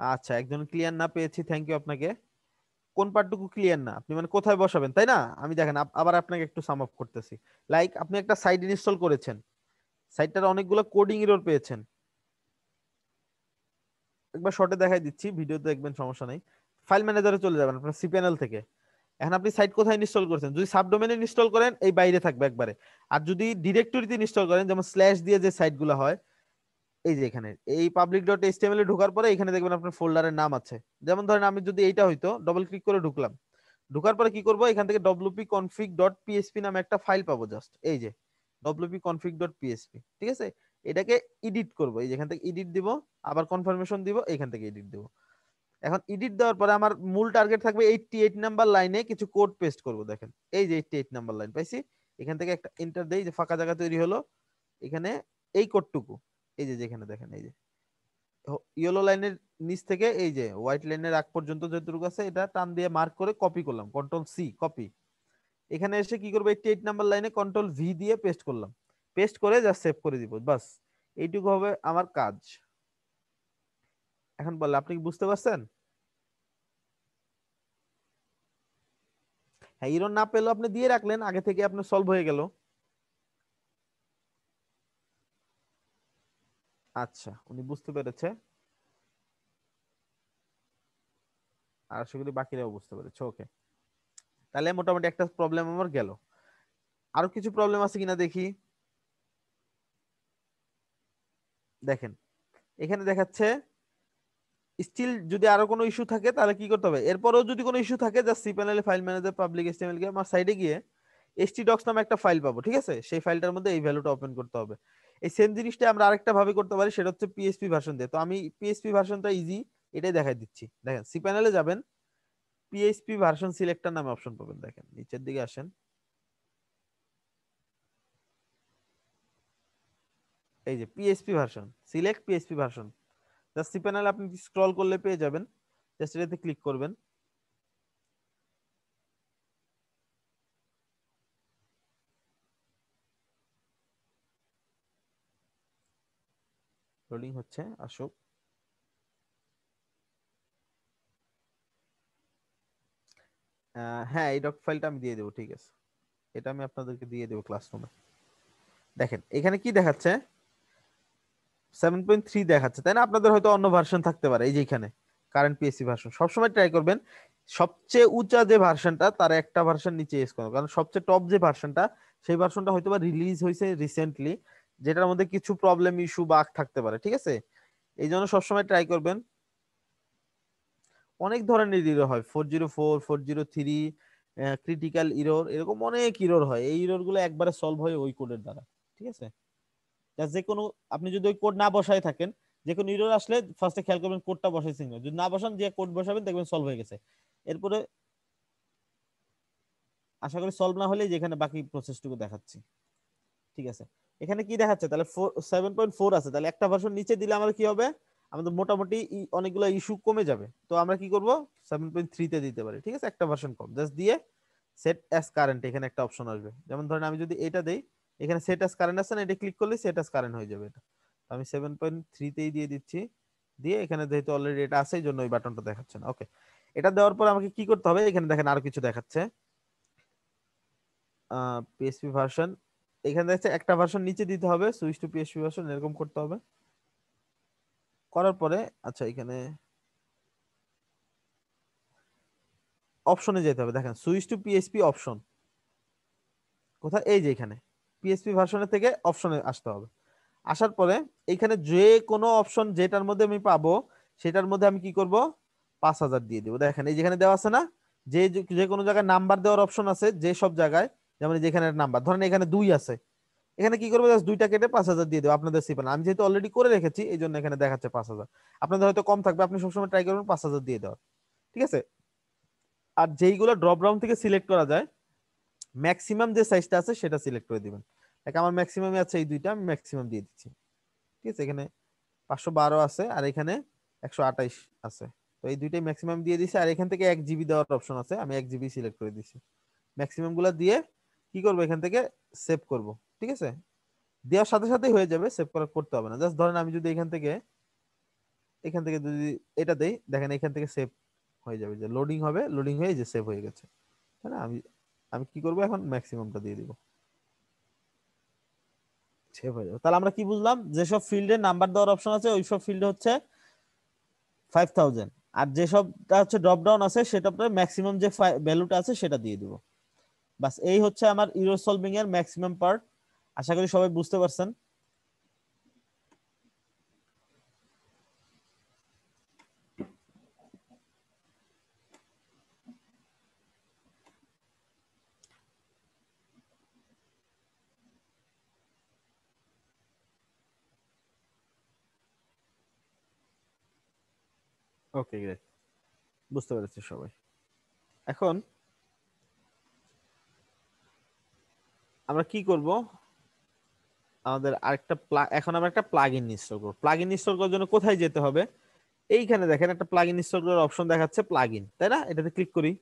আচ্ছা একজন ক্লিয়ার না পেয়েছি থ্যাংক ইউ আপনাকে। কোন পার্টটুকু ক্লিয়ার না? আপনি মানে কোথায় বসাবেন, তাই না? আমি দেখেন আবার আপনাকে একটু সাম আপ করতেছি। লাইক আপনি একটা সাইট ইনস্টল করেছেন। সাইটটার অনেকগুলো কোডিং এরর পেয়েছেন। একবার শর্টে দেখাই দিচ্ছি ভিডিও দেখবেন সমস্যা নাই। ফাইল ম্যানেজারে চলে যাবেন, আপনার সিপিএনএল থেকে। এখন আপনি সাইট কোথায় ইনস্টল করেছেন? যদি সাবডোমেনে ইনস্টল করেন, এই বাইরে থাকবে একবারে। আর যদি ডিরেক্টরিতে ইনস্টল করেন, যেমন স্ল্যাশ দিয়ে যে সাইটগুলো হয় এই যে এখানে, এই পাবলিক ডট এইচটিএমএল এ ঢোকার পরে এখানে দেখবেন আপনার ফোল্ডারের নাম আছে। যেমন ধরেন আমি যদি এইটা হইতো ডবল ক্লিক করে ঢুকলাম। ঢোকার পরে কি করব? এখান থেকে ডব্লিউপি কনফিগ পিএসপি নামে একটা ফাইল পাবো জাস্ট এই যে ডব্লিউপি কনফিগ ডট পিএসপি ঠিক আছে? এটাকে এডিট করব। এই যে এখান থেকে এডিট দিব, আবার কনফার্মেশন দিব, এখান থেকে এডিট দিব। এখন এডিট দেওয়ার পরে আমার মূল টার্গেট থাকবে এইটটি এইট নাম্বার লাইনে কিছু কোড পেস্ট করব, দেখেন। এই যে এইটটি এইট নাম্বার লাইন পাইছি? এখান থেকে একটা এন্টার দেই, যে ফাঁকা জায়গা তৈরি হলো। এখানে এই কোডটুকু এই যে যেখানে দেখেন, এই যে। ইয়েলো লাইনের নিচ থেকে এই যে হোয়াইট লাইনের আগ পর্যন্ত যতটুকু আছে, এটা টান দিয়ে মার্ক করে কপি করলাম কন্ট্রোল সি কপি এখানে এসে কি করব এইটটি এইট নাম্বার লাইনে কন্ট্রোল ভি দিয়ে পেস্ট করলাম। পেস্ট করে জাস্ট সেভ করে দিব, বাস। এইটুকু হবে আমার কাজ। এখন বলে, আপনি কি বুঝতে পারছেন? হ্যাঁ ইরর না পেলেও আপনি দিয়ে রাখলেন, আগে থেকে আপনার সলভ হয়ে গেল। আচ্ছা উনি বুঝতে পেরেছে। আর আশা করি বাকিরাও বুঝতে পেরেছে ওকে তাহলে মোটামুটি একটা প্রবলেম আমার গেল। আরও কিছু প্রবলেম আছে কিনা দেখি? দেখেন, এখানে দেখাচ্ছে স্টিল যদি আরও কোনো ইস্যু থাকে, তাহলে কি করতে হবে? এরপরেও যদি কোনো ইস্যু থাকে জাস্ট সি প্যানেলে ফাইল ম্যানেজার পাবলিক এসটিএমএল কে আমার সাইডে গিয়ে এসটি ডক্স নামে একটা ফাইল পাবো, ঠিক আছে? সেই ফাইলটার মধ্যে এই ভ্যালুটা ওপেন করতে হবে। এই সেম জিনিসটা আমরা আরেকটা ভাবে করতে পারি, সেটা হচ্ছে পিএসপি ভার্সন দিয়ে। তো আমি পিএসপি ভার্সনটা ইজি এটাই দেখাই দিচ্ছি। দেখেন সি প্যানেলে যাবেন পিএসপি ভার্সন সিলেক্টর নামে অপশন পাবেন, দেখেন, নিচের দিকে আসেন। এই যে PHP version select PHP version just cPanel আপনি স্ক্রল করলে পেয়ে যাবেন। জাস্ট এটাতে ক্লিক করবেন। লোডিং হচ্ছে, আসুক। হ্যাঁ এই ডক ফাইলটা আমি দিয়ে দেবো, ঠিক আছে। এটা আমি আপনাদেরকে দিয়ে দেবো ক্লাসরুমে দেখেন, এখানে কি দেখাচ্ছে? সেভেন পয়েন্ট থ্রি দেখাচ্ছে, তাই না? আপনাদের হয়তো অন্য ভার্সন থাকতে পারে, এই যে এখানে কারেন্ট পিএসসি ভার্সন সবসময় ট্রাই করবেন, সবচেয়ে উঁচা যে ভার্সনটা তার একটা ভার্সন নিচে ইউজ করুন। কারণ সবচেয়ে টপ যে ভার্সনটা সেই ভার্সনটা হয়তো বা রিলিজ হয়েছে রিসেন্টলি যেটার মধ্যে কিছু প্রবলেম ইস্যু বাগ থাকতে পারে, ঠিক আছে? এই জন্য সবসময় ট্রাই করবেন। অনেক ধরনের ইরোর হয়। Four zero four four zero three critical error এরকম অনেক ইরোর হয়। এই ইরোরগুলো একবারে সলভ হয় ওই কোডের দ্বারা, ঠিক আছে? যে কোনো, আপনি যদি ওই কোড না বসায় থাকেন, যে কোনো ইরোর আসলে ফার্স্টে খেয়াল করবেন কোডটা বসাইছেন যদি না বসান, যে কোড বসাবেন, দেখবেন সলভ হয়ে গেছে। এরপরে আশা করি সলভ না হলে যেখানে বাকি প্রসেসটুকু দেখাচ্ছি। ঠিক আছে? এখানে কি দেখাচ্ছে? তাহলে সেভেন পয়েন্ট ফোর আছে। তাহলে একটা ভার্সন নিচে দিলে আমাদের কি হবে? আমাদের মোটামুটি অনেকগুলো ইস্যু কমে যাবে। তো আমরা কি করব? সেভেন পয়েন্ট থ্রিতে দিতে পারি, ঠিক আছে? একটা ভার্সন কম। জাস্ট দিয়ে সেট অ্যাস কারেন্ট এখানে একটা অপশন আসবে। যেমন ধরেন আমি যদি এটা দেই, এখানে সেট অ্যাস কারেন্ট আছে না, এটা ক্লিক করলে সেট অ্যাস কারেন্ট হয়ে যাবে এটা। তো আমি সেভেন পয়েন্ট থ্রিতেই দিয়ে দিচ্ছি। দিয়ে এখানে যেহেতু অলরেডি এটা আছে, এই জন্য ওই বাটনটা দেখাচ্ছে না। ওকে এটা দেওয়ার পর আমাকে কি করতে হবে? এখানে দেখেন আরও কিছু দেখাচ্ছে। পিএসপি ভার্সন এখানে দেখছে একটা ভার্সন নিচে দিতে হবে সুইচ টু পিএসপি ভার্সন এরকম করতে হবে। করার পরে আচ্ছা এখানে অপশনে যেতে হবে। দেখেন সুইচ টু পিএসপি অপশন কোথায়? এই যে এখানে। পিএসপি ভার্সনের থেকে অপশনে আসতে হবে। আসার পরে, এখানে যে কোনো অপশন যেটার মধ্যে আমি পাবো, সেটার মধ্যে আমি কি করব? পাঁচ হাজার দিয়ে দেবো। দেখেন, এই যেখানে দেওয়া আছে না, যে যে কোনো জায়গায় নাম্বার দেওয়ার অপশন আছে, যে সব জায়গায় যেমন যেখানে নাম্বার ধরেন এখানে দুই আছে। এখানে কি করব? দুইটা কেটে পাঁচ হাজার দিয়ে দেবো। আপনাদের সিপান আমি যেহেতু অলরেডি করে রেখেছি, এই জন্য এখানে দেখাচ্ছে পাঁচ হাজার। আপনাদের হয়তো কম থাকবে। আপনি সবসময় ট্রাই করবেন পাঁচ হাজার দিয়ে দেওয়ার। ঠিক আছে? আর যেইগুলো ড্রপ ডাউন থেকে সিলেক্ট করা যায় ম্যাক্সিমাম যে সাইজটা আছে, সেটা সিলেক্ট করে দিবেন। দেখ আমার ম্যাক্সিমামে আছে এই দুইটা, আমি ম্যাক্সিমাম দিয়ে দিচ্ছি। ঠিক আছে? এখানে পাঁচশো বারো আছে আর এখানে একশো আঠাইশ আছে। তো এই দুইটাই ম্যাক্সিমাম দিয়ে দিছি। আর এখান থেকে এক জিবি দেওয়ার অপশন আছে। আমি এক জিবি সিলেক্ট করে দিছি। ম্যাক্সিমামগুলা দিয়ে কি করব এখান থেকে? সেভ করব, ঠিক আছে? দেওয়ার সাথে সাথেই হয়ে যাবে সেভ করা করতে হবে না। জাস্ট ধরেন আমি যদি এখান থেকে এখান থেকে যদি এটা দেই, দেখেন এখান থেকে সেভ হয়ে যাবে। যে লোডিং হবে লোডিং হয়ে যে সেভ হয়ে গেছে। তাই না? আমি আমি কি করব এখন? ম্যাক্সিমামটা দিয়ে দিব। সেভ হয়ে যাবে। তাহলে আমরা কি বুঝলাম? যেসব ফিল্ডে নাম্বার দেওয়ার অপশন আছে ওই সব ফিল্ডে হচ্ছে ফাইভ থাউজেন্ড আর যেসবটা হচ্ছে ড্রপ ডাউন আছে, সেটা ম্যাক্সিমাম যে ভ্যালুটা আছে, সেটা দিয়ে দিব। বাস এই হচ্ছে আমার ইরো সলভিং এর ম্যাক্সিমাম পার্ট আশা করি সবাই বুঝতে পারছেন। ওকে গ্রেট বুঝতে পেরেছি সবাই। এখন আমরা কি করব? আমাদের আরেকটা এখন আমরা একটা প্লাগ ইন ইনস্টল করব। প্লাগ ইন ইনস্টল করার জন্য কোথায় যেতে হবে? এইখানে দেখেন, একটা প্লাগ ইন ইনস্টল করার অপশন দেখাচ্ছে প্লাগ ইন তাই না? এটাতে ক্লিক করি।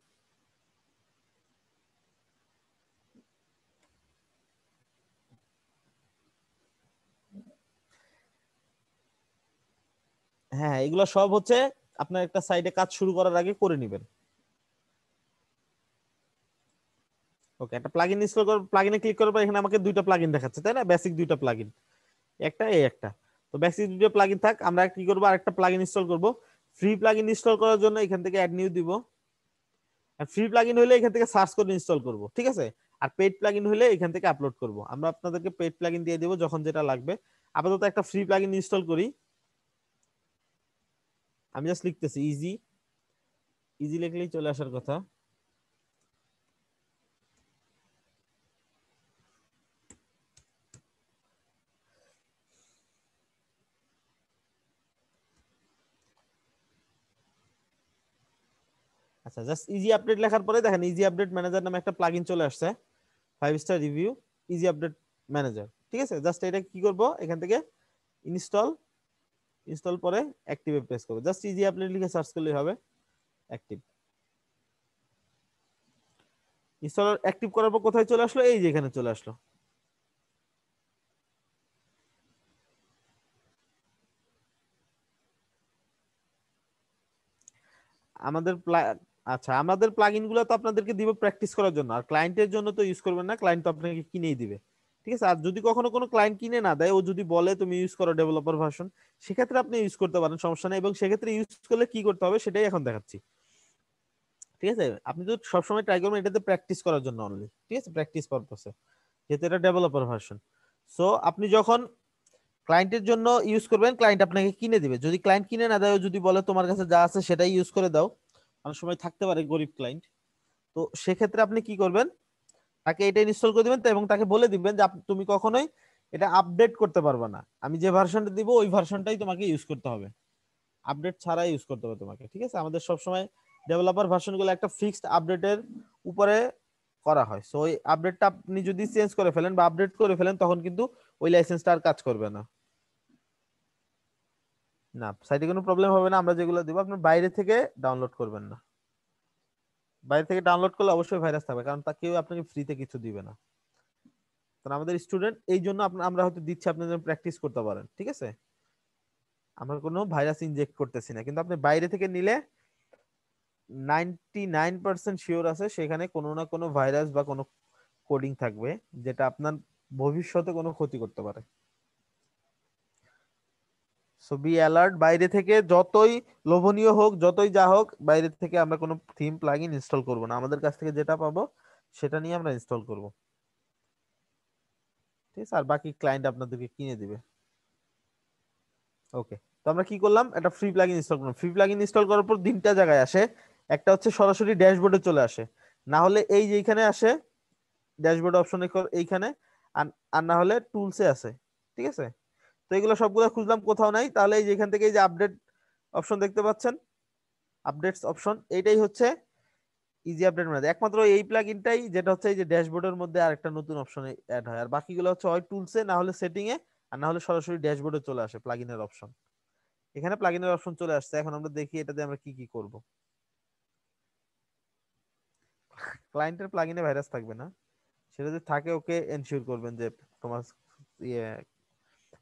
হ্যাঁ এগুলো সব হচ্ছে আপনার একটা সাইডে কাজ শুরু করার আগে করে নেবেন। ওকে একটা প্লাগইন ইনস্টল করার প্লাগইনে ক্লিক করার পর এখানে আমাকে দুইটা প্লাগইন দেখাচ্ছে, তাই না? বেসিক দুইটা প্লাগইন একটা, এই একটা। তো বেসিক দুইটা প্লাগইন থাক, আমরা কি করব? আরেকটা প্লাগইন ইনস্টল করব। ফ্রি প্লাগইন ইনস্টল করার জন্য এখান থেকে অ্যাড নিউ দিব। আর ফ্রি প্লাগইন হলে এখান থেকে সার্চ করে ইনস্টল করব, ঠিক আছে? আর পেইড প্লাগইন হলে এখান থেকে আপলোড করব। আমরা আপনাদেরকে পেইড প্লাগইন দিয়ে দেব যখন যেটা লাগবে। আপাতত একটা ফ্রি প্লাগইন ইনস্টল করি। আমি জাস্ট লিখতেছি ইজি ইজি লিখলেই চলে আসার কথা। আচ্ছা জাস্ট ইজি আপডেট লেখার পরে দেখেন ইজি আপডেট ম্যানেজার নামে একটা প্লাগইন চলে আসছে five star review easy update manager ঠিক আছে? জাস্ট এটা কি করব? এখান থেকে ইনস্টল ইনস্টল পরে অ্যাক্টিভে প্রেস করব। জাস্ট ইজি আপডেট লিখে সার্চ করলেই হবে অ্যাক্টিভ ইনস্টল অ্যাক্টিভ করার পর কোথায় চলে আসলো? এই যে এখানে চলে আসলো। আমাদের আচ্ছা আমাদের প্লাগইনগুলো তো আপনাদেরকে দিব প্র্যাকটিস করার জন্য। আর ক্লায়েন্টের জন্য তো ইউজ করবেন না ক্লায়েন্ট তো আপনাকে কিনেই দিবে। ঠিক আছে? আর যদি কখনো কোনো ক্লায়েন্ট কিনে না দেয়, ও যদি বলে তুমি ইউজ করো ডেভেলপার ভার্সন সেক্ষেত্রে আপনি ইউজ করতে পারেন, সমস্যা নেই। এবং সেক্ষেত্রে ইউজ করলে কি করতে হবে সেটাই এখন দেখাচ্ছি। ঠিক আছে? আপনি তো সবসময় ট্রাই করবেন এটাতে প্র্যাকটিস করার জন্য অনলি ঠিক আছে? প্র্যাকটিস পারপাসে যেহেতু এটা ডেভেলপার ভার্সন সো আপনি যখন ক্লায়েন্টের জন্য ইউজ করবেন ক্লায়েন্ট আপনাকে কিনে দিবে। যদি ক্লায়েন্ট কিনে না দেয় যদি বলে তোমার কাছে যা আছে সেটাই ইউজ করে দাও। অনেক সময় থাকতে পারে গরিব ক্লায়েন্ট তো সেক্ষেত্রে আপনি কি করবেন? তাকে এটা ইনস্টল করে দিবেন এবং তাকে বলে দিবেন যে তুমি কখনোই এটা আপডেট করতে পারবে না। আমি যে ভার্সনটা দিব, ওই ভার্সনটাই তোমাকে ইউজ করতে হবে। আপডেট ছাড়া ইউজ করতে হবে তোমাকে, ঠিক আছে? আমাদের সব সময় ডেভেলপার ভার্সনগুলো একটা ফিক্সড আপডেটের উপরে করা হয়। সো ওই আপডেটটা আপনি যদি চেঞ্জ করে ফেলেন বা আপডেট করে ফেলেন, তখন কিন্তু ওই লাইসেন্সটা আর কাজ করবে না। না সাইটে কোনো প্রবলেম হবে না, আমরা যেগুলো দিব আপনি বাইরে থেকে ডাউনলোড করবেন না। বাইরে থেকে ডাউনলোড করলে অবশ্যই ভাইরাস থাকবে, কারণ তা কেউ আপনাকে ফ্রিতে কিছু দিবে না। কারণ আমাদের স্টুডেন্ট এই জন্য আমরা হয়তো দিচ্ছি আপনি যেন প্র্যাকটিস করতে পারেন, ঠিক আছে? আমরা কোনো ভাইরাস ইনজেক্ট করতেছি না, কিন্তু আপনি বাইরে থেকে নিলে নাইনটি নাইন পার্সেন্ট শিওর আছে, সেখানে কোনো না কোনো ভাইরাস বা কোনো কোডিং থাকবে, যেটা আপনার ভবিষ্যতে কোনো ক্ষতি করতে পারে। সো বি অ্যালার্ট বাইরে থেকে যতই লোভনীয় হোক, যতই যা হোক, বাইরে থেকে আমরা কোনো থিম প্লাগইন ইনস্টল করব না। আমাদের কাছ থেকে যেটা পাবো, সেটা নিয়ে আমরা ইনস্টল করব। ঠিক আছে? আর বাকি ক্লায়েন্ট আপনাদেরকে কিনে দিবে। ওকে তো আমরা কি করলাম? একটা ফ্রি প্লাগইন ইনস্টল করলাম। ফ্রি প্লাগইন ইনস্টল করার পর তিনটা জায়গায় আসে। একটা হচ্ছে সরাসরি ড্যাশবোর্ডে চলে আসে। না হলে এই যে এইখানে আসে ড্যাশবোর্ড অপশনে এইখানে, আর না হলে টুলসে আছে ঠিক আছে? তো এগুলো সবগুলো খুঁজলাম, কোথাও নাই। তাহলে এই যেখান থেকে এই যে আপডেট অপশন দেখতে পাচ্ছেন আপডেটস অপশন এইটাই হচ্ছে ইজি আপডেট মানে একমাত্র এই প্লাগইনটাই যেটা হচ্ছে এই যে ড্যাশবোর্ডের মধ্যে আরেকটা নতুন অপশনে অ্যাড হয়। আর বাকিগুলো হচ্ছে হয় টুলসে না হলে সেটিং এ, আর না হলে সরাসরি ড্যাশবোর্ডে চলে আসে প্লাগইনের অপশন এখানে প্লাগইনের অপশন চলে আসছে। এখন আমরা দেখি এটাতে আমরা কি কি করব। ক্লায়েন্টের প্লাগইনে ভাইরাস থাকবে না। সেটা যদি থাকে, ওকে এনশিওর করবেন যে তোমার ইয়ে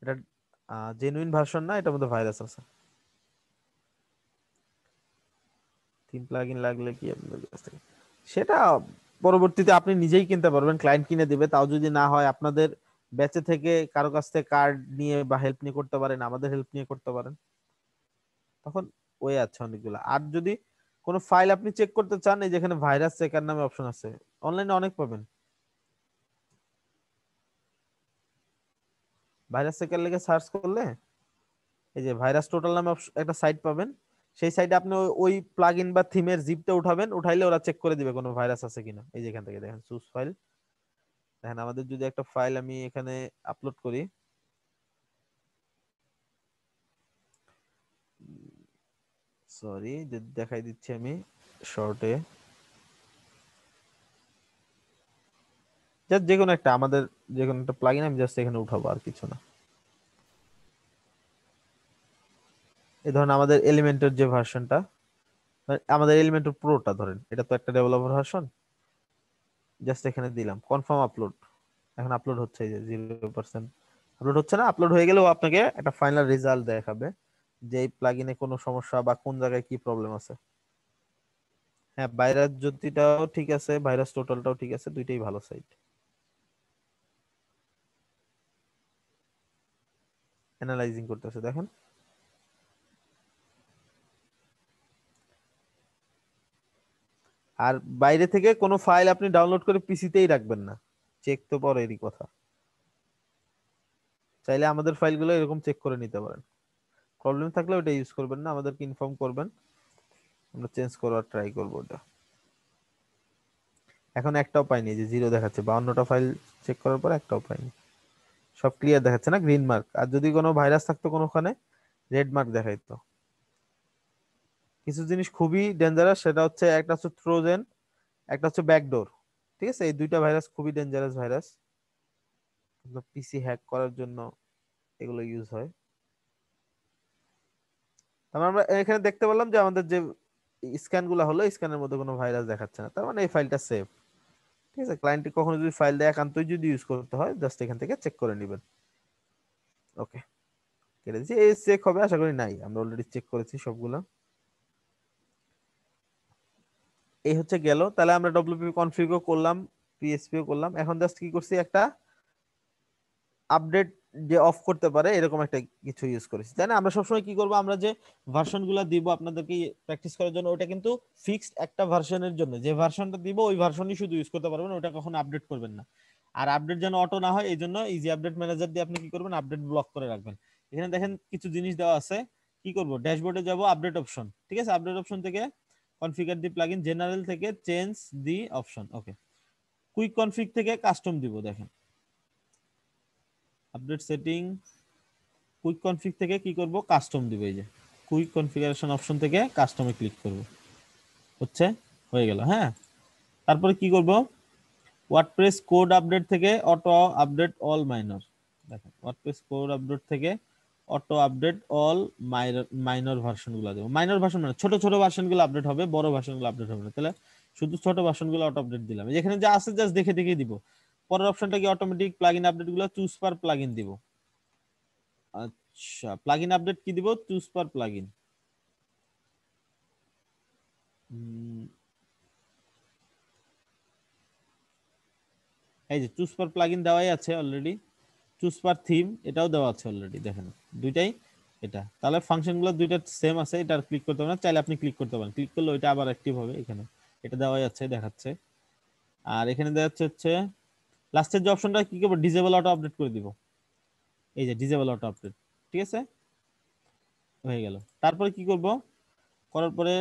এটা জেনুইন ভার্সন না, এটার মধ্যে ভাইরাস আছে। থিম প্লাগইন লাগলে কি আপনাদের কাছ থেকে সেটা পরবর্তীতে আপনি নিজেই কিনতে পারবেন ক্লায়েন্ট কিনে দিবে। তাও যদি না হয়, আপনাদের ব্যাচে থেকে কারও কাছ থেকে কার্ড নিয়ে বা হেল্প নিয়ে করতে পারেন, আমাদের হেল্প নিয়ে করতে পারেন। তখন ওয়ে আছে অনেকগুলো। আর যদি কোনো ফাইল আপনি চেক করতে চান, এই যেখানে ভাইরাস চেকার নামে অপশন আছে অনলাইনে অনেক পাবেন। ভাইরাস চেকার লেগে সার্চ করলে এই যে ভাইরাস টোটাল নামে একটা সাইট পাবেন। সেই সাইটে আপনি ওই প্লাগইন বা থিমের জিপটা উঠাবেন, উঠাইলে ওরা চেক করে দিবে কোনো ভাইরাস আছে কিনা। এই যে এখান থেকে দেখেন চুজ ফাইল দেখেন, আমাদের যদি একটা ফাইল আমি এখানে আপলোড করি। সরি দেখাই দিচ্ছি আমি শর্টে জাস্ট যে কোনো একটা, আমাদের যে কোনো একটা প্লাগইন আমি জাস্ট এখানে উঠাবো আর কিছু না। এই ধরেন আমাদের এলিমেন্টের যে ভার্সনটা আমাদের এলিমেন্টের প্রোটা ধরেন, এটা তো একটা ডেভেলপার ভার্সন জাস্ট এখানে দিলাম কনফার্ম আপলোড এখন আপলোড হচ্ছে এই যে জিরো পার্সেন্ট আপলোড হচ্ছে না আপলোড হয়ে গেলেও আপনাকে একটা ফাইনাল রেজাল্ট দেখাবে যে এই প্লাগইনে কোনো সমস্যা বা কোন জায়গায় কি প্রবলেম আছে। হ্যাঁ ভাইরাস জ্যোতিটাও ঠিক আছে ভাইরাস টোটালটাও ঠিক আছে, দুইটাই ভালো সাইট অ্যানালাইজিং করতেছে, দেখেন। আর বাইরে থেকে কোনো ফাইল আপনি ডাউনলোড করে পিসিতেই রাখবেন না। চেক তো পরেরই কথা। চাইলে আমাদের ফাইলগুলো এরকম চেক করে নিতে পারেন। প্রবলেম থাকলে ওটা ইউজ করবেন না, আমাদেরকে ইনফর্ম করবেন। আমরা চেঞ্জ করার ট্রাই করব ওটা। এখন একটাও পাইনি যে জিরো দেখাচ্ছে। বাউন্নটা ফাইল চেক করার পর একটাও পাইনি। সব ক্লিয়ার দেখাচ্ছে না গ্রিন মার্ক আর যদি কোনো ভাইরাস থাকতো কোনোখানে রেড মার্ক দেখাইতো। কিছু জিনিস খুবই ডেঞ্জারাস সেটা হচ্ছে একটা হচ্ছে ট্রোজেন একটা হচ্ছে ব্যাকডোর ঠিক আছে? এই দুইটা ভাইরাস খুবই ডেঞ্জারাস ভাইরাস পিসি হ্যাক করার জন্য এগুলো ইউজ হয়। তারপর আমরা এখানে দেখতে পেলাম যে আমাদের যে স্ক্যানগুলো হলো স্ক্যানের মধ্যে কোনো ভাইরাস দেখাচ্ছে না। তার মানে এই ফাইলটা সেফ ঠিক আছে? ক্লায়েন্টটি কখনো যদি ফাইল দেয় একান্তই যদি ইউজ করতে হয় জাস্ট এখান থেকে চেক করে নেবেন। ওকে কেটে দিচ্ছি এই চেক হবে, আশা করি নাই। আমরা অলরেডি চেক করেছি সবগুলো। এই হচ্ছে গেল। তাহলে আমরা ডব্লিউপি কনফিগও করলাম পিএসপিও করলাম। এখন জাস্ট কি করছি? একটা আপডেট যে অফ করতে পারে, এরকম একটা কিছু ইউজ করেছি। তাই না? আমরা সবসময় কি করব? আমরা যে ভার্সনগুলা দিব আপনাদেরকে প্র্যাকটিস করার জন্য, ওটা কিন্তু ফিক্সড একটা ভার্সনের জন্য। যে ভার্সনটা দিব, ওই ভার্সনই শুধু ইউজ করতে পারবেন, ওটা কখনো আপডেট করবেন না। আর আপডেট যেন অটো না হয় এই জন্য ইজি আপডেট ম্যানেজার দিয়ে আপনি কি করবেন? আপডেট ব্লক করে রাখবেন। এখানে দেখেন কিছু জিনিস দেওয়া আছে। কি করব? ড্যাশবোর্ডে যাব আপডেট অপশন ঠিক আছে? আপডেট অপশন থেকে কনফিগার দি প্লাগইন জেনারেল থেকে change the option okay quick config থেকে কাস্টম দিব, দেখেন। আপডেট সেটিং কুইক কনফিগ থেকে কি করব? কাস্টম দিব এই যে। কুইক কনফিগারেশন অপশন থেকে কাস্টমে ক্লিক করব। হচ্ছে? হয়ে গেল হ্যাঁ? তারপরে কি করব? ওয়ার্ডপ্রেস কোড আপডেট থেকে অটো আপডেট অল মাইনর দেখেন ওয়ার্ডপ্রেস কোড আপডেট থেকে অটো আপডেট অল মাইনর ভার্সনগুলো দেবো। মাইনর ভার্সন মানে ছোট ছোট ভার্সনগুলো আপডেট হবে, বড় ভার্সনগুলো আপডেট হবে না। তাহলে শুধু ছোট ভার্সনগুলো অটো আপডেট দিলাম। যেখানে যা আছে জাস্ট দেখে দেখে দিব। পরের অপশনটা কি অটোমেটিক প্লাগইন আপডেটগুলো? চুজ পার প্লাগইন দিব। আচ্ছা প্লাগইন আপডেট কি দিব? চুজ পার প্লাগইন এই যে চুজ পার প্লাগইন দেওয়াই আছে অলরেডি চুজ পার থিম এটাও দেওয়া আছে অলরেডি দেখেন। দুইটাই এটা। তাহলে ফাংশনগুলো দুইটা সেম আছে, এটা ক্লিক করতে হবে না। চাইলে আপনি ক্লিক করতে পারেন। ক্লিক করলে ওইটা আবার অ্যাক্টিভ হবে এখানে। এটা দেওয়াই আছে, দেখাচ্ছে। আর এখানে দেখাচ্ছে হচ্ছে লাস্টের যে অপশনটা কি করব? ডিজেবল অটো আপডেট করে দিব। এই যে ডিজেবল অটো আপডেট ঠিক আছে? হয়ে গেল। তারপরে কি করব? করার পরে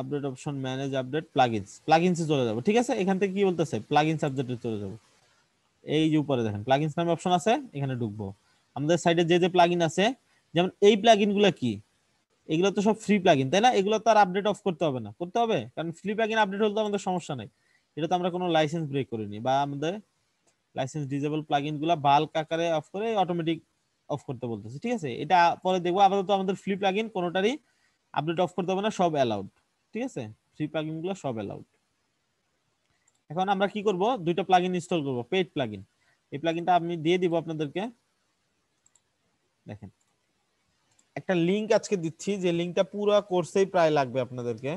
update option manage update plugins প্লাগইনসে চলে যাব, ঠিক আছে? এখান থেকে কি বলতেছে? প্লাগইন আপডেটে চলে যাব। এই যে উপরে দেখেন প্লাগইনস নামে অপশন আছে, এখানে ঢুকবো। আমাদের সাইডে যে যে প্লাগইন আছে, যেমন এই প্লাগইনগুলো কি? এগুলো তো সব ফ্রি প্লাগইন তাই না? এগুলো তো আর আপডেট অফ করতে হবে না। করতে হবে? কারণ ফ্রি প্লাগইন আপডেট হলে তো আমাদের সমস্যা নাই। এটা তো আমরা কোনো লাইসেন্স ব্রেক করিনি বা আমাদের লাইসেন্স ডিজেবল প্লাগইনগুলা বাল্ক আকারে অফ করে অটোমেটিক অফ করতে বলতেছে, ঠিক আছে? এটা পরে দেখব, আপাতত আমাদের ফ্রি প্লাগইন কোনোটারই আপডেট অফ করতে হবে না, সব অ্যালাউড ঠিক আছে? ফ্রি প্লাগইনগুলো সব অ্যালাউড এখন আমরা কি করব? দুইটা প্লাগইন ইনস্টল করব পেড প্লাগইন এই প্লাগইনটা আমি দিয়ে দিব আপনাদেরকে। দেখেন, একটা লিংক আজকে দিচ্ছি, যে লিংকটা পুরো কোর্সেই প্রায় লাগবে আপনাদেরকে।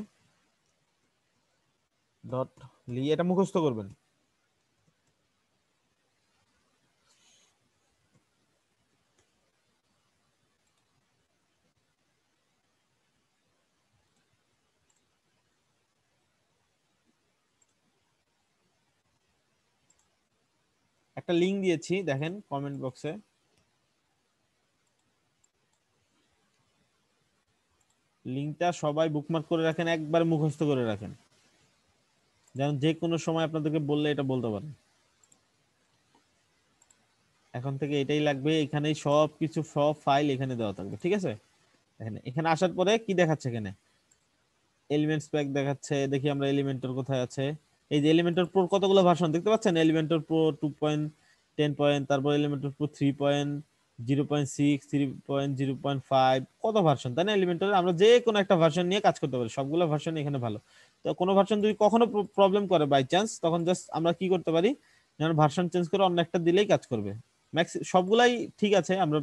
ডট লি এটা মুখস্থ করবেন। একটা লিংক দিয়েছি, দেখেন কমেন্ট বক্সে লিংকটা সবাই বুকমার্ক করে রাখেন, একবার মুখস্থ করে রাখেন। যেন যে কোনো সময় আপনাদেরকে বললে এটা বলতে পারেন। এখন থেকে এটাই লাগবে, এখানেই সব কিছু, সব ফাইল এখানে দেওয়া থাকবে, ঠিক আছে? এখানে এখানে আসার পরে কি দেখাচ্ছে এখানে? এলিমেন্টস প্যাক দেখাচ্ছে, দেখি আমরা এলিমেন্টর কোথায় আছে। এই যে এলিমেন্টর প্রো কতগুলো ভার্সন দেখতে পাচ্ছেন? Elementor pro two point ten point তারপর Elementor pro three point zero point six three point zero point five কত ভার্সন তাই না? এলিমেন্টর আমরা যে কোনো একটা ভার্সন নিয়ে কাজ করতে পারি, সবগুলো ভার্সন এখানে ভালো। তো কোনো ভার্সন যদি কখনো প্রবলেম করে বাই চান্স তখন জাস্ট আমরা কি করতে পারি? যেমন ভার্সন চেঞ্জ করে অন্য একটা দিলেই কাজ করবে। ম্যাক্স সবগুলাই ঠিক আছে, আমরা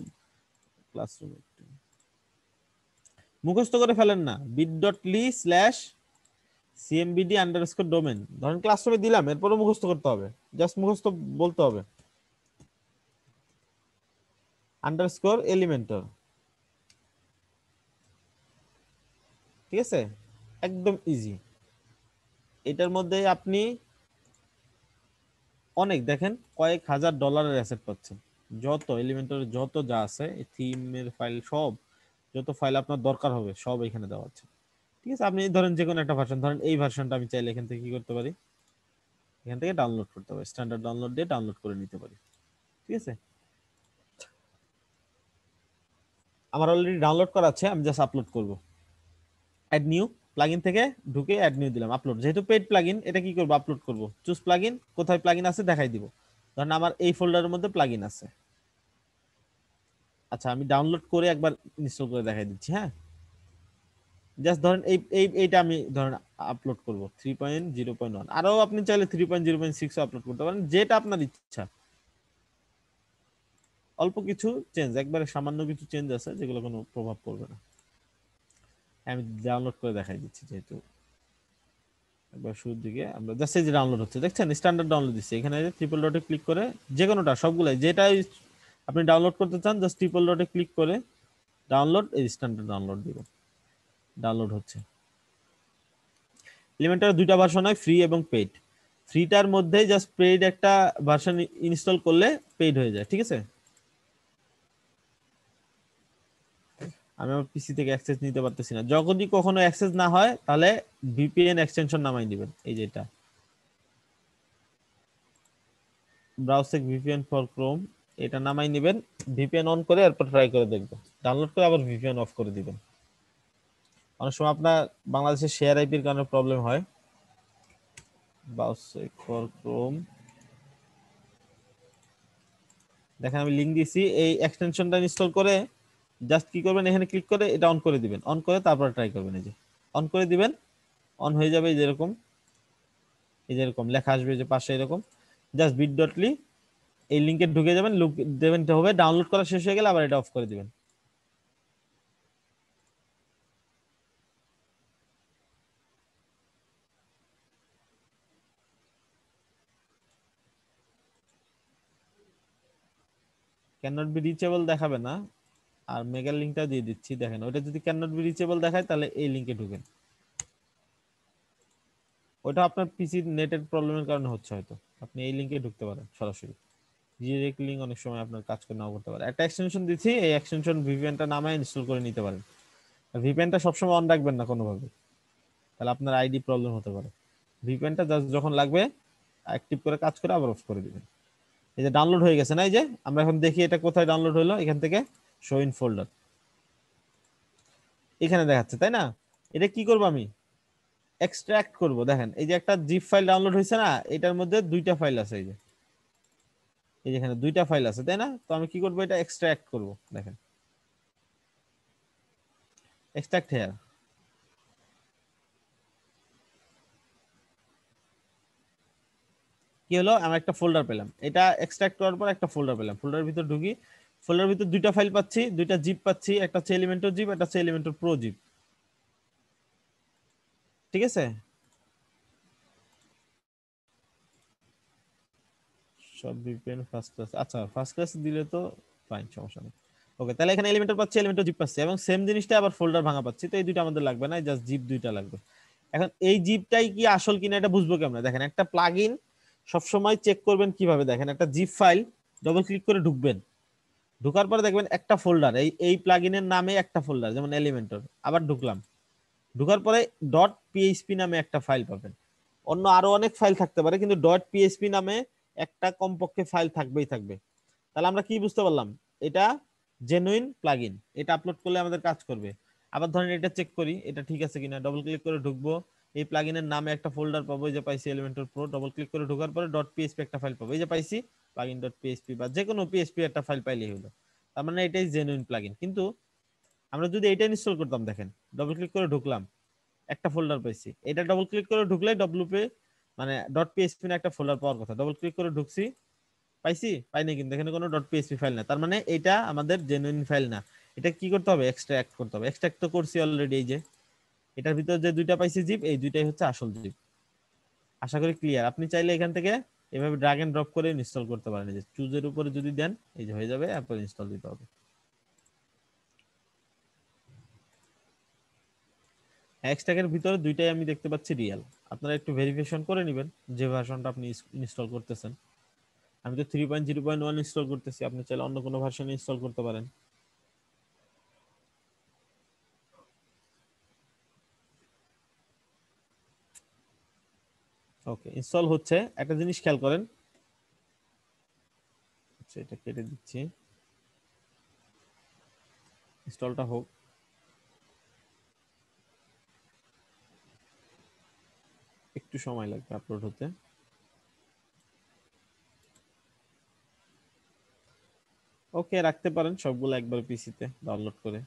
ক্লাসরুমে মুখস্থ করে ফেলেন না bit dot ly slash CMBD underscore domain ধরেন ক্লাসরুমে দিলাম, এরপরও মুখস্থ করতে হবে। জাস্ট মুখস্থ বলতে হবে। আন্ডারস্কোর এলিমেন্টর ঠিক আছে? একদম ইজি এটার মধ্যে আপনি অনেক, দেখেন কয়েক হাজার ডলারের অ্যাসেট পাচ্ছেন। যত এলিমেন্টের যত যা আছে থিমের ফাইল সব, যত ফাইল আপনার দরকার হবে, সব এখানে দেওয়া আছে। ঠিক আছে, আপনি ধরেন যে কোনো একটা ভার্সন ধরেন এই ভার্সনটা আমি চাইলে এখান থেকে কি করতে পারি? এখান থেকে ডাউনলোড করতে পারি স্ট্যান্ডার্ড ডাউনলোড দিয়ে ডাউনলোড করে নিতে পারি। ঠিক আছে? আমার অলরেডি ডাউনলোড করা আছে, আমি জাস্ট আপলোড করব। অ্যাড নিউ প্লাগইন থেকে ঢুকে অ্যাড নিউ দিলাম আপলোড যেহেতু পেড প্লাগইন এটা কি করব? আপলোড করব। চুজ প্লাগইন কোথায় প্লাগইন আছে দেখাই দিব। ধরেন আমার এই ফোল্ডারের মধ্যে প্লাগইন আছে। আচ্ছা আমি ডাউনলোড করে একবার ইনস্টল করে দেখাই দিচ্ছি হ্যাঁ? জাস্ট ধরেন এই এই, এইটা আমি ধরেন আপলোড করব three point zero point one আরও আপনি চাইলে three point zero point six upload করতে পারেন, যেটা আপনার ইচ্ছা। অল্প কিছু চেঞ্জ একবারে সামান্য কিছু চেঞ্জ আছে, যেগুলো কোনো প্রভাব পড়বে না। আমি ডাউনলোড করে দেখাই দিচ্ছি যেহেতু। একবার শুরুর দিকে আমরা জাস্ট এই যে ডাউনলোড হচ্ছে, দেখছেন? স্ট্যান্ডার্ড ডাউনলোড দিচ্ছে। এখানে যে ট্রিপল ডটে ক্লিক করে যে কোনোটা সবগুলাই, যেটাই আপনি ডাউনলোড করতে চান জাস্ট ট্রিপল ডটে ক্লিক করে ডাউনলোড এই স্ট্যান্ডার্ড ডাউনলোড দিব। ডাউনলোড হচ্ছে। এলিমেন্টার দুইটা ভার্সন হয় ফ্রি এবং পেইড ফ্রিটার মধ্যে জাস্ট পেইড একটা ভার্সন ইনস্টল করলে পেইড হয়ে যায়, ঠিক আছে? আমি আমার পিসি থেকে অ্যাক্সেস নিতে পারতেছি না। যদি কখনো অ্যাক্সেস না হয়, তাহলে ভিপিএন এক্সটেনশন নামাই দিবেন, এই যে এটা। ব্রাউসেক ভিপিএন ফর ক্রোম এটা নামাই নেবেন ভিপিএন অন করে এরপর ট্রাই করে দেখবেন। ডাউনলোড করে আবার ভিপিএন অফ করে দিবেন। অনেক সময় আপনার বাংলাদেশের শেয়ার আইপির কারণে প্রবলেম হয়। ব্রাউসেক ফর ক্রোম দেখেন আমি লিংক দিয়েছি, এই এক্সটেনশনটা ইনস্টল করে জাস্ট কি করবেন, এখানে ক্লিক করে এটা অন করে দিবেন। অন করে তারপর ট্রাই করবেন এই যে। অন করে দিবেন অন হয়ে যাবে যেরকম এই যেরকম লেখা আসবে যে পাশে এরকম। জাস্ট বিট ডটলি এই লিংকে ঢুকে যাবেন লুক দেবেন হবে ডাউনলোড করা শেষ হয়ে গেলে আবার এটা অফ করে দিবেন। ক্যান নট বি রিচেবল দেখাবে না। আর মেগার লিঙ্কটা দিয়ে দিচ্ছি, দেখেন। ওটা যদি ক্যান নট বি রিচেবল দেখায়, তাহলে এই লিংকে ঢুকেন। ওটা আপনার পিসির নেটের প্রবলেমের কারণে হচ্ছে হয়তো। আপনি এই লিংকে ঢুকতে পারেন, সরাসরি। ডিরেক্ট লিঙ্ক অনেক সময় আপনার কাজ করে নাও করতে পারে। একটা এক্সটেনশন দিচ্ছি, এই এক্সটেনশন ভিপিএনটা নামায় ইনস্টল করে নিতে পারেন। ভিপিএনটা সবসময় অন রাখবেন না কোনোভাবে। তাহলে আপনার আইডি প্রবলেম হতে পারে। ভিপিএনটা জাস্ট যখন লাগবে অ্যাক্টিভ করে কাজ করে আবার অফ করে দিবেন। এই যে ডাউনলোড হয়ে গেছে না এই যে? আমরা এখন দেখি এটা কোথায় ডাউনলোড হলো, এখান থেকে। শো ইন ফোল্ডার এখানে দেখাচ্ছে, তাই না? এটা কি করব আমি? এক্সট্রাক্ট করব, দেখেন। এই যে একটা জিপ ফাইল ডাউনলোড হয়েছে না, এটার মধ্যে দুইটা ফাইল আছে, এই যে। এই যে এখানে দুইটা ফাইল আছে, তাই না? তো আমি কি করব, এটা এক্সট্রাক্ট করব, দেখেন। এক্সট্রাক্ট হেয়ার কি হলো? আমি একটা ফোল্ডার পেলাম। এটা এক্সট্রাক্ট করার পর একটা ফোল্ডার পেলাম। ফোল্ডারের ভিতর ঢুকি ফোল্ডার ভিতর দুইটা ফাইল পাচ্ছি, দুইটা জিপ পাচ্ছি, একটা হচ্ছে এলিমেন্টর জিপ একটা হচ্ছে এলিমেন্টর প্রো জিপ ঠিক আছে? সব ভিপিএন ফার্স্ট ক্লাস আচ্ছা ফার্স্ট ক্লাস দিলে তো ফাইন সমস্যা নেই। ওকে তাহলে এখানে এলিমেন্টর পাচ্ছি এলিমেন্টর জিপ পাচ্ছি এবং সেম জিনিসটা আবার ফোল্ডার ভাঙা পাচ্ছি, তো এই দুইটা আমাদের লাগবে না জাস্ট জিপ দুইটা লাগবে। এখন এই জিপটাই কি আসল কিনা এটা বুঝব কেমন? দেখেন একটা প্লাগইন সবসময় চেক করবেন কীভাবে? দেখেন একটা জিপ ফাইল ডবল ক্লিক করে ঢুকবেন। ঢোকার পরে দেখবেন একটা ফোল্ডার এই এই প্লাগইনের নামে একটা ফোল্ডার যেমন এলিমেন্টর আবার ঢুকলাম। ঢুকার পরে. ডট পিএইচপি নামে একটা ফাইল পাবেন। অন্য আরও অনেক ফাইল থাকতে পারে, কিন্তু. ডট পিএইচপি নামে একটা কমপক্ষে ফাইল থাকবেই থাকবে। তাহলে আমরা কি বুঝতে পারলাম? এটা জেনুইন প্লাগইন এটা আপলোড করলে আমাদের কাজ করবে। আবার ধরেন এটা চেক করি, এটা ঠিক আছে কিনা ডবল ক্লিক করে ঢুকবো, এই প্লাগইনের নামে একটা ফোল্ডার পাবো যে পাইছি এলিমেন্টর প্রো ডবল ক্লিক করে ঢোকার পরে. ডট পিএইচপি একটা ফাইল পাবো, এই যে পাইছি প্লাগইন ডট পিএইচপি বা যে কোনো পিএইচপি একটা ফাইল পাইলেই হলো তার মানে এটাই জেনুইন প্লাগইন কিন্তু আমরা যদি এটা ইনস্টল করতাম, দেখেন ডবল ক্লিক করে ঢুকলাম, একটা ফোল্ডার পাইছি। এটা ডবল ক্লিক করে ঢুকলে ডব্লিউপি মানে. ডট পিএসপি না একটা ফোল্ডার পাওয়ার কথা। ডবল ক্লিক করে ঢুকছি, পাইছি পাই পাইনি কিন্তু, এখানে কোনো. ডট পিএইচপি ফাইল না তার মানে এটা আমাদের জেনুইন ফাইল না। এটা কি করতে হবে? এক্সট্রাক্ট করতে হবে। এক্সট্রাক্ট তো করছি অলরেডি এই যে। এটার ভিতরে যে দুইটা পাইছি জিপ এই দুইটাই হচ্ছে আসল জিপ আশা করি ক্লিয়ার আপনি চাইলে এখান থেকে এভাবে ড্রাগ এন্ড ড্রপ করে ইনস্টল করতে পারেন। যে চুজের উপরে যদি দেন, এই যে হয়ে যাবে, এরপর ইনস্টল দিতে হবে। এক্সট্যাকের ভিতরে দুইটাই আমি দেখতে পাচ্ছি রিয়েল আপনারা একটু ভেরিফিকেশন করে নেবেন যে ভার্সনটা আপনি ইনস্টল করতেছেন। আমি তো three point zero point one install করতেছি, আপনি চাইলে অন্য কোনো ভার্সন ইনস্টল করতে পারেন। ওকে, ইনস্টল হচ্ছে। একটা জিনিস খেয়াল করেন। আচ্ছা এটা কেটে দিচ্ছি। ইনস্টলটা হোক। একটু সময় লাগবে আপলোড হতে। ওকে, রাখতে পারেন সবগুলো একবার পিসিতে ডাউনলোড করে।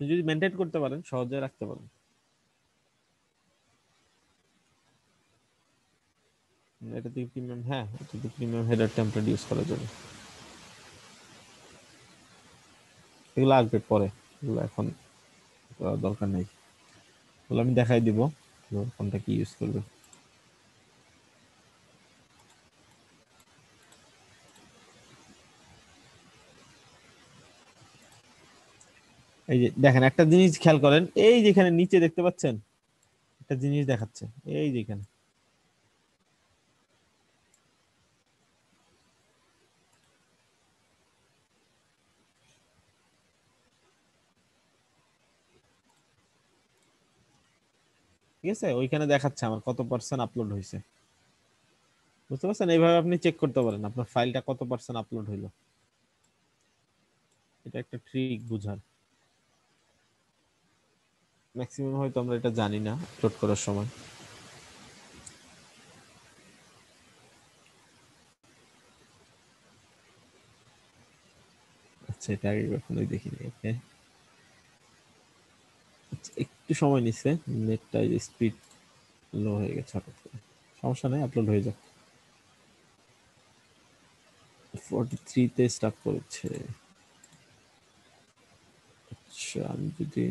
যদি মেনটেন করতে পারেন, সহজে রাখতে পারেন। এটা দিয়ে প্রিমিয়াম হ্যাঁ এটা দিয়ে প্রিমিয়াম হেডার টেমপ্লেট ইউজ করা যাবে এগুলো আসবে পরে, এগুলো এখন দরকার নেই। এগুলো আমি দেখাই দিব কোনটা কি ইউজ করবে। এই যে দেখেন, একটা জিনিস খেয়াল করেন, এই যেখানে নিচে দেখতে পাচ্ছেন, একটা জিনিস দেখাচ্ছে, এই যেখানে। ঠিক আছে? ওইখানে দেখাচ্ছে আমার কত পার্সেন্ট আপলোড হয়েছে বুঝতে পারছেন? এইভাবে আপনি চেক করতে পারেন আপনার ফাইলটা কত পার্সেন্ট আপলোড হইল। এটা একটা ট্রিক বুঝার। ম্যাক্সিমাম হয়তো আমরা এটা জানি না আপলোড করার সময়। আচ্ছা এটা আগে কখনোই দেখিনি ওকে একটু সময় নিচ্ছে, নেটটা স্পিড লো হয়ে গেছে হঠাৎ করে। সমস্যা নেই আপলোড হয়ে যাক। ফর্টি থ্রিতে স্টার্ট করেছে। আচ্ছা আমি যদি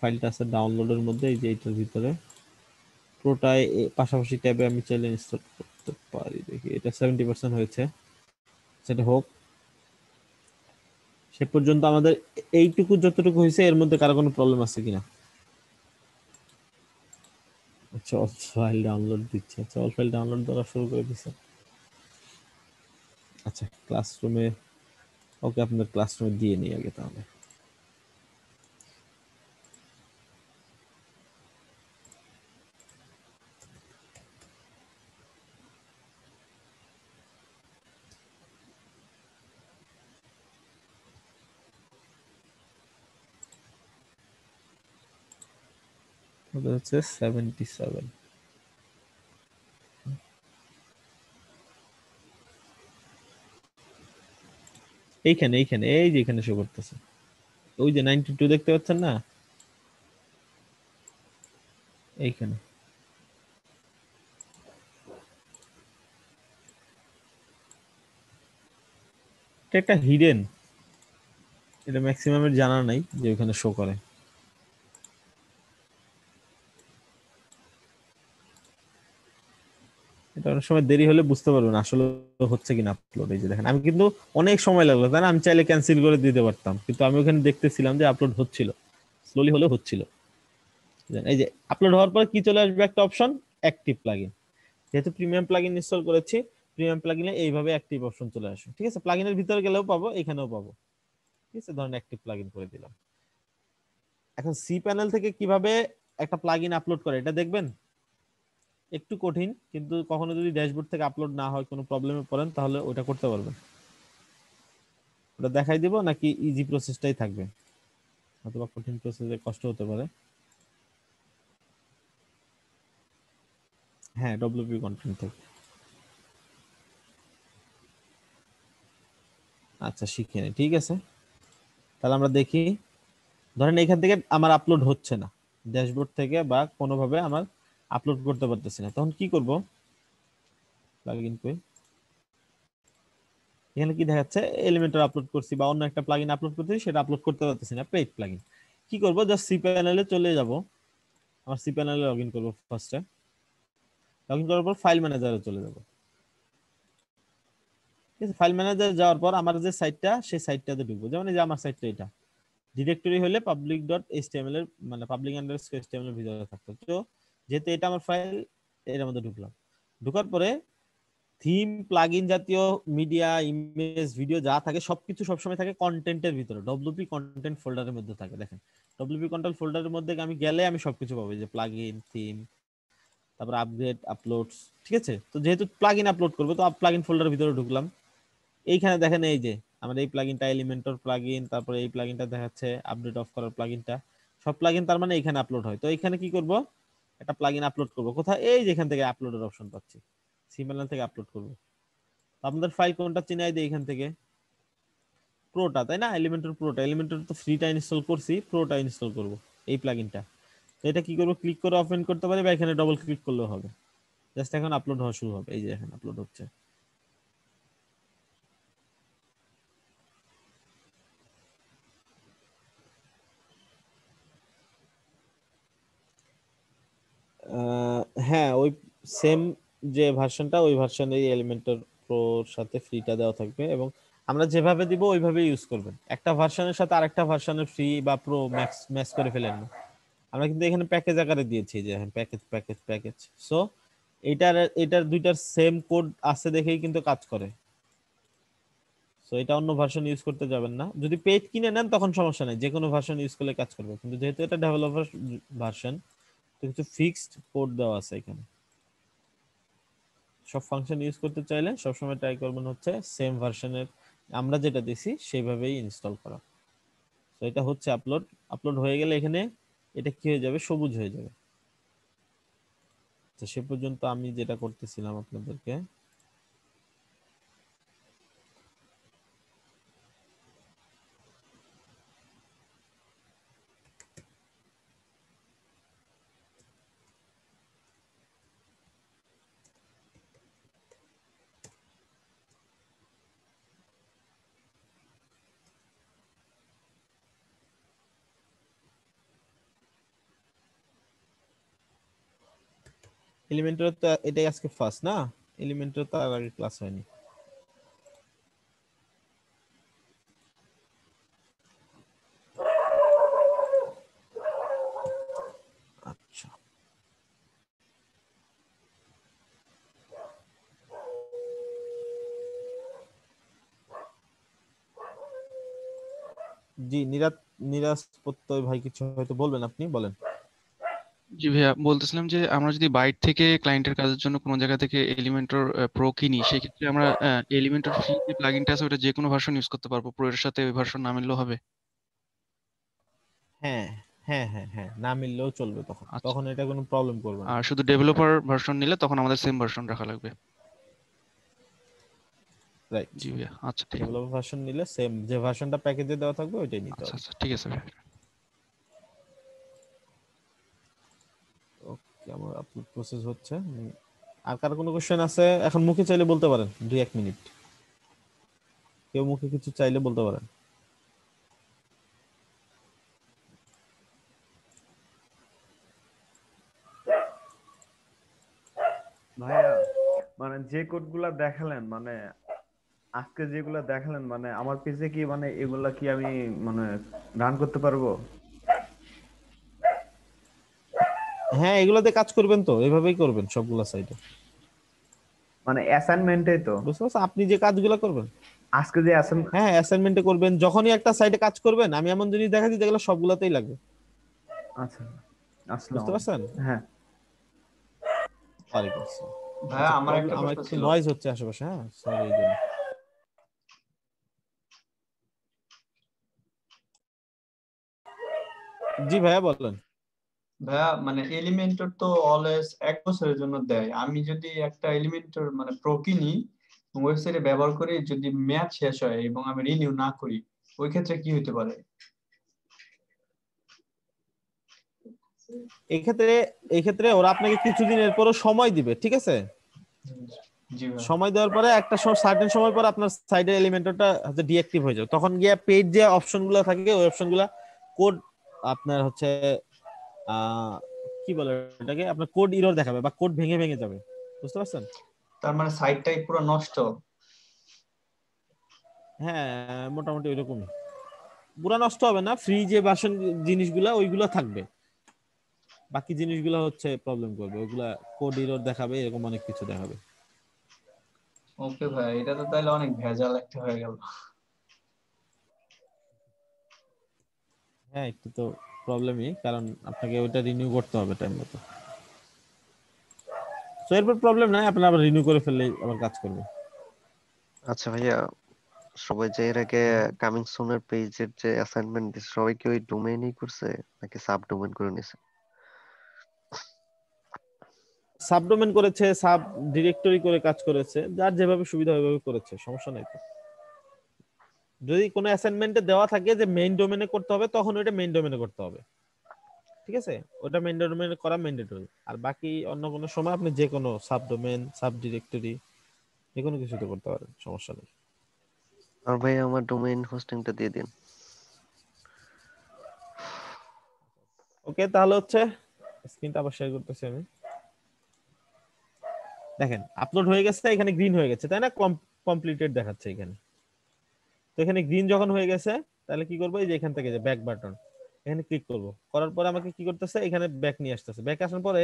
ফাইলটা আছে ডাউনলোডের মধ্যে, এই যে এইটার ভিতরে। পুরোটাই পাশাপাশি ট্যাবে আমি চাইলে ইনস্টল করতে পারি। দেখি, এটা সেভেন্টি পার্সেন্ট হয়েছে। সেটা হোক। সে পর্যন্ত আমাদের এইটুকু যতটুকু হয়েছে, এর মধ্যে কারও কোনো প্রবলেম আছে কিনা? আচ্ছা অল ফাইল ডাউনলোড দিচ্ছে। আচ্ছা অল ফাইল ডাউনলোড করা শুরু করে দিচ্ছে আচ্ছা ক্লাসরুমে ওকে আপনার ক্লাসরুমে দিয়ে নিই আগে তাহলে। হচ্ছে সেভেন্টি সেভেন এইখানে এইখানে, এই যে এখানে শো করতেছে। ওই যে নাইনটি টু দেখতে পাচ্ছেন না? এইখানে। এটা একটা হিডেন এটা ম্যাক্সিমামের জানা নাই যে ওখানে শো করে। এটা অনেক সময় দেরি হলে বুঝতে পারবেন আসলে হচ্ছে কিনা আপলোড এই যে দেখেন। আমি কিন্তু অনেক সময় লাগল, তাই না? আমি চাইলে ক্যান্সেল করে দিতে পারতাম। কিন্তু আমি ওখানে দেখতেছিলাম যে আপলোড হচ্ছিল। স্লোলি হলে হচ্ছিল। এই যে আপলোড হওয়ার পর কি চলে আসবে একটা অপশন অ্যাক্টিভ প্লাগইন যেহেতু প্রিমিয়াম প্লাগইন ইনস্টল করেছি প্রিমিয়াম প্লাগইনে এইভাবে অ্যাক্টিভ অপশন চলে আসে। ঠিক আছে? প্লাগইনের ভিতরে গেলেও পাবো, এখানেও পাবো। ঠিক আছে? ধরেন অ্যাক্টিভ প্লাগইন করে দিলাম। এখন সি প্যানেল থেকে কীভাবে একটা প্লাগইন আপলোড করে, এটা দেখবেন? একটু কঠিন, কিন্তু কখনো যদি ড্যাশবোর্ড থেকে আপলোড না হয়, কোনো প্রবলেমে পড়েন, তাহলে ওটা করতে পারবেন। ওটা দেখাই দিব, নাকি ইজি প্রসেসটাই থাকবে। অথবা কঠিন প্রসেসে কষ্ট হতে পারে। হ্যাঁ ডব্লিউপি কন্টেন্ট থেকে। আচ্ছা শিখে নি, ঠিক আছে। তাহলে আমরা দেখি। ধরেন এখান থেকে আমার আপলোড হচ্ছে না। ড্যাশবোর্ড থেকে বা কোনোভাবে আমার আপলোড করতে পারতেছি না। তখন কি করব? প্লাগইন কই? এখানে কি দেখাচ্ছে? এলিমেন্টর আপলোড করছি বা অন্য একটা প্লাগইন আপলোড করতেছি সেটা আপলোড করতে পারতেছি না পেইড প্লাগইন কি করব? জাস্ট সি প্যানেলে চলে যাব। আমার সি প্যানেলে লগইন করব ফার্স্টে লগইন করার পর ফাইল ম্যানেজারে চলে যাব। ঠিক আছে ফাইল ম্যানেজার যাওয়ার পর আমার যে সাইটটা সেই সাইটটাতে ঢুকবো। যেমন এই যে আমার সাইটটা এটা। ডিরেক্টরি হলে পাবলিক ডট এইচটিএমএল এর মানে পাবলিক আন্ডারস্কোর এইচটিএমএল এর ভিতরে থাকতো। তো যেহেতু এটা আমার ফাইল এর মধ্যে ঢুকলাম। ঢুকার পরে থিম প্লাগইন জাতীয় মিডিয়া ইমেজ ভিডিও যা থাকে, সবকিছু সবসময় থাকে কন্টেন্টের ভিতরে। ডব্লিউপি কন্টেন্ট ফোল্ডারের মধ্যে থাকে, দেখেন। ডব্লিউপি কন্টেন্ট ফোল্ডারের মধ্যে আমি গেলে আমি সবকিছু পাবো যে প্লাগইন থিম তারপর আপগ্রেড আপলোডস ঠিক আছে? তো যেহেতু প্লাগইন আপলোড করব, তো প্লাগইন ফোল্ডারের ভিতরে ঢুকলাম। এইখানে দেখেন এই যে আমাদের এই প্লাগইনটা এলিমেন্টর প্লাগইন তারপরে এই প্লাগইনটা দেখাচ্ছে আপডেট অফ করার প্লাগইনটা সব প্লাগইন তার মানে এখানে আপলোড হয়। তো এখানে কি করব? একটা প্লাগইন আপলোড করব। কোথায়? এই যেখান থেকে আপলোডের অপশন পাচ্ছি। সিম্বল থেকে আপলোড করব। আপনাদের ফাইল কোনটা চিনাই দেই এখান থেকে? প্রোটা তাই না? এলিমেন্টর প্রোটা এলিমেন্টর তো ফ্রিটা ইনস্টল করছি প্রোটা ইনস্টল করব এই প্লাগইনটা তো এটা কি করব? ক্লিক করে ওপেন করতে পারি বা এখানে ডবল ক্লিক করলেও হবে। জাস্ট এখন আপলোড হওয়া শুরু হবে। এই যে এখন আপলোড হচ্ছে। হ্যাঁ ওই সেম যে ভার্সনটা ওই ভার্সনের এলিমেন্টর প্রোর সাথে ফ্রিটা দেওয়া থাকবে এবং আমরা যেভাবে দিব ওইভাবে ইউজ করবেন। একটা ভার্সনের সাথে আরেকটা ভার্সনের ফ্রি বা প্রো ম্যাক্স ম্যাচ করে ফেলেন না। আমরা কিন্তু এখানে প্যাকেজ আকারে দিয়েছি যে প্যাকেজ প্যাকেজ প্যাকেজ সো এটার এটার দুইটার সেম কোড আছে দেখেই কিন্তু কাজ করে। সো এটা অন্য ভার্সন ইউজ করতে যাবেন না। যদি পেজ কিনে নেন, তখন সমস্যা নেই। যে কোনো ভার্সন ইউজ করলে কাজ করবে। কিন্তু যেহেতু এটা ডেভেলপার ভার্সন তো কিছু ফিক্সড কোড দেওয়া আছে এখানে। সব ফাংশন ইউজ করতে চাইলে সবসময় ট্রাই করবেন হচ্ছে সেম ভার্সনের আমরা যেটা দিছি সেইভাবেই ইনস্টল করা। তো এটা হচ্ছে আপলোড আপলোড হয়ে গেলে এখানে এটা কি হয়ে যাবে? সবুজ হয়ে যাবে। তো সে পর্যন্ত আমি যেটা করতেছিলাম আপনাদেরকে এলিমেন্টার তো এটাই আজকে ফার্স্ট না? এলিমেন্টার তো আগে ক্লাস হয়নি। আচ্ছা। জি, নিরাজ নিরাজ প্রত্যয় ভাই কিছু হয়তো বলবেন আপনি? বলেন। জি ভাইয়া বলতেছিলাম যে আমরা যদি বাইট থেকে ক্লায়েন্টের কাজের জন্য কোনো জায়গা থেকে এলিমেন্টর প্রো কিনি সেই ক্ষেত্রে আমরা এলিমেন্টর ফ্রি যে প্লাগইনটা আছে ওটা যে কোনো ভার্সন ইউজ করতে পারব। প্রো এর সাথে ওই ভার্সন না মিললেও হবে? হ্যাঁ হ্যাঁ হ্যাঁ হ্যাঁ না মিললেও চলবে তখন। আচ্ছা। তখন এটা কোনো প্রবলেম করবে না। আর শুধু ডেভেলপার ভার্সন নিলে তখন আমাদের সেম ভার্সন রাখা লাগবে। রাইট জি ভাইয়া আচ্ছা ঠিক আছে। ডেভেলপার ভার্সন নিলে সেম যে ভার্সনটা প্যাকেজে দেওয়া থাকবে ওইটাই নিতে আচ্ছা আচ্ছা ঠিক আছে ভাইয়া ওকে আমার প্রসেস হচ্ছে? আর কার কোনো কোশ্চেন আছে? এখন মুখে চাইলে বলতে পারেন, দুই, এক মিনিট। কেউ মুখে কিছু চাইলে বলতে পারেন। ভাইয়া মানে যে কোডগুলা দেখালেন মানে আজকে যেগুলা দেখালেন মানে আমার পেজে কি মানে এগুলা কি আমি মানে রান করতে পারব? হ্যাঁ এগুলোতে কাজ করবেন তো এভাবেই করবেন সবগুলা সাইডে মানে অ্যাসাইনমেন্টে তো? বুঝতে পারছেন? আপনি যে কাজগুলো করবেন। আজকে যে অ্যাসাইন হ্যাঁ অ্যাসাইনমেন্টে করবেন যখনই একটা সাইডে কাজ করবেন আমি এমন জিনিস দেখা দিই যেগুলো সবগুলাতেই লাগবে। আচ্ছা আসসালাম বুঝতে পারছেন? হ্যাঁ। ওয়ালাইকুম আসসালাম। ভাইয়া আমার একটা আমার একটু নয়েজ হচ্ছে আশেপাশে হ্যাঁ সরি এই জন্য। জি ভাইয়া বলেন। ভাইয়া মানে এলিমেন্টর তো অলওয়েজ এক বছরের জন্য দেয়। আমি যদি একটা এলিমেন্টর মানে প্রো কিনি ওয়েবসাইটে ব্যবহার করি যদি ম্যাচ শেষ হয় এবং আমি রিনিউ না করি ওই ক্ষেত্রে কি হতে পারে? এই ক্ষেত্রে এই ক্ষেত্রে ওরা আপনাকে কিছুদিন এরপরও সময় দিবে ঠিক আছে? সময় দেওয়ার পরে একটা সার্টেন সময় পর আপনার সাইডের এলিমেন্টরটা হচ্ছে ডিঅ্যাক্টিভ হয়ে যাবে। তখন গিয়ে পেজ যে অপশনগুলো থাকে ওই অপশনগুলো কোড আপনার হচ্ছে কি বলে এটাকে আপনার কোড ইরর দেখাবে বা কোড ভেঙে ভেঙে যাবে। বুঝতে পারছেন? তার মানে সাইটটাই পুরো নষ্ট। হ্যাঁ মোটামুটি ওইরকমই। পুরো নষ্ট হবে না ফ্রি যে বাসন জিনিসগুলা ওইগুলো থাকবে। বাকি জিনিসগুলো হচ্ছে প্রবলেম করবে। ওইগুলা কোড ইরর দেখাবে এরকম অনেক কিছু দেখাবে। ওকে ভাই এটা তো তাহলে অনেক ভেজাল একটা হয়ে গেল। হ্যাঁ একটু তো প্রবলেমই কারণ আপনাকে ওইটা রিনিউ করতে হবে টাইম মতো। তো এরপর প্রবলেম নাই আপনার আবার রিনিউ করে ফেললেই আবার কাজ করবে। আচ্ছা ভাইয়া সবাই যে এর আগে কামিং সুনের পেজের যে অ্যাসাইনমেন্ট দিছে সবাই কি ওই ডোমেইনই করছে নাকি সাব ডোমেইন করে নিছে? সাবডোমেন করেছে সাব ডিরেক্টরি করে কাজ করেছে যার যেভাবে সুবিধা ওইভাবে করেছে সমস্যা নাই তো। যদি কোনো অ্যাসাইনমেন্টে দেওয়া থাকে যে মেইন ডোমেনে করতে হবে তখন ওইটা মেইন ডোমেনে করতে হবে। ঠিক আছে? ওটা মেইন ডোমেনে করা ম্যান্ডেটরি আর বাকি অন্য কোনো সময় আপনি যে কোনো সাব ডোমেন সাব ডিরেক্টরি যে কোনো কিছুতে করতে পারেন সমস্যা নেই। আর ভাই আমার ডোমেইন হোস্টিংটা দিয়ে দিন। ওকে তাহলে হচ্ছে স্ক্রিনটা আবার শেয়ার করতেছি আমি। দেখেন আপলোড হয়ে গেছে এখানে গ্রিন হয়ে গেছে তাই না? কমপ্লিটেড দেখাচ্ছে এখানে। এখানে গ্রিন যখন হয়ে গেছে, তাহলে কি করব? এই যে এখান থেকে যে ব্যাক বাটন এখানে ক্লিক করব। করার পরে আমাকে কি করতেছে? এখানে ব্যাক নিয়ে আসতেছে। ব্যাক আসার পরে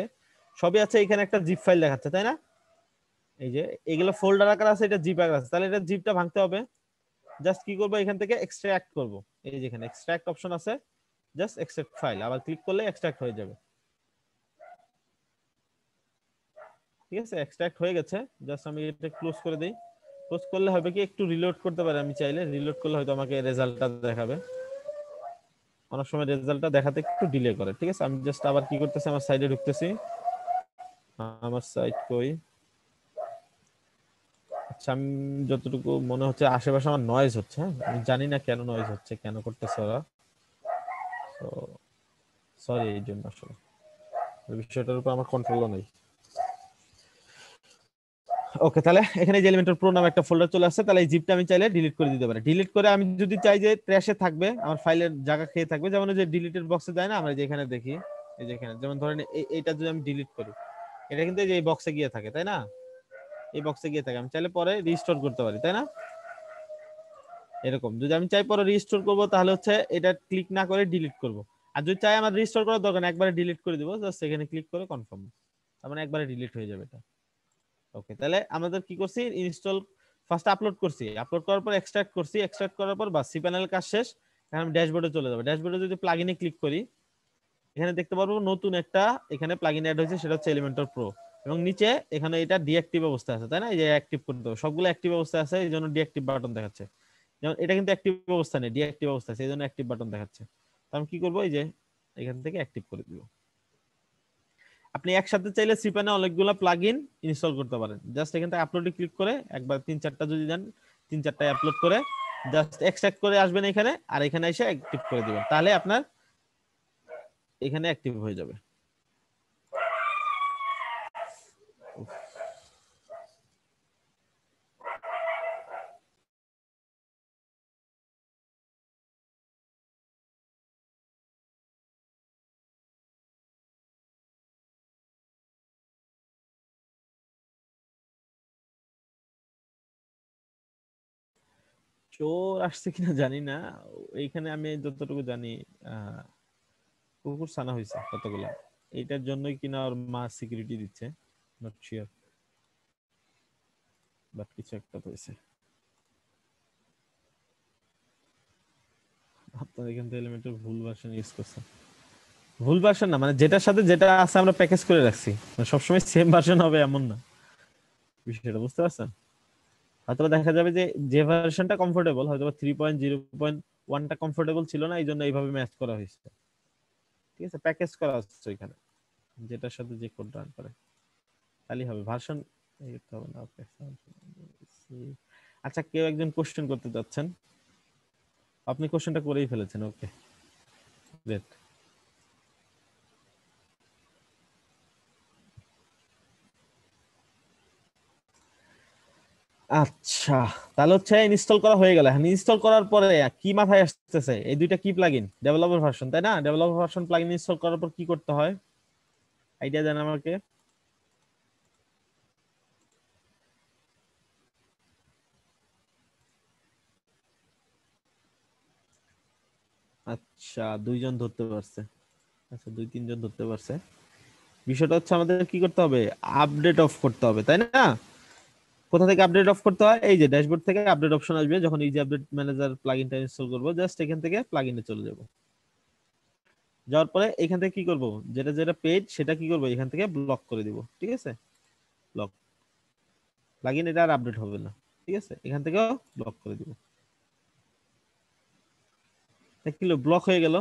সবই আছে, এখানে একটা জিপ ফাইল দেখাচ্ছে, তাই না? এই যে, এগুলো ফোল্ডার আকার আছে, এটা জিপ আকার আছে। তাহলে এটা জিপটা ভাঙতে হবে। জাস্ট কি করব? এখান থেকে এক্সট্রাক্ট করব। এই যে এখানে এক্সট্রাক্ট অপশন আছে। জাস্ট এক্সট্রাক্ট ফাইল আবার ক্লিক করলে এক্সট্রাক্ট হয়ে যাবে। ঠিক আছে? এক্সট্রাক্ট হয়ে গেছে। জাস্ট আমি এটা ক্লোজ করে দেই। ক্লোজ করলে হবে কি একটু রিলোড করতে পারে, আমি চাইলে রিলোড করলে হয়তো আমাকে রেজাল্টটা দেখাবে। অনেক সময় রেজাল্টটা দেখাতে একটু ডিলে করে, ঠিক আছে? আমি জাস্ট আবার কি করতেছি, আমার সাইডে ঢুকতেছি। আমার সাইড কই? আচ্ছা আমি যতটুকু মনে হচ্ছে, আশেপাশে আমার নয়েজ হচ্ছে হ্যাঁ? আমি জানি না কেন নয়েজ হচ্ছে, কেন করতেছে ওরা। সরি এই জন্য আসলে। বিষয়টার উপর আমার কন্ট্রোলও নেই। ওকে তাহলে এখানে যে এলিমেন্টার প্রো নামে একটা ফোল্ডার চলে আসছে তাহলে এই জিপটা আমি চাইলে ডিলিট করে দিতে পারি। ডিলিট করে আমি যদি চাই যে ট্র্যাশে থাকবে আমার ফাইলের জায়গা খেয়ে থাকবে যেমন যে ডিলিটেড বক্সে যায় না আমরা যে এখানে দেখি এই যে এখানে যেমন ধরেন এই- এইটা যদি আমি ডিলিট করি এটা কিন্তু এই যে এই বক্সে গিয়ে থাকে তাই না? এই বক্সে গিয়ে থাকে আমি চাইলে পরে রিস্টোর করতে পারি তাই না? এরকম যদি আমি চাই পরে রিস্টোর করব তাহলে হচ্ছে এটা ক্লিক না করে ডিলিট করব। আর যদি চাই আমার রিস্টোর করার দরকার নেই, একবারে ডিলিট করে দিব জাস্ট এখানে ক্লিক করে কনফার্ম তার মানে একবারে ডিলিট হয়ে যাবে এটা। ওকে তাহলে আমাদের কি করছি? ইনস্টল ফার্স্ট আপলোড করছি। আপলোড করার পর এক্সট্রাক্ট করছি। এক্সট্রাক্ট করার পর বাস সি প্যানেল কাজ শেষ। এখন আমি ড্যাশবোর্ডে চলে যাব। ড্যাশবোর্ডে যদি প্লাগইনে ক্লিক করি, এখানে দেখতে পারব নতুন একটা এখানে প্লাগইন অ্যাড হয়েছে, সেটা হচ্ছে এলিমেন্টর প্রো এবং নিচে এখানে এটা ডিঅ্যাক্টিভ অবস্থায় আছে, তাই না? এই যে অ্যাক্টিভ করে হবে সবগুলো অ্যাক্টিভ অবস্থায় আছে, এই জন্য ডিঅ্যাক্টিভ বাটন দেখাচ্ছে। যেমন এটা কিন্তু অ্যাক্টিভ অবস্থা নেই ডিঅ্যাক্টিভ অবস্থা আছে, এই জন্য অ্যাক্টিভ বাটন দেখাচ্ছে। তো আমি কি করব? এই যে এখান থেকে অ্যাক্টিভ করে দিব। আপনি একসাথে চাইলে সিপানে অনেকগুলো প্লাগ ইন ইনস্টল করতে পারেন। জাস্ট এখান থেকে আপলোডে ক্লিক করে একবার তিন চারটা যদি দেন, তিন চারটায় আপলোড করে জাস্ট এক্সট্রাক্ট করে আসবেন এখানে আর এখানে এসে অ্যাক্টিভ করে দিবেন। তাহলে আপনার এখানে অ্যাক্টিভ হয়ে যাবে। চোর আসছে কিনা জানি না। এইখানে আমি যতটুকু জানি কুকুর ছানা হয়েছে কতগুলা। এইটার জন্যই কিনা ওর মা সিকিউরিটি দিচ্ছে নট শিওর বাট কিছু একটা হয়েছে আপনার এখান থেকে এলিমেন্টের ভুল ভার্সন ইউজ করছেন। ভুল ভার্সন না মানে যেটার সাথে যেটা আছে আমরা প্যাকেজ করে রাখছি। মানে সবসময় সেম ভার্সন হবে এমন না। বিষয়টা বুঝতে পারছেন? হয়তো দেখা যাবে যে যে ভার্সনটা কমফোর্টেবল হয়তো থ্রি পয়েন্ট জিরো পয়েন্ট ওয়ানটা কমফোর্টেবল ছিল না এই জন্য এইভাবে ম্যাচ করা হয়েছে। ঠিক আছে? প্যাকেজ করা হচ্ছে ওইখানে, যেটার সাথে যে কোড রান করে। তাহলে হবে। ভার্সন হবে না আচ্ছা কেউ একজন কোশ্চেন করতে যাচ্ছেন আপনি কোশ্চেনটা করেই ফেলেছেন ওকে গ্রেট আচ্ছা তাহলে হচ্ছে ইনস্টল করা হয়ে গেল। এখন ইনস্টল করার পরে কি মাথায় আসতেছে? এই দুইটা কি প্লাগইন ডেভেলপার ভার্সন তাই না? ডেভেলপার ভার্সন প্লাগইন ইনস্টল করার পর কি করতে হয়? আইডিয়া দেন আমাকে। আচ্ছা দুইজন ধরতে পারছে। আচ্ছা দুই, তিনজন ধরতে পারছে। বিষয়টা হচ্ছে আমাদের কি করতে হবে? আপডেট অফ করতে হবে, তাই না? কোথা থেকে আপডেট অফ করতে হয়? এই যে ড্যাশবোর্ড থেকে আপডেট অপশন আসবে, যখন ইজি আপডেট ম্যানেজার প্লাগইনটা ইনস্টল করব জাস্ট এখান থেকে প্লাগইনে চলে যাব। যাওয়ার পরে এখান থেকে কি করব? যেটা যেটা পেজ সেটা কি করব? এখান থেকে ব্লক করে দিব, ঠিক আছে? ব্লক প্লাগইন এটা আর আপডেট হবে না, ঠিক আছে? এখান থেকেও ব্লক করে দিব। দেখল ব্লক হয়ে গেল।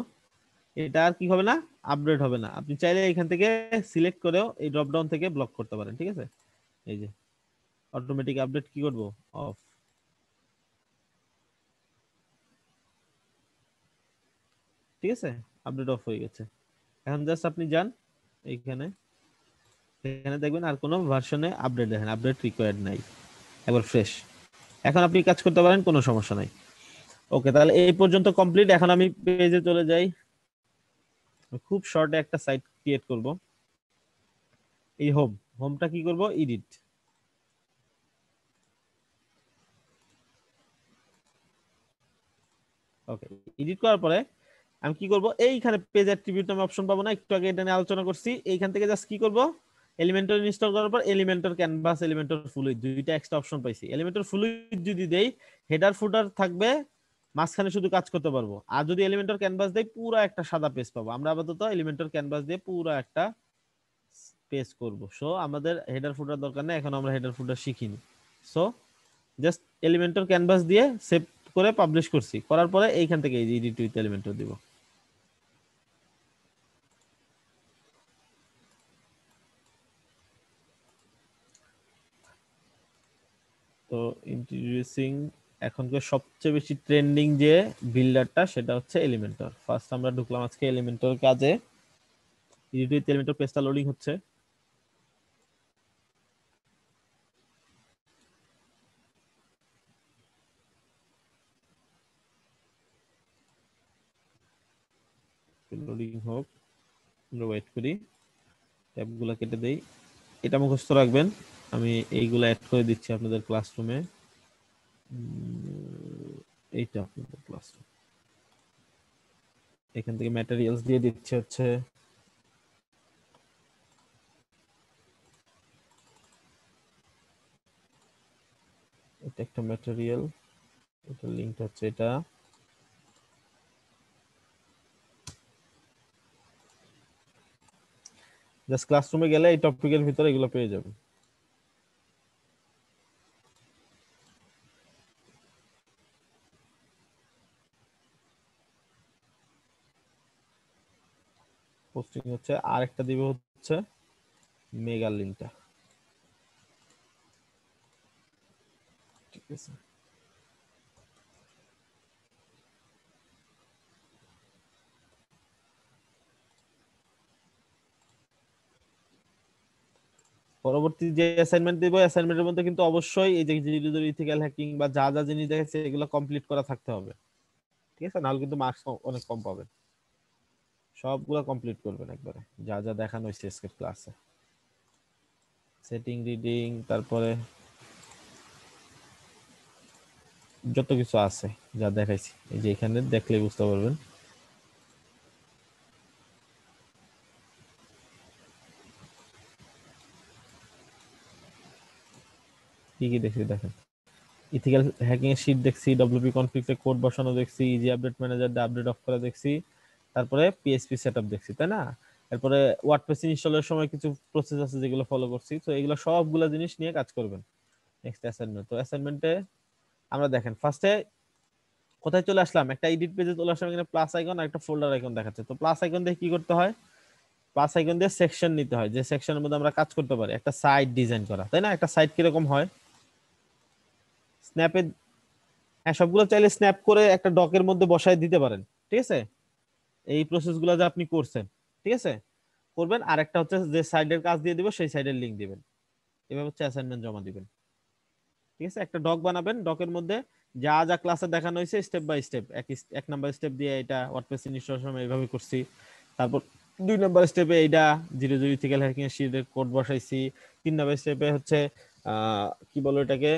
এটা আর কি হবে না? আপডেট হবে না। আপনি চাইলে এখান থেকে সিলেক্ট করেও এই ড্রপ ডাউন থেকে ব্লক করতে পারেন, ঠিক আছে? এই যে। অটোমেটিক আপডেট কি করব? অফ ঠিক আছে? আপডেট অফ হয়ে গেছে। এখন জাস্ট আপনি যান এইখানে। এখানে দেখবেন আর কোনো ভার্সনে আপডেট দেখেন। আপডেট রিকোয়ার্ড নাই। একবার ফ্রেশ এখন আপনি কাজ করতে পারেন, কোনো সমস্যা নাই। ওকে তাহলে এই পর্যন্ত কমপ্লিট এখন আমি পেজে চলে যাই। খুব শর্টে একটা সাইট ক্রিয়েট করব। এই হোম হোমটা কি করব? এডিট ওকে এডিট করার পরে আমি কি করব? এইখানে পেজ অ্যাট্রিবিউট নামে অপশন পাবো না, একটু আগে এটা নিয়ে আলোচনা করছি। এইখান থেকে জাস্ট কি করব? এলিমেন্টর ইনস্টল করার পর এলিমেন্টর ক্যানভাস এলিমেন্টর ফ্লুইড দুইটা এক্সট্রা অপশন পাইছি। এলিমেন্টর ফ্লুইড যদি দেই হেডার ফুটার থাকবে, মাঝখানে শুধু কাজ করতে পারব। আর যদি এলিমেন্টর ক্যানভাস দেই, পুরো একটা সাদা পেজ পাবো। আমরা আপাতত এলিমেন্টর ক্যানভাস দিয়ে পুরো একটা পেজ করব। সো আমাদের হেডার ফুটার দরকার নেই, এখন আমরা হেডার ফুটার শিখিনি। সো জাস্ট এলিমেন্টর ক্যানভাস দিয়ে সেভ করে পাবলিশ করছি। করার পরে এইখান থেকে এই এডিট উইথ এলিমেন্টর দিব। তো ইন্ট্রোডিউসিং এখনকার সবচেয়ে বেশি ট্রেন্ডিং যে বিল্ডারটা সেটা হচ্ছে এলিমেন্টর ফার্স্ট আমরা ঢুকলাম আজকে এলিমেন্টর কাজে। এডিট উইথ এলিমেন্টর পেজটা লোডিং হচ্ছে। লোডিং হোক, আমরা ওয়েট করি। ট্যাবগুলো কেটে দেই। এটা মুখস্থ রাখবেন। আমি এইগুলো অ্যাড করে দিচ্ছি আপনাদের ক্লাসরুমে এইটা আপনাদের ক্লাসরুম এখান থেকে ম্যাটেরিয়ালস দিয়ে দিচ্ছে হচ্ছে। এটা একটা ম্যাটেরিয়াল এটা লিংক হচ্ছে এটা। জাস্ট ক্লাসরুমে গেলে এই টপিকের ভিতরে এগুলো পেয়ে যাবে পোস্টিং হচ্ছে আর একটা দিবে হচ্ছে মেগা লিঙ্কটা ঠিক আছে। পরবর্তী যে অ্যাসাইনমেন্ট দিব অ্যাসাইনমেন্টের মধ্যে কিন্তু অবশ্যই এই যে ইথিক্যাল হ্যাকিং বা যা যা জিনিস দেখেছে এগুলো কমপ্লিট করা থাকতে হবে। ঠিক আছে? নাহলে কিন্তু মার্কস অনেক কম পাবেন সবগুলো কমপ্লিট করবেন একবারে। যা যা দেখানো হয়েছে আজকের ক্লাসে সেটিং রিডিং তারপরে যত কিছু আছে যা দেখাইছি। এই যে এখানে দেখলে বুঝতে পারবেন। কি কি দেখছি দেখেন। ইথিক্যাল হ্যাকিং এর শীট দেখছি ডব্লিউপি কনফ্লিক্টে কোড বসানো দেখছি easy update manager update off করা দেখছি, তারপরে পিএসপি সেটআপ দেখছি, তাই না? এরপরে ওয়ার্ডপ্রেস ইনস্টলের সময় কিছু প্রসেস আছে যেগুলো ফলো করছি, তো এগুলো সবগুলো জিনিস নিয়ে কাজ করবেন। নেক্সট অ্যাসাইনমেন্ট তো অ্যাসাইনমেন্টে আমরা দেখেন ফার্স্টে কোথায় চলে আসলাম? একটা এডিট পেজে চলে আসলাম, এখানে প্লাস আইকন একটা ফোল্ডার আইকন দেখাচ্ছে। তো প্লাস আইকন দিয়ে কি করতে হয়? প্লাস আইকন দিয়ে সেকশন নিতে হয়, যে সেকশনের মধ্যে আমরা কাজ করতে পারি, একটা সাইট ডিজাইন করা, তাই না? একটা সাইট কীরকম হয়? স্ন্যাপে হ্যাঁ সবগুলো চাইলে স্ন্যাপ করে একটা ডকের মধ্যে বসায় দিতে পারেন, ঠিক আছে? এই প্রসেসগুলো যা আপনি করছেন, ঠিক আছে? করবেন আর একটা হচ্ছে যে সাইডের কাজ দিয়ে দিব, সেই সাইডের লিঙ্ক দিবেন। এভাবে হচ্ছে অ্যাসাইনমেন্ট জমা দিবেন। ঠিক আছে? একটা ডক বানাবেন ডকের মধ্যে যা যা ক্লাসে দেখানো হয়েছে স্টেপ বাই স্টেপ এক এক নাম্বার স্টেপ দিয়ে এটা ওয়ার্ডপ্রেস ইনস্টলেশন এইভাবে করছি। তারপর দুই নাম্বার স্টেপে এইটা জিরো জিরো ইথিক্যাল হ্যাকিং শিটের কোড বসাইছি। তিন নাম্বার স্টেপে হচ্ছে কি বলো এটাকে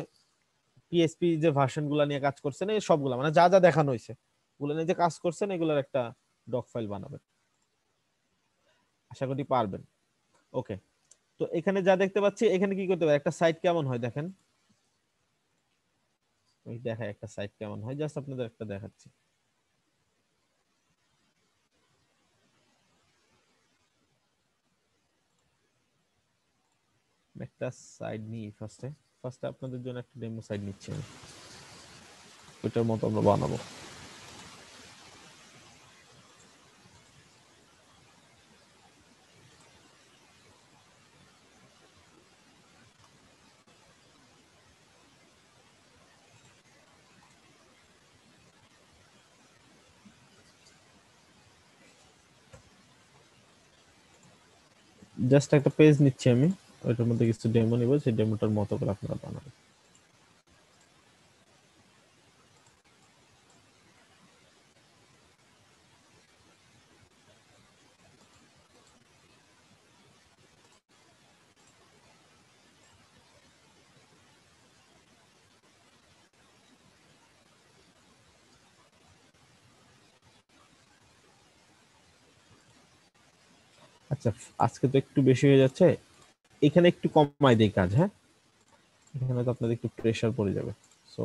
পিএসপি যে ভার্সনগুলা নিয়ে কাজ করছেন, এই সবগুলা মানে যা যা দেখানো হয়েছে ওগুলো নিয়ে যে কাজ করছেন, এগুলোর একটা ডক ফাইল বানাবেন। আশা করি পারবেন। ওকে তো এখানে যা দেখতে পাচ্ছি, এখানে কি করতে পারে? একটা সাইট কেমন হয় দেখেন। ওই দেখায় একটা সাইট কেমন হয় জাস্ট আপনাদের একটা দেখাচ্ছি। একটা সাইড নিই ফার্স্টে ফার্স্টে আপনাদের জন্য একটা ডেমো সাইড নিচ্ছি আমি। ওইটার মতো আমরা বানাবো। জাস্ট একটা পেজ নিচ্ছি আমি। ওইটার মধ্যে কিছু ডেমো নিব, সেই ডেমোটার মতো করে আপনারা বানাবেন। আচ্ছা আজকে তো একটু বেশি হয়ে যাচ্ছে। এখানে একটু কমাই দেই কাজ হ্যাঁ? এখানে তো আপনাদের একটু প্রেসার পড়ে যাবে। সো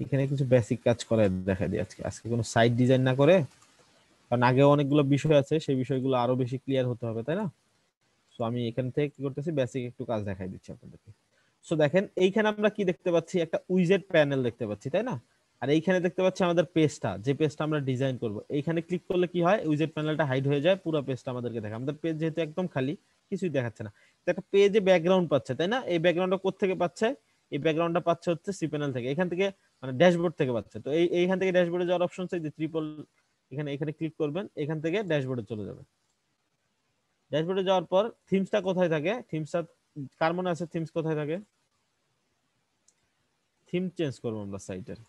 এখানে কিছু বেসিক কাজ করে দেখা দিই আজকে। আজকে কোনো সাইট ডিজাইন না করে, কারণ আগে অনেকগুলো বিষয় আছে, সেই বিষয়গুলো আরও বেশি ক্লিয়ার হতে হবে, তাই না? সো আমি এখান থেকে কি করতেছি? বেসিক একটু কাজ দেখাই দিচ্ছি আপনাদেরকে। সো দেখেন, এইখানে আমরা কি দেখতে পাচ্ছি? একটা উইজেট প্যানেল দেখতে পাচ্ছি, তাই না? আর এইখানে দেখতে পাচ্ছি আমাদের পেজটা যে পেজটা আমরা ডিজাইন করব। এইখানে ক্লিক করলে কি হয়? উইজেট প্যানেলটা হাইড হয়ে যায়, পুরো পেজটা আমাদেরকে দেখা আমাদের পেজ যেহেতু একদম খালি কিছুই দেখাচ্ছে না। একটা পেজে ব্যাকগ্রাউন্ড পাচ্ছে, তাই না? এই ব্যাকগ্রাউন্ডটা কোথেকে পাচ্ছে? এই ব্যাকগ্রাউন্ডটা পাচ্ছে হচ্ছে সি প্যানেল থেকে। এখান থেকে মানে ড্যাশবোর্ড থেকে পাচ্ছে। তো এই, এইখান থেকে ড্যাশবোর্ডে যাওয়ার অপশন আছে যে ট্রিপল এখানে এখানে ক্লিক করবেন, এখান থেকে ড্যাশবোর্ডে চলে যাবে। ড্যাশবোর্ডে যাওয়ার পর থিমসটা কোথায় থাকে? থিমসটা কার মনে আছে থিমস কোথায় থাকে? থিম চেঞ্জ করব আমরা সাইটের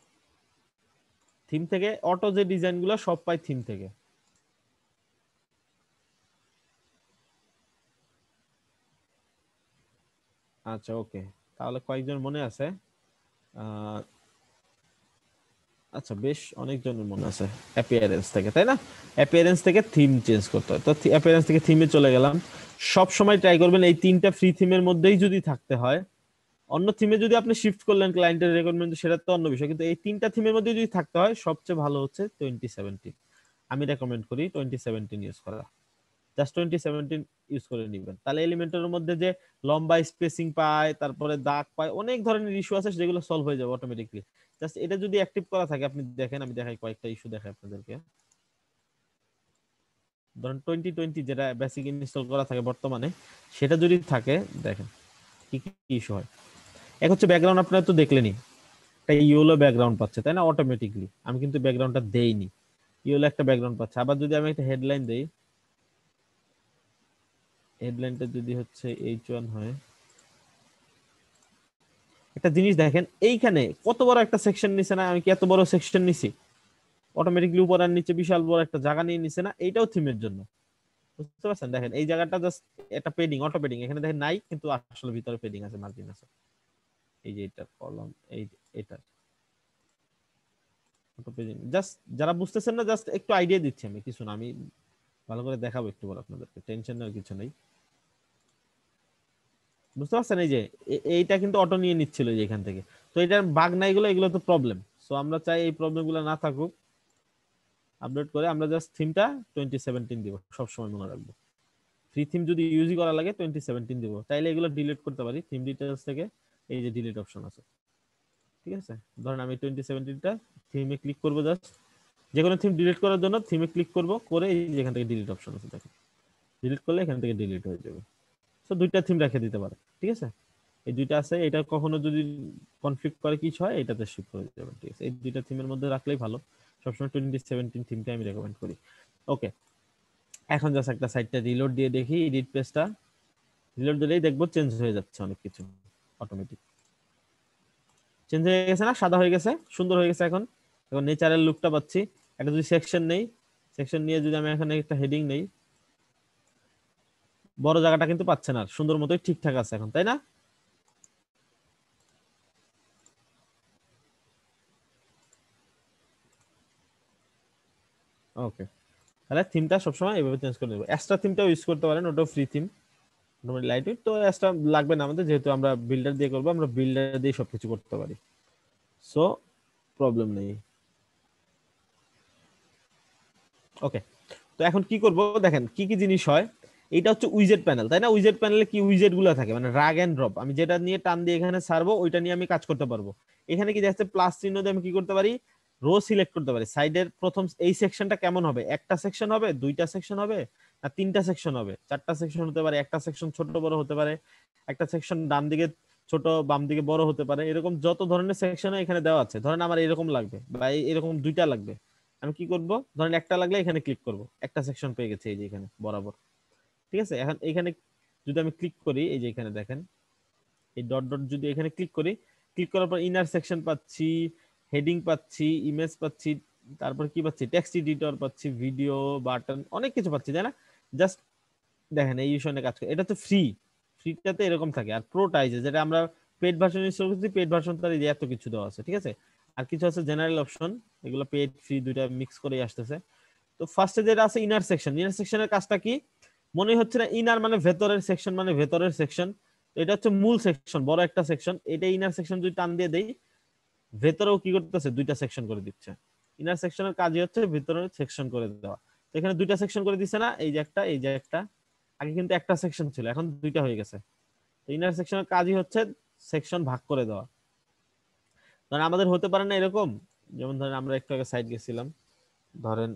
থিম থেকে অটো যে ডিজাইনগুলো সব পাই থিম থেকে। আচ্ছা ওকে। তাহলে কয়েকজন মনে আছে? আচ্ছা বেশ অনেকজনের মনে আছে অ্যাপিয়ারেন্স থেকে, তাই না? অ্যাপিয়ারেন্স থেকে থিম চেঞ্জ করতে হয়। তো অ্যাপিয়ারেন্স থেকে থিমে চলে গেলাম। সব সময় ট্রাই করবেন এই তিনটা ফ্রি থিমের মধ্যেই যদি থাকতে হয়। অন্য থিমে যদি আপনি শিফট করলেন ক্লায়েন্টের রেকমেন্ড সেটা তো অন্য বিষয়। কিন্তু এই তিনটা থিমের মধ্যে যদি থাকতে হয়, সবচেয়ে ভালো হচ্ছে টোয়েন্টি সেভেন্টিন আমি রেকমেন্ড করি টোয়েন্টি সেভেন্টিন ইউজ করা। জাস্ট টোয়েন্টি সেভেন্টিন ইউজ করে নিবেন। তাহলে এলিমেন্টের মধ্যে যে লম্বা স্পেসিং পায়, তারপরে দাগ পায়, অনেক ধরনের ইস্যু আছে যেগুলো সলভ হয়ে যাবে অটোমেটিকলি জাস্ট এটা যদি অ্যাক্টিভ করা থাকে, আপনি দেখেন, আমি দেখাই কয়েকটা ইস্যু দেখাই আপনাদেরকে। ধরেন টোয়েন্টি টোয়েন্টি যেটা বেসিক ইনস্টল করা থাকে বর্তমানে, সেটা যদি থাকে, দেখেন, কি কি ইস্যু হয়? এক হচ্ছে ব্যাকগ্রাউন্ড আপনারা তো দেখলেনই, একটা ইয়েলো ব্যাকগ্রাউন্ড পাচ্ছে, তাই না? অটোমেটিকলি আমি কিন্তু ব্যাকগ্রাউন্ডটা দেইনি। ইয়েলো একটা ব্যাকগ্রাউন্ড পাচ্ছে। আবার যদি আমি একটা হেডলাইন দেই হেডলাইনটা যদি হচ্ছে এইচ ওয়ান হয়। একটা জিনিস দেখেন, এইখানে কত বড় একটা সেকশন নিছে না? আমি কি এত বড় সেকশন নিছি? অটোমেটিকলি উপর আর নিচে বিশাল বড় একটা জায়গা নিয়ে নিছে না? এইটাও থিমের জন্য। বুঝতে পারছেন? দেখেন, এই জায়গাটা জাস্ট একটা পেডিং অটো পেডিং এখানে দেখেন নাই, কিন্তু আসলে ভিতরে পেডিং আছে মার্জিন আছে। এই যে এটা কলম এই এটা অটো পেডিং জাস্ট যারা বুঝতেছেন না জাস্ট একটু আইডিয়া দিচ্ছি আমি, কিছু না। আমি ভালো করে দেখাবো একটু পর আপনাদেরকে টেনশন নেওয়ার কিছু নেই। বুঝতে পারছেন? এই যে এইটা কিন্তু অটো নিয়ে নিচ্ছিল যে এখান থেকে। তো এটার বাগ নাই গুলো এগুলো তো প্রবলেম সো আমরা চাই এই প্রবলেমগুলো না থাকুক। আপডেট করে আমরা জাস্ট থিমটা টোয়েন্টি সেভেন্টিন দিব, সবসময় মনে রাখব। ফ্রি থিম যদি ইউজই করা লাগে টোয়েন্টি সেভেন্টিন দিব। চাইলে এগুলো ডিলিট করতে পারি থিম ডিটেলস থেকে এই যে ডিলিট অপশন আছে। ঠিক আছে? ধরেন আমি টোয়েন্টি সেভেন্টিনটা থিমে ক্লিক করব জাস্ট যে কোনো থিম ডিলিট করার জন্য থিমে ক্লিক করব, করে এখান থেকে ডিলিট অপশন আছে, দেখেন। ডিলিট করলে এখান থেকে ডিলিট হয়ে যাবে। সো দুইটা থিম রেখে দিতে পারে, ঠিক আছে? এই দুইটা আছে, এটা কখনো যদি কনফ্লিক্ট করে কিছু হয়, এটাতে শিফট করে যাবেন ঠিক আছে? এই দুইটা থিমের মধ্যে রাখলেই ভালো। সবসময় টোয়েন্টি সেভেন্টিন থিমটা আমি রেকমেন্ড করি। ওকে এখন জাস্ট একটা সাইটটা রিলোড দিয়ে দেখি এডিট পেজটা রিলোড দিলেই দেখব চেঞ্জ হয়ে যাচ্ছে অনেক কিছু অটোমেটিক চেঞ্জ হয়ে গেছে না? সাদা হয়ে গেছে, সুন্দর হয়ে গেছে এখন। এখন নেচারাল লুকটা পাচ্ছি। একটা যদি সেকশন নেই সেকশন নিয়ে যদি আমি এখানে একটা হেডিং নেই, বড় জায়গাটা কিন্তু পাচ্ছে না। সুন্দর মতোই ঠিকঠাক আছে এখন, তাই না? ওকে তাহলে থিমটা সবসময় এইভাবে চেঞ্জ করে দেবো এক্সট্রা থিমটাও ইউজ করতে পারেন, ওটাও ফ্রি থিম মোটামুটি লাইট তো এক্সট্রা লাগবে না আমাদের, যেহেতু আমরা বিল্ডার দিয়ে করব, আমরা বিল্ডার দিয়ে সবকিছু করতে পারি। সো প্রবলেম নেই। ওকে তো এখন কি করব? দেখেন, কি কি জিনিস হয়? এটা হচ্ছে উইজেট প্যানেল, তাই না? উইজেট প্যানেলে কি উইজেটগুলো থাকে? মানে রাগ এন্ড ড্রপ আমি যেটা নিয়ে টান দিয়ে এখানে ছাড়বো ওইটা নিয়ে আমি কাজ করতে পারব। এখানে কি যাচ্ছে প্লাস চিহ্ন দিয়ে আমি কি করতে পারি? রো সিলেক্ট করতে পারি। সাইডের প্রথম, এই সেকশনটা কেমন হবে? একটা সেকশন হবে, দুইটা সেকশন হবে, না তিনটা সেকশন হবে? চারটা সেকশন হতে পারে, একটা সেকশন ছোট বড় হতে পারে, একটা সেকশন ডান দিকে ছোট, বাম দিকে বড় হতে পারে। এরকম যত ধরনের সেকশন এখানে দেওয়া আছে, ধরেন আমার এরকম লাগবে বা এরকম দুইটা লাগবে। আমি কি করব? ধরেন একটা লাগলে এখানে ক্লিক করব। একটা সেকশন পেয়ে গেছে এই যে এখানে, বরাবর। ঠিক আছে? এখন এখানে যদি আমি ক্লিক করি, এই যে এখানে দেখেন, এই ডট ডট যদি এখানে ক্লিক করি ক্লিক করার পর ইনার সেকশন পাচ্ছি হেডিং পাচ্ছি ইমেজ পাচ্ছি, তারপর কি পাচ্ছি? টেক্সট এডিটর পাচ্ছি ভিডিও বাটন অনেক কিছু পাচ্ছি, তাই না? জাস্ট দেখেন, এই বিষয়ে কাজ করে। এটা তো ফ্রি ফ্রিটাতে এরকম থাকে। আর প্রোটাইজে যেটা আমরা পেড ভার্সন ইনস্টল করছি পেড ভার্সন তার এত কিছু দেওয়া আছে, ঠিক আছে? আর কিছু আছে জেনারেল অপশন এগুলো পেড ফ্রি দুইটা মিক্স করেই আসতেছে। তো ফার্স্টে যেটা আছে ইনার সেকশন ইনার সেকশনের কাজটা কি? মনে হচ্ছে না ইনার মানে ভেতরের সেকশন মানে ভেতরের সেকশন এটা হচ্ছে মূল সেকশন বড় একটা সেকশন এটা ইনার সেকশন যদি টান দিয়ে দেই, ভেতরেও কি করতেছে? দুইটা সেকশন করে দিচ্ছে। ইনার সেকশনের কাজই হচ্ছে ভেতরের সেকশন করে দেওয়া। তো এখানে দুইটা সেকশন করে দিচ্ছে না, এই যে একটা, এই যে একটা। আগে কিন্তু একটা সেকশন ছিল, এখন দুইটা হয়ে গেছে। ইনার সেকশনের কাজই হচ্ছে সেকশন ভাগ করে দেওয়া। ধরেন আমাদের হতে পারে না এরকম। যেমন ধরেন আমরা একটু আগে সাইড গেছিলাম। ধরেন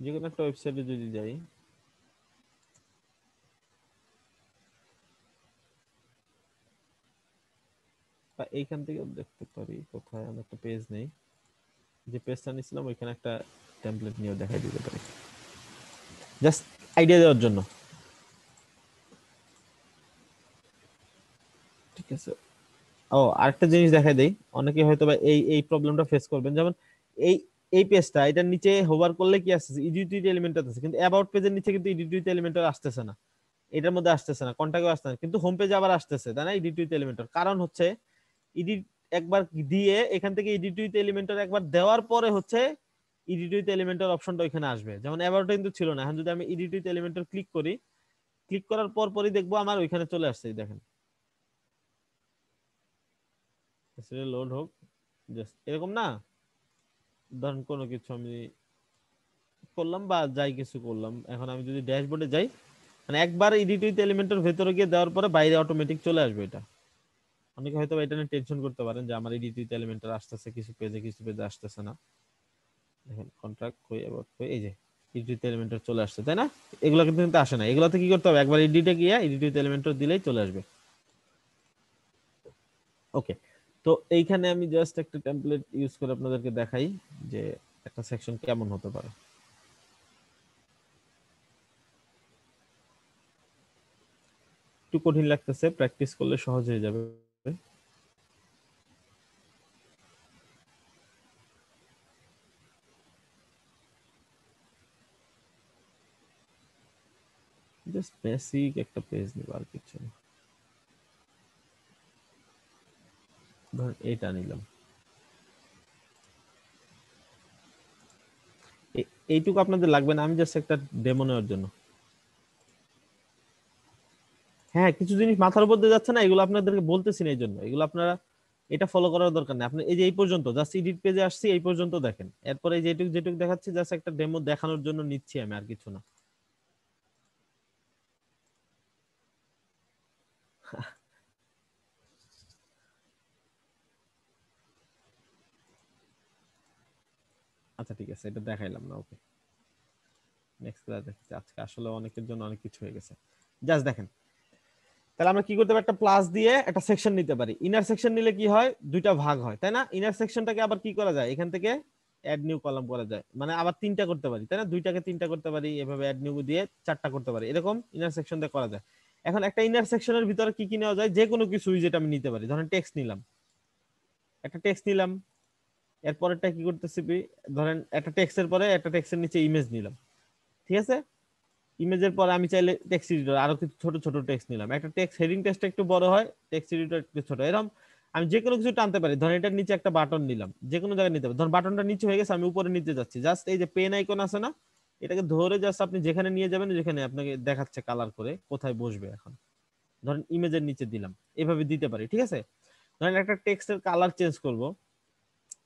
যে কোনো একটা ওয়েবসাইটে যদি যাই। এইখান থেকে দেখতে পারি, কোথায়? আমার একটা পেজ নেই। যে পেজটা নিয়েছিলাম, ওইখানে একটা টেমপ্লেট নিয়েও দেখাই দিতে পারি। জাস্ট আইডিয়া দেওয়ার জন্য। ঠিক আছে। ও, আরেকটা জিনিস দেখাই দেই। অনেকে হয়তো বা এই এই প্রবলেমটা ফেস করবেন। যেমন এই এই পেজটা এটার নিচে হোভার করলে কি আসতেছে? এডিট এলিমেন্ট আছে কিন্তু অ্যাবাউট পেজের নিচে কিন্তু এডিট এলিমেন্ট আসতেছে না। এটার মধ্যে আসতেছে না। কন্টাক্টও আসতেছে না। কিন্তু হোম পেজে আবার আসতেছে, তাই না? এডিট এলিমেন্টর কারণ হচ্ছে এডিট একবার দিয়ে এখান থেকে এডিট উইথ এলিমেন্টর একবার দেওয়ার পরে হচ্ছে এডিট উইথ এলিমেন্টর অপশনটা ওইখানে আসবে। যেমন অ্যাবাউটটা কিন্তু ছিল না। এখন যদি আমি এডিট উইথ এলিমেন্টর ক্লিক করি ক্লিক করার পর পরই দেখব আমার ওইখানে চলে আসছে দেখেন। লোড হোক জাস্ট এরকম না? ধরেন কোনো কিছু আমি করলাম বা যাই কিছু করলাম, এখন আমি যদি ড্যাশবোর্ডে যাই মানে একবার এডিট উইথ এলিমেন্টের ভেতরে গিয়ে দেওয়ার পরে বাইরে অটোমেটিক চলে আসবে এটা। অনেকে হয়তো এটা নিয়ে টেনশন করতে পারেন যে আমার এডিট উইথ এলিমেন্টার আসতেছে কিছু পেজে কিছু পেজে আসতেছে না। দেখেন কন্ট্রাক্ট কই এবার কই, এই যে এডিট উইথ এলিমেন্টার চলে আসছে, তাই না? এগুলো কিন্তু আসে না। এগুলোতে কি করতে হবে? একবার এডিটে গিয়ে এডিট উইথ এলিমেন্টার দিলেই চলে আসবে। ওকে তো এইখানে আমি জাস্ট একটা টেমপ্লেট ইউজ করে আপনাদেরকে দেখাই যে একটা সেকশন কেমন হতে পারে। একটু কঠিন লাগতেছে প্র্যাকটিস করলে সহজ হয়ে যাবে। জাস্ট বেসিক একটা পেজ নিব আর কিছু না। ধর এটা নিলাম। এইটুকু আপনাদের লাগবে না, আমি জাস্ট একটা ডেমো নেওয়ার জন্য। হ্যাঁ কিছু জিনিস মাথার উপর দিয়ে যাচ্ছে না, এগুলো আপনাদেরকে বলতেছি না এই জন্য। এগুলো আপনারা, এটা ফলো করার দরকার নেই। আপনি এই যে এই পর্যন্ত জাস্ট এডিট পেজে আসছি, এই পর্যন্ত দেখেন। এরপরে যেটুকু যেটুকু দেখাচ্ছি জাস্ট একটা ডেমো দেখানোর জন্য নিচ্ছি আমি আর কিছু না। আচ্ছা ঠিক আছে, এটা দেখাইলাম না ওকে নেক্সট ক্লাস আজকে আসলে অনেকের জন্য অনেক কিছু হয়ে গেছে। জাস্ট দেখেন। তাহলে আমরা কি করতে পারি? একটা প্লাস দিয়ে একটা সেকশন নিতে পারি। ইনার সেকশন নিলে কি হয়? দুইটা ভাগ হয়, তাই না? ইনার সেকশনটাকে আবার কি করা যায়? এখান থেকে অ্যাড নিউ কলাম করা যায়। মানে আবার তিনটা করতে পারি, তাই না? দুইটাকে তিনটা করতে পারি, এভাবে অ্যাড নিউ দিয়ে চারটা করতে পারি। এরকম ইনার সেকশন দিয়ে করা যায়। এখন একটা ইনার সেকশনের ভিতরে কি কি নেওয়া যায়? যে কোনো কিছু যেটা আমি নিতে পারি। ধরেন টেক্সট নিলাম। একটা টেক্সট নিলাম। এরপরেরটা কি করতেছি ধরেন একটা টেক্সটের পরে একটা টেক্সটের নিচে ইমেজ নিলাম। ঠিক আছে? ইমেজের পরে আমি চাইলে টেক্সট এডিটর আরও কিছু ছোট ছোট টেক্সট নিলাম। একটা টেক্সট হেডিং টেক্সট একটু বড় হয় টেক্সট এডিটর একটু ছোট। এরকম আমি যে কোনো কিছু টানতে পারি। ধরেন এটার নিচে একটা বাটন নিলাম যে কোনো জায়গায় নিতে পারি। ধরুন বাটনটা নিচে হয়ে গেছে, আমি উপরে নিতে যাচ্ছি। জাস্ট এই যে পেন আইকন আছে না, এটাকে ধরে জাস্ট আপনি যেখানে নিয়ে যাবেন যেখানে আপনাকে দেখাচ্ছে কালার করে কোথায় বসবে এখন। ধরেন ইমেজের নিচে দিলাম, এভাবে দিতে পারি, ঠিক আছে? ধরেন একটা টেক্সটের কালার চেঞ্জ করব।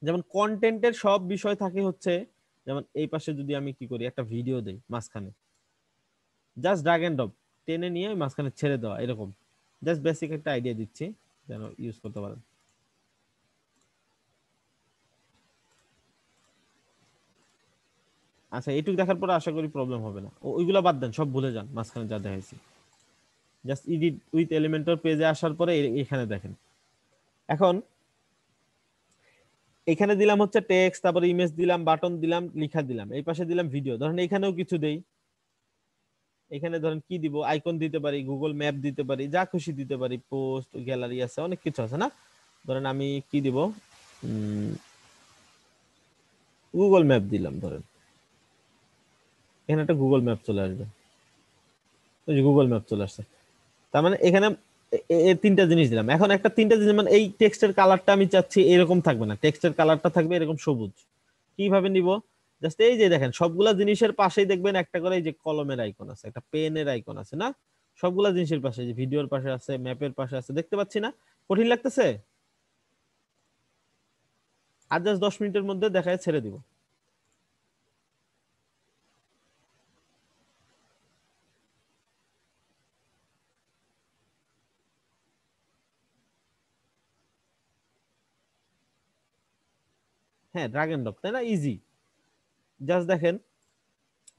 যেমন কন্টেন্টের সব বিষয় থাকে হচ্ছে, যেমন এই পাশে যদি আমি কি করি, একটা ভিডিও দেই, মাঝখানে। জাস্ট ড্রাগ এন্ড ড্রপ টেনে নিয়ে ওই মাঝখানে ছেড়ে দেওয়া, এরকম। জাস্ট বেসিক একটা আইডিয়া দিচ্ছি, যেন ইউজ করতে পারেন। আচ্ছা এইটুকু দেখার পরে আশা করি প্রবলেম হবে না। ওইগুলো বাদ দেন, সব ভুলে যান মাঝখানে যা দেখাইছি। জাস্ট এডিট উইথ এলিমেন্টর পেজে আসার পরে এখানে দেখেন। এখন, এখানে দিলাম হচ্ছে টেক্সট তারপরে ইমেজ দিলাম বাটন দিলাম, লিখা দিলাম। এই পাশে দিলাম ভিডিও ধরেন এখানেও কিছু দেই। এখানে ধরেন কি দিব? আইকন দিতে পারি গুগল ম্যাপ দিতে পারি, যা খুশি দিতে পারি পোস্ট গ্যালারি আছে, অনেক কিছু আছে, না? ধরেন আমি কি দিব? গুগল ম্যাপ দিলাম, ধরেন। এখানে একটা গুগল ম্যাপ চলে আসবে। গুগল ম্যাপ চলে আসছে। তার মানে এখানে তিনটা জিনিস দিলাম। এখন একটা তিনটা জিনিস মানে এই টেক্সটের কালারটা আমি চাচ্ছি এরকম থাকবে না। টেক্সটের কালারটা থাকবে এরকম সবুজ। কীভাবে নিব? জাস্ট এই যে দেখেন, সবগুলা জিনিসের পাশেই দেখবেন একটা করে এই যে কলমের আইকন আছে, একটা পেনের আইকন আছে, না? সবগুলা জিনিসের পাশে যে ভিডিওর পাশে আছে ম্যাপের পাশে আছে, দেখতে পাচ্ছি না? কঠিন লাগতেছে? আর জাস্ট দশ মিনিটের মধ্যে দেখায় ছেড়ে দিব। হ্যাঁ ড্রাগ এন্ড ড্রপ তাই না? ইজি জাস্ট দেখেন,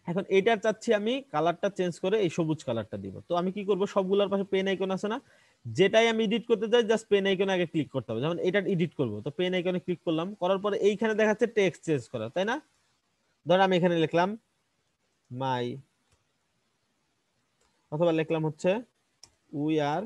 এখন এটার চাচ্ছি আমি কালারটা চেঞ্জ করে এই সবুজ কালারটা দিব। তো আমি কি করব? সবগুলোর পাশে পেন আইকন আছে না? যেটাই আমি এডিট করতে চাই জাস্ট পেন আইকনে আগে ক্লিক করতে হবে। যেমন এটা এডিট করব। তো পেন আইকনে ক্লিক করলাম, করার পরে এইখানে দেখাচ্ছে টেক্সট চেঞ্জ করা, তাই না? ধর আমি এখানে লিখলাম মাই অথবা লিখলাম হচ্ছে উই আর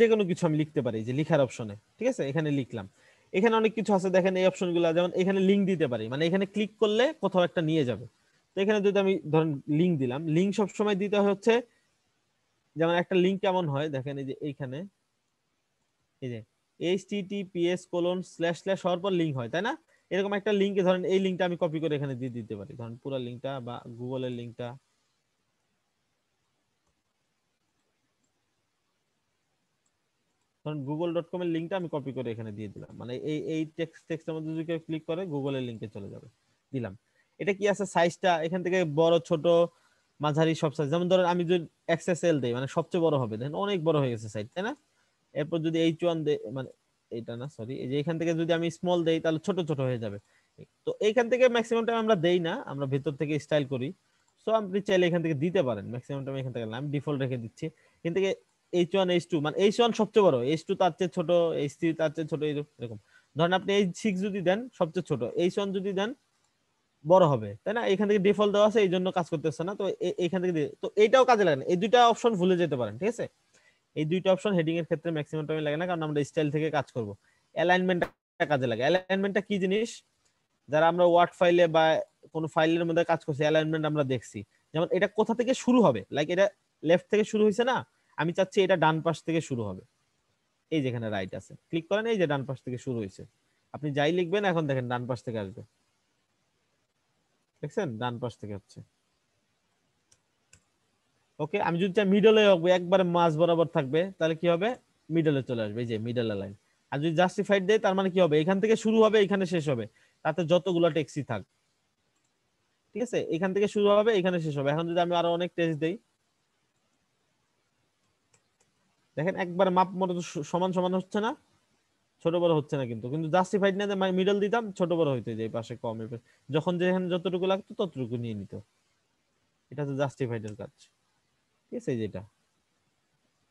যে কোনো কিছু আমি লিখতে পারি, যে লিখার অপশনে ঠিক আছে? এখানে লিখলাম। এখানে অনেক কিছু আছে, দেখেন এই অপশনগুলো, যেমন এখানে লিংক দিতে পারি। মানে এখানে ক্লিক করলে কোথাও একটা নিয়ে যাবে। তো এখানে যদি আমি ধরেন লিংক দিলাম লিংক সবসময় দিতে হচ্ছে, যেমন একটা লিংক কেমন হয়, দেখেন এই যে এইখানে, এই যে এইচটিটিপিএস কোলন স্ল্যাশ স্ল্যাশ হওয়ার পর লিঙ্ক হয়, তাই না? এরকম একটা লিঙ্কে ধরেন এই লিঙ্কটা আমি কপি করে এখানে দিয়ে দিতে পারি। ধরেন পুরো লিঙ্কটা বা গুগলের লিংকটা ধরুন গুগল ডট কম এর লিঙ্কটা আমি কপি করে এখানে দিয়ে দিলাম। মানে এই এই টেক্সট টেক্সটের মধ্যে যদি কেউ ক্লিক করে গুগলের লিঙ্কে চলে যাবে। দিলাম। এটা কি আছে সাইজটা এখান থেকে বড়, ছোট, মাঝারি সব সাইজ যেমন ধরেন আমি যদি এক্সএসএল দেই মানে সবচেয়ে বড় হবে। দেখেন অনেক বড় হয়ে গেছে সাইজ তাই না? এরপর যদি এইচ ওয়ান দে মানে এটা না সরি এই যে এখান থেকে যদি আমি স্মল দেই, তাহলে ছোট ছোট হয়ে যাবে। তো এইখান থেকে ম্যাক্সিমাম টাইম আমরা দেই না, আমরা ভেতর থেকে স্টাইল করি। সো আপনি চাইলে এখান থেকে দিতে পারেন। ম্যাক্সিমাম টাইম এখান থেকে আমি ডিফল্ট রেখে দিচ্ছি। এখান থেকে এইচ ওয়ান এইচ টু মানে এইচ ওয়ান সবচেয়ে বড় এইচ টু তার চেয়ে ছোট এইচ থ্রি তার চেয়ে ছোট, এরকম ধরেন আপনি এইচ সিক্স যদি দেন, সবচেয়ে ছোট এইচ ওয়ান যদি দেন, বড় হবে, তাই না? এখান থেকে ডিফল্ট দেওয়া আছে, এই জন্য কাজ করতেছে না, তো এ- এইখান থেকে তো এইটাও কাজে লাগে না। এই দুইটা অপশন ভুলে যেতে পারেন, ঠিক আছে? এই দুইটা অপশন হেডিং এর ক্ষেত্রে ম্যাক্সিমাম টাইম লাগে না, কারণ আমরা স্টাইল থেকে কাজ করব। অ্যালাইনমেন্টটা কাজে লাগে। অ্যালাইনমেন্টটা কি জিনিস? যারা আমরা ওয়ার্ড ফাইলে বা কোনো ফাইলের মধ্যে কাজ করছি অ্যালাইনমেন্ট আমরা দেখছি। যেমন এটা কোথা থেকে শুরু হবে? লাইক এটা লেফট থেকে শুরু হয়েছে না? আমি চাচ্ছি এটা ডান পাশ থেকে শুরু হবে। এই যেখানে রাইট আছে। ক্লিক করেন, এই যে ডান পাশ থেকে শুরু হয়েছে। আপনি যাই লিখবেন, এখন দেখেন ডান পাশ থেকে আসবে। দেখছেন? ডান পাশ থেকে হচ্ছে। ওকে আমি যদি চাই মিডলে হবে, একবারে মাঝ বরাবর থাকবে, তাহলে কি হবে? মিডলে চলে আসবে, এই যে মিডল লাইন আর যদি জাস্টিফাইড দেয়, তার মানে কি হবে? এখান থেকে শুরু হবে, এখানে শেষ হবে। তাতে যতগুলো টেক্সি থাক। ঠিক আছে? এখান থেকে শুরু হবে, এখানে শেষ হবে। এখন যদি আমি আরও অনেক টেক্সট দেই দেখেন একবার মাপ মতো সমান সমান হচ্ছে না, ছোট বড় হচ্ছে না কিন্তু। কিন্তু জাস্টিফাইড না যে মিডল দিতাম, ছোট বড় হইতে যায় পাশে কম যখন যেখানে যতটুকু লাগতো ততটুকু নিয়ে নিত। এটা হচ্ছে জাস্টিফাইড এর কাজ। ঠিক আছে যেটা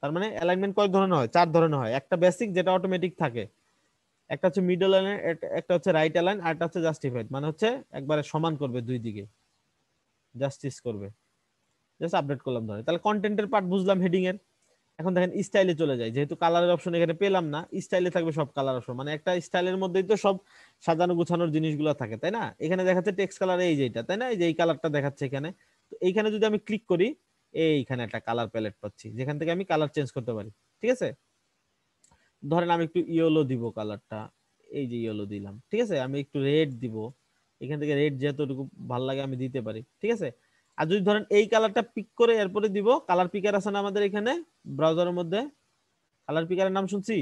তার মানে অ্যালাইনমেন্ট কয় ধরনের হয়, চার ধরনের হয়। একটা বেসিক যেটা অটোমেটিক থাকে, একটা হচ্ছে মিডল লাইন একটা হচ্ছে রাইট অ্যালাইন আর একটা হচ্ছে জাস্টিফাইড মানে হচ্ছে একবারে সমান করবে দুই দিকে। জাস্টিস করবে। জাস্ট আপডেট করলাম ধরে তাহলে কন্টেন্টের পার্ট বুঝলাম হেডিং এর। এখন দেখেন স্টাইলে চলে যায়। যেহেতু কালারের অপশন এখানে পেলাম না স্টাইলে থাকবে সব কালার অপশন মানে একটা স্টাইলের মধ্যেই তো সব সাজানো গুছানোর জিনিসগুলো থাকে, তাই না? এখানে দেখাচ্ছে টেক্সট কালার এই যেটা তাই না? এই যে এই কালারটা দেখাচ্ছে এখানে। তো এইখানে যদি আমি ক্লিক করি, এইখানে একটা কালার প্যালেট পাচ্ছি, যেখান থেকে আমি কালার চেঞ্জ করতে পারি, ঠিক আছে? ধরেন আমি একটু ইয়েলো দিব কালারটা এই যে ইয়েলো দিলাম, ঠিক আছে? আমি একটু রেড দিব, এখান থেকে রেড যেহেতু ভালো লাগে আমি দিতে পারি, ঠিক আছে? আর যদি ধরেন এই কালারটা পিক করে এরপরে দিব কালার পিকার আছে না আমাদের এখানে ব্রাউজারের মধ্যে। কালার পিকারের নাম শুনছি?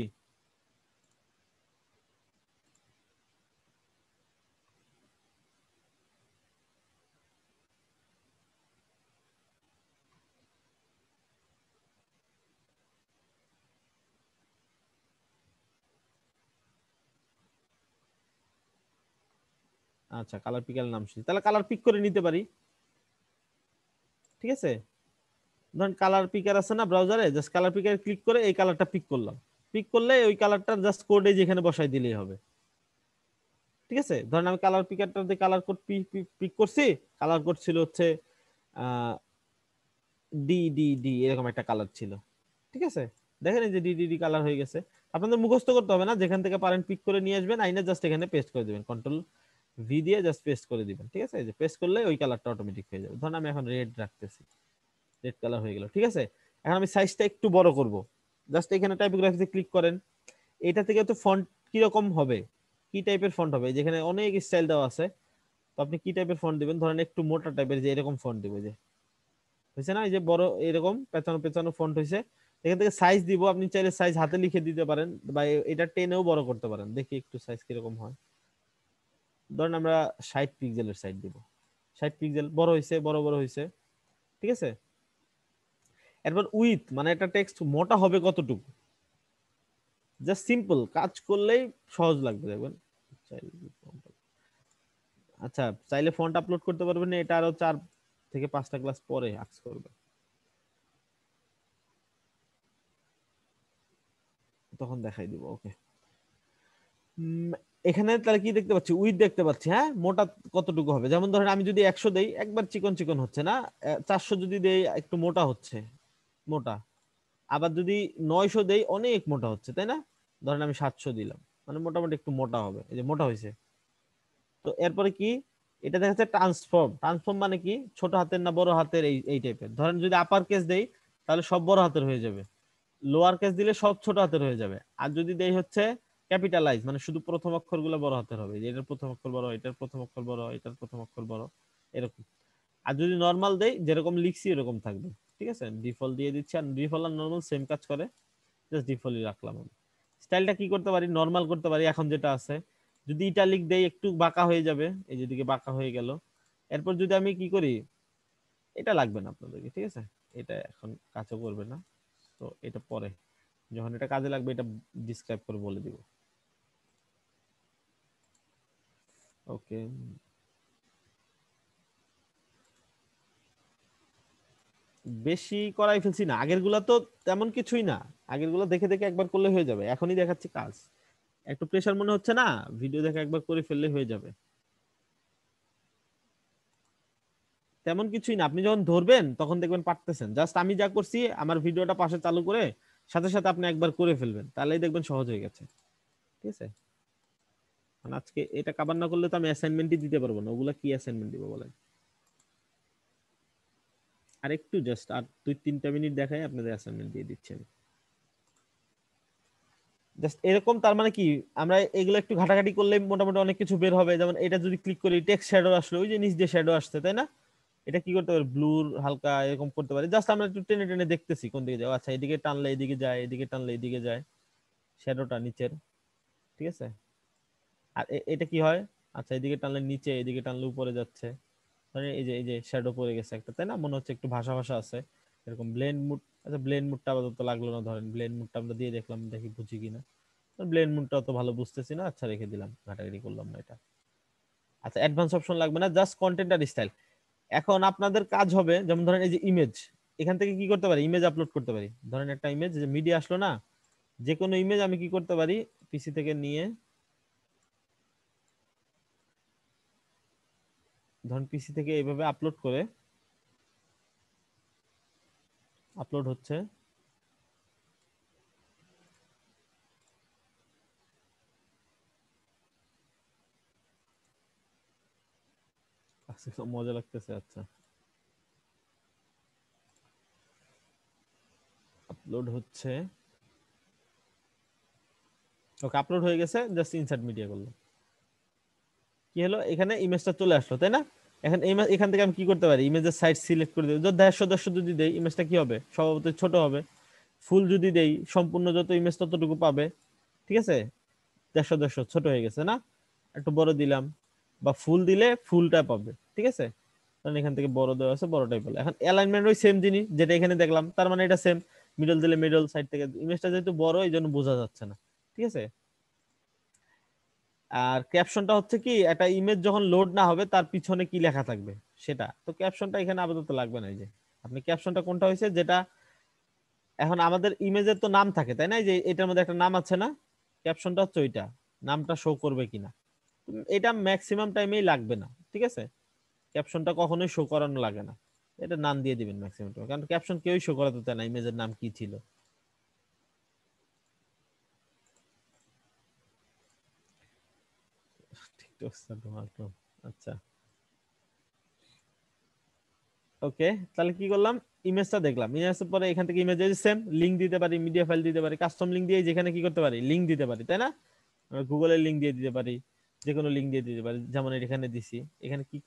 আচ্ছা কালার পিকারের নাম শুনছি। তাহলে কালার পিক করে নিতে পারি। ঠিক আছে? ধরেন কালার পিকার আছে না ব্রাউজারে জাস্ট কালার পিকারে ক্লিক করে এই কালারটা পিক করলাম। পিক করলে ওই কালারটা জাস্ট কোডে যেখানে বসাই দিলেই হবে। ঠিক আছে? ধরেন আমি কালার পিকারটা দিয়ে কালার কোড পিক করছি। কালার কোড ছিল হচ্ছে ডি ডি ডি এরকম একটা কালার ছিল। ঠিক আছে? দেখেন এই যে ডি ডি ডি কালার হয়ে গেছে। আপনাদের মুখস্থ করতে হবে না, যেখান থেকে পারেন পিক করে নিয়ে আসবেন, আইনা জাস্ট এখানে পেস্ট করে দেবেন। কন্ট্রোল ভি দিয়ে জাস্ট পেস্ট করে দিবেন, ঠিক আছে? যে পেস্ট করলে ওই কালারটা অটোমেটিক হয়ে যাবে। ধরুন আমি এখন রেড রাখতেছি রেড কালার হয়ে গেল, ঠিক আছে? এখন আমি সাইজটা একটু বড় করব। জাস্ট এখানে টাইপোগ্রাফিতে ক্লিক করেন। এটা থেকে তো ফন্ট কি রকম হবে? কি টাইপের ফন্ট হবে? যেখানে অনেক স্টাইল দেওয়া আছে। তো আপনি কি টাইপের ফন্ট দিবেন? ধরেন একটু মোটা টাইপের যে এরকম ফন্ট দিবে যে। হয়েছে না? এই যে বড় এরকম পেছানো পেছানো ফন্ট হয়েছে। এখান থেকে সাইজ দিব। আপনি চাইলে সাইজ হাতে লিখে দিতে পারেন বা এটা টেনেও বড় করতে পারেন। দেখি একটু সাইজ কীরকম হয়। ধরেন আমরা ষাট পিক্সেলের সাইড দিব। ষাট পিক্সেল বড় হয়েছে বড় বড় হয়েছে ঠিক আছে? এরপর উইথ মানে একটা টেক্সট মোটা হবে কতটুকু? জাস্ট সিম্পল কাজ করলেই সহজ লাগবে, দেখবেন। আচ্ছা চাইলে ফন্ট আপলোড করতে পারবেন, এটা আরও চার থেকে পাঁচটা ক্লাস পরে আক্স করবে তখন দেখাই দিব ওকে এখানে তাহলে কি দেখতে পাচ্ছি? উইথ দেখতে পাচ্ছি হ্যাঁ? মোটা কতটুকু হবে? যেমন ধরেন আমি যদি একশো দেই, একবার চিকন চিকন হচ্ছে না? চারশো যদি দেই, একটু মোটা হচ্ছে। মোটা। আবার যদি নয়শো দেই, অনেক মোটা হচ্ছে, তাই না? ধরেন আমি সাতশো দিলাম। মানে মোটামুটি একটু মোটা হবে। এই যে মোটা হয়েছে। তো এরপরে কি? এটা দেখা যাচ্ছে ট্রান্সফর্ম ট্রান্সফর্ম মানে কি? ছোট হাতের না বড় হাতের এই এই টাইপের ধরেন যদি আপার কেস দেই, তাহলে সব বড় হাতের হয়ে যাবে। লোয়ার কেস দিলে সব ছোট হাতের হয়ে যাবে। আর যদি দেই হচ্ছে ক্যাপিটালাইজ মানে শুধু প্রথম অক্ষরগুলো বড় হাতের হবে এটার প্রথম অক্ষর বড়, এটার প্রথম অক্ষর বড়, এটার প্রথম অক্ষর বড়, এরকম। আর যদি নর্মাল দেই, যেরকম লিখছি এরকম থাকবে, ঠিক আছে? ডিফল্ট দিয়ে দিচ্ছি, আর ডিফল্ট আর নর্মাল সেম কাজ করে জাস্ট ডিফল্টই রাখলাম আমি। স্টাইলটা কি করতে পারি? নর্মাল করতে পারি, এখন যেটা আছে। যদি ইটালিক দেই, একটু বাঁকা হয়ে যাবে, এই যেদিকে বাঁকা হয়ে গেল। এরপর যদি আমি কি করি? এটা লাগবে না আপনাদেরকে, ঠিক আছে? এটা এখন কাজও করবে না। তো এটা পরে, যখন এটা কাজে লাগবে, এটা ডিসক্রাইব করে বলে দিব। ওকে। বেশি করাই ফেলছি না। আগেরগুলা তো তেমন কিছুই না। আগেরগুলো দেখে দেখে একবার করলে হয়ে যাবে। এখনই দেখাচ্ছি কাজ। একটু প্রেশার মনে হচ্ছে না? ভিডিও দেখে একবার করে ফেললে হয়ে যাবে। তেমন কিছুই না। আপনি যখন ধরবেন, তখন দেখবেন পারতেছেন। জাস্ট আমি যা করছি, আমার ভিডিওটা পাশে চালু করে, সাথে সাথে আপনি একবার করে ফেলবেন। তাহলেই দেখবেন সহজ হয়ে গেছে। ঠিক আছে? আজকে এটা কাবার না করলে তো আমি অ্যাসাইনমেন্টই দিতে পারব না। ওগুলা কি অ্যাসাইনমেন্ট দিব বলেন? আর একটু জাস্ট আর দুই তিনটা মিনিট দেখাই, আপনাদের অ্যাসাইনমেন্ট দিয়ে দিচ্ছি আমি। জাস্ট এরকম তার মানে কি, আমরা এগুলো একটু ঘাটাঘাটি করলে মোটামুটি অনেক কিছু বের হবে। যেমন এটা যদি ক্লিক করি টেক্সট শ্যাডো আসলে, ওই যে নিচ দিয়ে শ্যাডো আসছে, তাই না? এটা কি করতে পারি? ব্লুর হালকা এরকম করতে পারি। জাস্ট আমরা একটু টেনে টেনে দেখতেছি কোন দিকে যাও আচ্ছা এদিকে টানলে এদিকে যায়, এদিকে টানলে এদিকে যায়। শ্যাডোটা নিচের। ঠিক আছে? আর এটা কি হয়? আচ্ছা এদিকে টানলে নিচে, এদিকে টানলে উপরে যাচ্ছে। মানে এই যে এই যে শ্যাডো পড়ে গেছে একটা, তাই না? মনে হচ্ছে একটু ভাষা ভাষা আছে। এরকম ব্লেন্ড মুড আচ্ছা ব্লেন্ড মুডটা আপাতত লাগল না, ধরেন ব্লেন্ড মুডটা আমরা দিয়ে দেখলাম, দেখি বুঝি কিনা। ব্লেন্ড মুডটা অত ভালো বুঝতেছি না আচ্ছা রেখে দিলাম, ঘাটাঘাটি করলাম না এটা। আচ্ছা অ্যাডভান্স অপশন লাগবে না জাস্ট কন্টেন্ট আর স্টাইল এখন আপনাদের কাজ হবে, যেমন ধরেন এই যে ইমেজ এখান থেকে কি করতে পারি? ইমেজ আপলোড করতে পারি। ধরেন একটা ইমেজ যে মিডিয়া আসলো না যে কোনো ইমেজ আমি কি করতে পারি? পিসি থেকে নিয়ে ধরেন পিসি থেকে এইভাবে আপলোড করে আপলোড হচ্ছে। তো মজা লাগতেছে আচ্ছা। আপলোড হচ্ছে। ওকে আপলোড হয়ে গেছে জাস্ট ইনসার্ট মিডিয়া করল কি হলো? এখানে ইমেজটা চলে আসলো, তাই না? এখন এই এখান থেকে আমি কি করতে পারি? ইমেজের সাইজ সিলেক্ট করে দিই যদি দেড়শো দেড়শো যদি দেই, ইমেজটা কি হবে? স্বভাবতই ছোট হবে। ফুল যদি দেই, সম্পূর্ণ যত ইমেজ ততটুকু পাবে। ঠিক আছে? দেড়শো দেড়শো, ছোট হয়ে গেছে, না? একটু বড় দিলাম। বা ফুল দিলে ফুলটা পাবে। ঠিক আছে? কারণ এখান থেকে বড় দেওয়া আছে, বড়টাই পেল এখন অ্যালাইনমেন্ট ওই সেম জিনিস যেটা এখানে দেখলাম। তার মানে এটা সেম মিডল দিলে মিডল সাইড থেকে। ইমেজটা যেহেতু বড় এই জন্য বোঝা যাচ্ছে না। ঠিক আছে? আর ক্যাপশনটা হচ্ছে কি, একটা ইমেজ যখন লোড না হবে, তার পিছনে কি লেখা থাকবে? সেটা। তো ক্যাপশনটা এখানে আপাতত লাগবে না এই যে। আপনি ক্যাপশনটা কোনটা হয়েছে? যেটা এখন আমাদের ইমেজের তো নাম থাকে, তাই না? যে এটার মধ্যে একটা নাম আছে না? ক্যাপশনটা হচ্ছে ওইটা। নামটা শো করবে কিনা। এটা ম্যাক্সিমাম টাইমেই লাগবে না, ঠিক আছে? ক্যাপশনটা কখনোই শো করানো লাগে না। এটা নাম দিয়ে দিবেন ম্যাক্সিমাম টাইম কারণ ক্যাপশন কেউই শো করাতে চায় না ইমেজের নাম কি ছিল? আচ্ছা। ওকে, তাহলে কি করলাম? ইমেজটা দেখলাম। ইমেজের পরে এখান থেকে ইমেজ সেম লিংক দিতে পারি মিডিয়া ফাইল দিতে পারি কাস্টম লিংক দিয়ে যেখানে কি করতে পারি? লিংক দিতে পারি, তাই না? গুগলের লিংক দিয়ে দিতে পারি যে কোনো লিংক দিয়ে দিতে পারি, যেমন এখানে দিছি, এখানে কি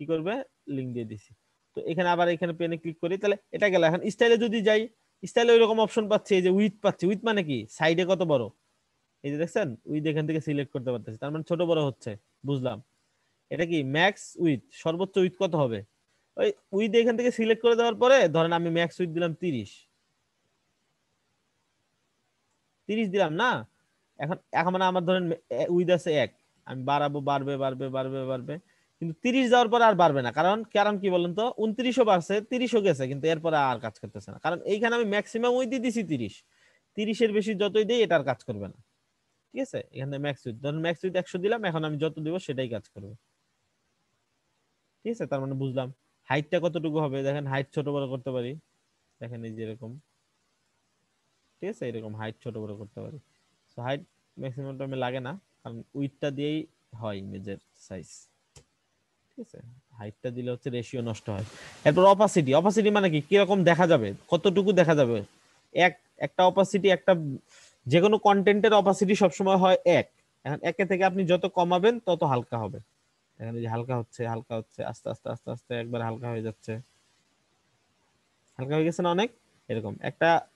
কি করবে? লিংক দিয়ে দিছি। তো এখানে আবার এখানে পেনে ক্লিক করি, তাহলে এটা গেল। এখন স্টাইলে যদি যাই স্টাইলে ওই রকম অপশন পাচ্ছি, এই যে উইথ পাচ্ছি। উইথ মানে কি? সাইডে কত বড়? এই যে দেখছেন উইথ এখান থেকে সিলেক্ট করতে পারতেছি। তার মানে ছোট বড় হচ্ছে, বুঝলাম। এটা কি ম্যাক্স উইথ সর্বোচ্চ উইথ কত হবে? ওই উইথ এখান থেকে সিলেক্ট করে দেওয়ার পরে, ধরেন আমি ম্যাক্স উইথ দিলাম তিরিশ। তিরিশ দিলাম না? এখন এখন মানে আমার ধরেন উইথ আছে এক। আমি বাড়াবো, বাড়বে বাড়বে বাড়বে বাড়বে। কিন্তু তিরিশ যাওয়ার পরে আর বাড়বে না। কারণ কারণ কি বলেন তো? উনত্রিশও বাড়ছে, তিরিশও গেছে, কিন্তু এরপরে আর কাজ করতেছে না। কারণ এইখানে আমি ম্যাক্সিমাম উইথই দিছি তিরিশ। তিরিশের বেশি যতই দিই এটা আর কাজ করবে না। ঠিক আছে? এখানে ম্যাক্স উইথ ধরুন ম্যাক্স উইথ একশো দিলাম, এখন আমি যত দিব সেটাই কাজ করবে। ঠিক আছে? তার মানে বুঝলাম। হাইটটা কতটুকু হবে? দেখেন হাইট ছোট বড় করতে পারি। দেখেন এই যে এরকম। ঠিক আছে? এরকম হাইট ছোট বড় করতে পারি। সো হাইট ম্যাক্সিমাম টাইমে লাগে না। কারণ উইথটা দিয়েই হয় ইমেজের সাইজ ঠিক আছে? হাইটটা দিলে হচ্ছে রেশিও নষ্ট হয়। এরপর অপাসিটি অপাসিটি মানে কি? কীরকম দেখা যাবে? কতটুকু দেখা যাবে? এক, একটা অপাসিটি একটা যে কোনো কন্টেন্টের অপাসিটি সবসময় হয় এক। এখন একে থেকে আপনি যত কমাবেন, তত হালকা হবে। এখানে যে হালকা হচ্ছে হালকা হচ্ছে, আস্তে আস্তে আস্তে আস্তে একবার হালকা হয়ে যাচ্ছে। হালকা হয়ে গেছে না অনেক? এরকম। একটা,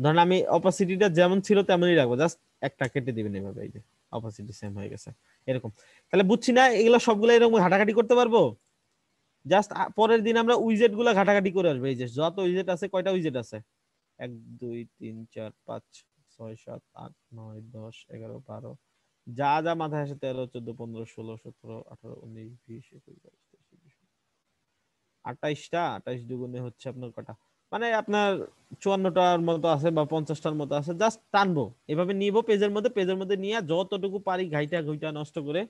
ধরেন আমি অপাসিটিটা যেমন ছিল তেমনই রাখব। জাস্ট একটা কেটে দিবেন এভাবে, এই যে। অপাসিটি সেম হয়ে গেছে। এরকম। তাহলে বুঝছি না, এগুলো সবগুলো এরকম ঘাটাঘাটি করতে পারব? জাস্ট পরের দিন আমরা উইজেটগুলা ঘাটাঘাটি করে আসব। এই যে, যত উইজেট আছে, কয়টা উইজেট আছে? এক, দুই, তিন, চার, পাঁচ ছয়, সাত, আট, নয়, দশ, এগারো, বারো, যা যা মাথায় আসে তেরো, চোদ্দ, পনেরো, ষোলো, সতেরো, আঠারো, উনিশ, বিশ, একুশ, বাইশ, তেইশ আঠাইশটা, আঠাইশ দুগুণে হচ্ছে আপনার কটা? মানে আপনার চুয়ান্নটার মতো আছে বা পঞ্চাশটার মতো আছে জাস্ট টানবো। এভাবে নিব, পেজের মধ্যে পেজের মধ্যে নিয়ে যতটুকু পারি ঘাইটা ঘুইটা নষ্ট করে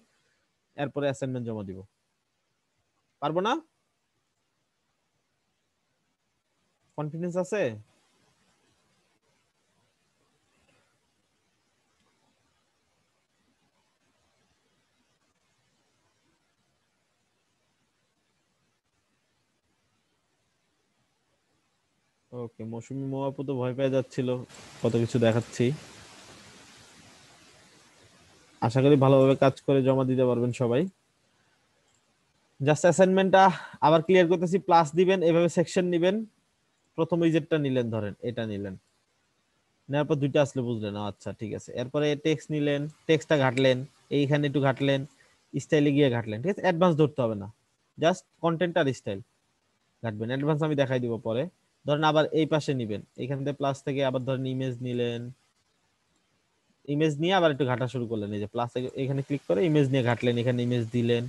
এরপরে অ্যাসাইনমেন্ট জমা দিব। পারব না? কনফিডেন্স আছে? ওকে, মৌসুমী মোয়াপু তো ভয় পেয়ে যাচ্ছিল, কত কিছু দেখাচ্ছি। আশা করি ভালোভাবে কাজ করে জমা দিতে পারবেন সবাই। জাস্ট অ্যাসাইনমেন্টটা আবার ক্লিয়ার করতেছি প্লাস দিবেন, এভাবে সেকশন নিবেন। প্রথম উইজেটটা নিলেন, ধরেন, এটা নিলেন। নেওয়ার পর দুইটা আসলে বুঝলেন আচ্ছা ঠিক আছে। এরপরে টেক্সট নিলেন টেক্সটটা ঘাটলেন, এইখানে একটু ঘাটলেন স্টাইলে গিয়ে ঘাটলেন, ঠিক আছে? অ্যাডভান্স ধরতে হবে না। জাস্ট কন্টেন্ট আর স্টাইল ঘাটবেন অ্যাডভান্স আমি দেখাই দিব পরে। ধরেন আবার এই পাশে নিবেন। এখান থেকে প্লাস থেকে আবার ধরেন ইমেজ নিলেন। ইমেজ নিয়ে আবার একটু ঘাটা শুরু করলেন। এই যে প্লাস থেকে এখানে ক্লিক করে ইমেজ নিয়ে ঘাটলেন, এখানে ইমেজ দিলেন।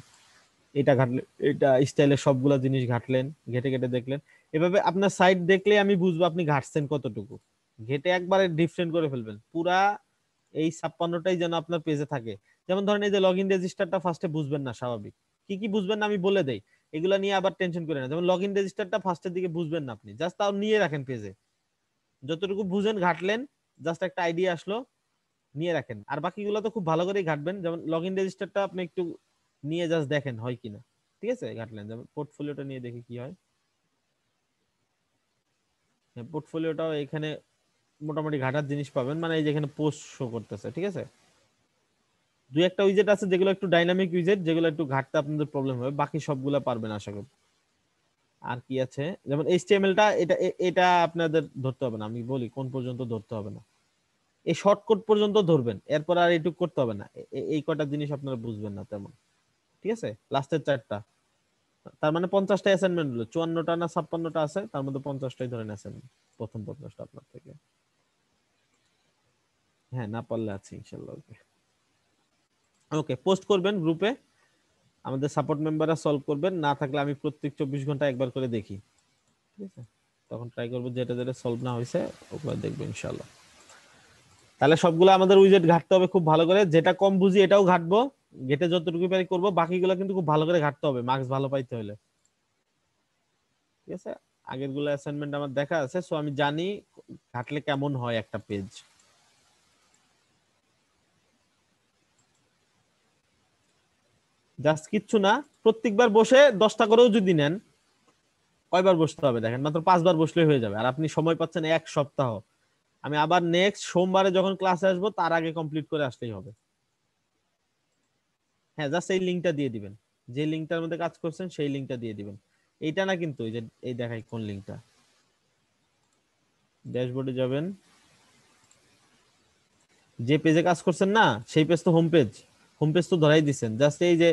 এটা ঘাটলেন এটা স্টাইলের সবগুলা জিনিস ঘাটলেন, ঘেটে ঘেটে দেখলেন। এভাবে আপনার সাইট দেখলে আমি বুঝব আপনি ঘাটছেন কতটুকু। ঘেটে একবারে ডিফারেন্ট করে ফেলবেন। পুরা এই ছাপ্পান্নটাই যেন আপনার পেজে থাকে। যেমন ধরেন এই যে লগ ইন রেজিস্টারটা ফার্স্টে বুঝবেন না, স্বাভাবিক। কি কি বুঝবেন না আমি বলে দেই। এগুলা নিয়ে আবার টেনশন করে না। যেমন লগ ইন রেজিস্টারটা ফার্স্টের দিকে বুঝবেন না আপনি জাস্ট তাও নিয়ে রাখেন পেজে যতটুকু বুঝেন, ঘাটলেন জাস্ট একটা আইডিয়া আসলো, নিয়ে রাখেন। আর বাকিগুলো তো খুব ভালো করেই ঘাটবেন, যেমন লগ ইন রেজিস্টারটা আপনি একটু নিয়ে জাস্ট দেখেন হয় কিনা। ঠিক আছে? ঘাটলেন, যেমন পোর্টফোলিওটা নিয়ে দেখি কি হয়। পোর্টফোলিওটাও এখানে মোটামুটি ঘাটার জিনিস পাবেন মানে এই যে এখানে পোস্ট শো করতেছে, ঠিক আছে? দুই একটা উইজেট আছে যেগুলো একটু ডাইনামিক উইজেট যেগুলো একটু ঘাটতে আপনাদের প্রবলেম হবে। বাকি সবগুলো পারবেন আশা করি। আর কি আছে? যেমন এইচটিএমএলটা এটা এটা আপনাদের ধরতে হবে না। আমি বলি, কোন পর্যন্ত ধরতে হবে না। এই শর্টকাট পর্যন্ত ধরবেন। এরপর আর এইটুক করতে হবে না। এই কটা জিনিস আপনারা বুঝবেন না তেমন। ঠিক আছে? লাস্টের চারটা। তার মানে পঞ্চাশটা অ্যাসাইনমেন্ট হলো। চুয়ান্নটা না ছাপ্পান্নটা আছে, তার মধ্যে পঞ্চাশটাই ধরেন অ্যাসাইনমেন্ট প্রথম পঞ্চাশটা আপনার থেকে। হ্যাঁ না পারলে আছে ইনশাল্লাহ। ওকে পোস্ট করবেন গ্রুপে আমাদের সাপোর্ট মেম্বাররা সলভ করবেন, না থাকলে আমি প্রত্যেক চব্বিশ ঘণ্টা একবার করে দেখি। ঠিক আছে? তখন ট্রাই করব যেটা যেটা সলভ না হয়েছে, ওগুলো দেখব ইনশাল্লাহ তাহলে সবগুলো আমাদের উইজেট ঘাটতে হবে খুব ভালো করে। যেটা কম বুঝি এটাও ঘাটবো। গেটে যতটুকু পারি করব, বাকিগুলো কিন্তু খুব ভালো করে ঘাটতে হবে মার্কস ভালো পাইতে হলে। ঠিক আছে? আগেরগুলো অ্যাসাইনমেন্ট আমার দেখা আছে সো আমি জানি ঘাটলে কেমন হয় একটা পেজ জাস্ট কিচ্ছু না, প্রত্যেকবার বসে দশটা করেও যদি নেন, কয়বার বসতে হবে দেখেন? মাত্র পাঁচবার বসলেই হয়ে যাবে। আর আপনি সময় পাচ্ছেন এক সপ্তাহ। আমি আবার নেক্সট সোমবারে যখন ক্লাসে আসব, তার আগে কমপ্লিট করে আসলেই হবে। হ্যাঁ জাস্ট এই লিঙ্কটা দিয়ে দিবেন। যে লিঙ্কটার মধ্যে কাজ করছেন, সেই লিঙ্কটা দিয়ে দিবেন। এইটা না কিন্তু, এই যে, এই দেখাই কোন লিঙ্কটা ড্যাশবোর্ডে যাবেন। যে পেজে কাজ করছেন না, সেই পেজ তো হোম পেজ হোম পেজ তো ধরাই দিচ্ছেন জাস্ট এই যে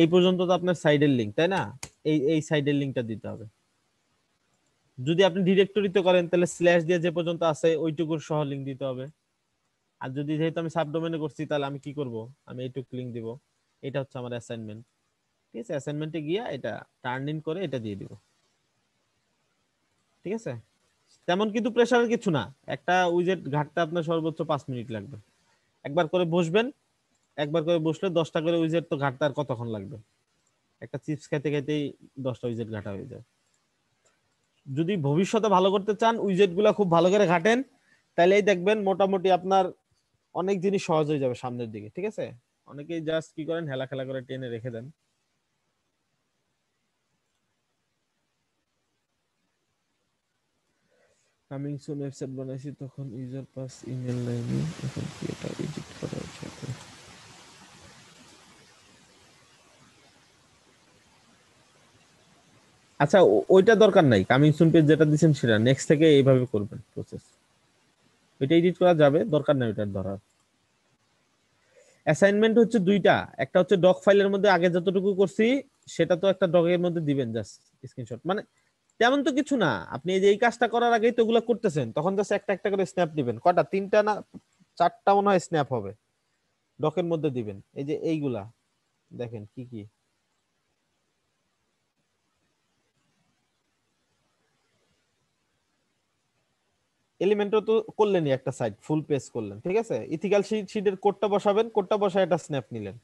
এই পর্যন্ত তো আপনার সাইডের লিঙ্ক তাই না? এই এই সাইডের লিঙ্কটা দিতে হবে। যদি আপনি ডিরেক্টরিতে করেন, তাহলে স্ল্যাশ দিয়ে যে পর্যন্ত আছে, ওইটুকুর সহ লিঙ্ক দিতে হবে। আর যদি যেহেতু আমি সাবডোমেনে করছি, তাহলে আমি কি করব? আমি এইটুক লিঙ্ক দিব। এটা হচ্ছে আমার অ্যাসাইনমেন্ট ঠিক আছে? অ্যাসাইনমেন্টে গিয়া এটা টার্ন ইন করে এটা দিয়ে দিব। ঠিক আছে? তেমন কিন্তু প্রেশারের কিছু না। একটা উইজেট ঘাটতে আপনার সর্বোচ্চ পাঁচ মিনিট লাগবে। একবার করে বসবেন একবার করে বসলে দশটা করে উইজেট তো ঘাটতে আর কতক্ষণ লাগবে? একটা চিপস খাইতে খাইতেই দশটা উইজেট ঘাটা হয়ে যায়। যদি ভবিষ্যতে ভালো করতে চান উইজেটগুলা খুব ভালো করে ঘাটেন তাহলেই দেখবেন মোটামুটি আপনার অনেক জিনিস সহজ হয়ে যাবে সামনের দিকে, ঠিক আছে? অনেকেই জাস্ট কি করেন, হেলা খেলা করে টেনে রেখে দেন। কামিং সুন ওয়েবসাইট বানাইছি, তখন ইউজার পাস ইমেল লাইনে এখন কি এটা এডিট করা হচ্ছে আচ্ছা ওইটা দরকার নাই। কামিং সুন পেজ যেটা দিছেন সেটা নেক্সট থেকে এইভাবে করবেন প্রসেস ওইটা এডিট করা যাবে, দরকার নাই ওইটার ধরার। অ্যাসাইনমেন্ট হচ্ছে দুইটা। একটা হচ্ছে ডক ফাইলের মধ্যে আগে যতটুকু করছি, সেটা তো একটা ডকের মধ্যে দিবেন জাস্ট স্ক্রিনশট মানে তেমন তো কিছু না। আপনি এই যে এই কাজটা করার আগেই তো ওগুলো করতেছেন, তখন জাস্ট একটা একটা করে স্ন্যাপ দিবেন। কটা তিনটা না চারটা মনে হয় স্ন্যাপ হবে। ডকের মধ্যে দিবেন। এই যে এইগুলা, দেখেন কি কি। এলিমেন্টও তো করলেনই একটা সাইড ফুল পেজ করলেন, ঠিক আছে? ইথিক্যাল শিটের কোডটা বসাবেন কোডটা বসায় একটা স্ন্যাপ নিলেন।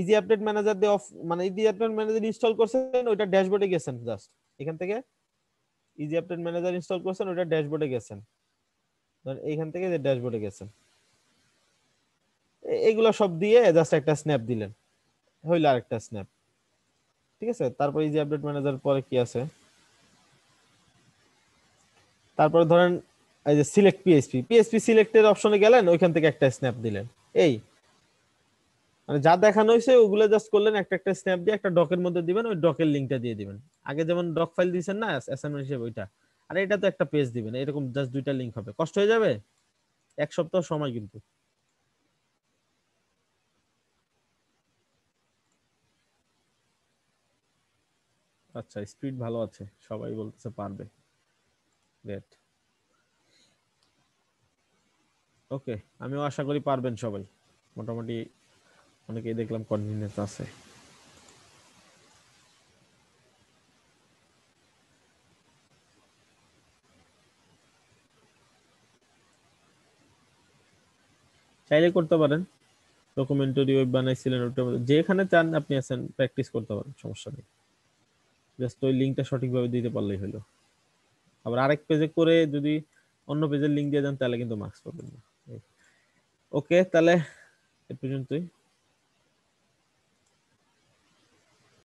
ইজি আপডেট ম্যানেজার দিয়ে অফ মানে ইজি আপডেট ম্যানেজার ইনস্টল করছেন, ওইটা ড্যাশবোর্ডে গেছেন জাস্ট এখান থেকে ইজি আপডেট ম্যানেজার ইনস্টল করছেন, ওইটা ড্যাশবোর্ডে গেছেন। এইখান থেকে যে ড্যাশবোর্ডে গেছেন। এগুলো সব দিয়ে জাস্ট একটা স্ন্যাপ দিলেন। হইল আরেকটা স্ন্যাপ ঠিক আছে? তারপর ইজি আপডেট ম্যানেজার পরে কি আছে? তারপরে ধরেন এই যে সিলেক্ট পিএসপি পিএসপি সিলেক্টের অপশনে গেলেন, ওইখান থেকে একটা স্ন্যাপ দিলেন। এই। মানে যা দেখানো হয়েছে, ওগুলো জাস্ট করলেন, একটা একটা স্ন্যাপ দিয়ে একটা ডকের মধ্যে দিবেন, ওই ডকের লিংকটা দিয়ে দিবেন। আগে যেমন ডক ফাইল দিয়েছেন না অ্যাসাইনমেন্ট হিসেবে ওইটা। আর এটা তো একটা পেজ দিবেন, এরকম জাস্ট দুইটা লিংক হবে। কষ্ট হয়ে যাবে? এক সপ্তাহ সময় কিন্তু। আচ্ছা স্পিড ভালো আছে, সবাই বলতেছে পারবে। গ্রেট ওকে আমিও আশা করি পারবেন সবাই। মোটামুটি অনেকেই দেখলাম কনফিডেন্স আছে। চাইলে করতে পারেন। ডকুমেন্টারি ওয়েব বানাইছিলেন ওটা যেখানে চান আপনি আছেন প্র্যাকটিস করতে পারেন, সমস্যা নেই। জাস্ট ওই লিঙ্কটা সঠিকভাবে দিতে পারলেই হলো। আবার আরেক পেজে করে যদি অন্য পেজের লিঙ্ক দিয়ে দেন, তাহলে কিন্তু মার্কস পাবেন না। ওকে তাহলে এ পর্যন্তই।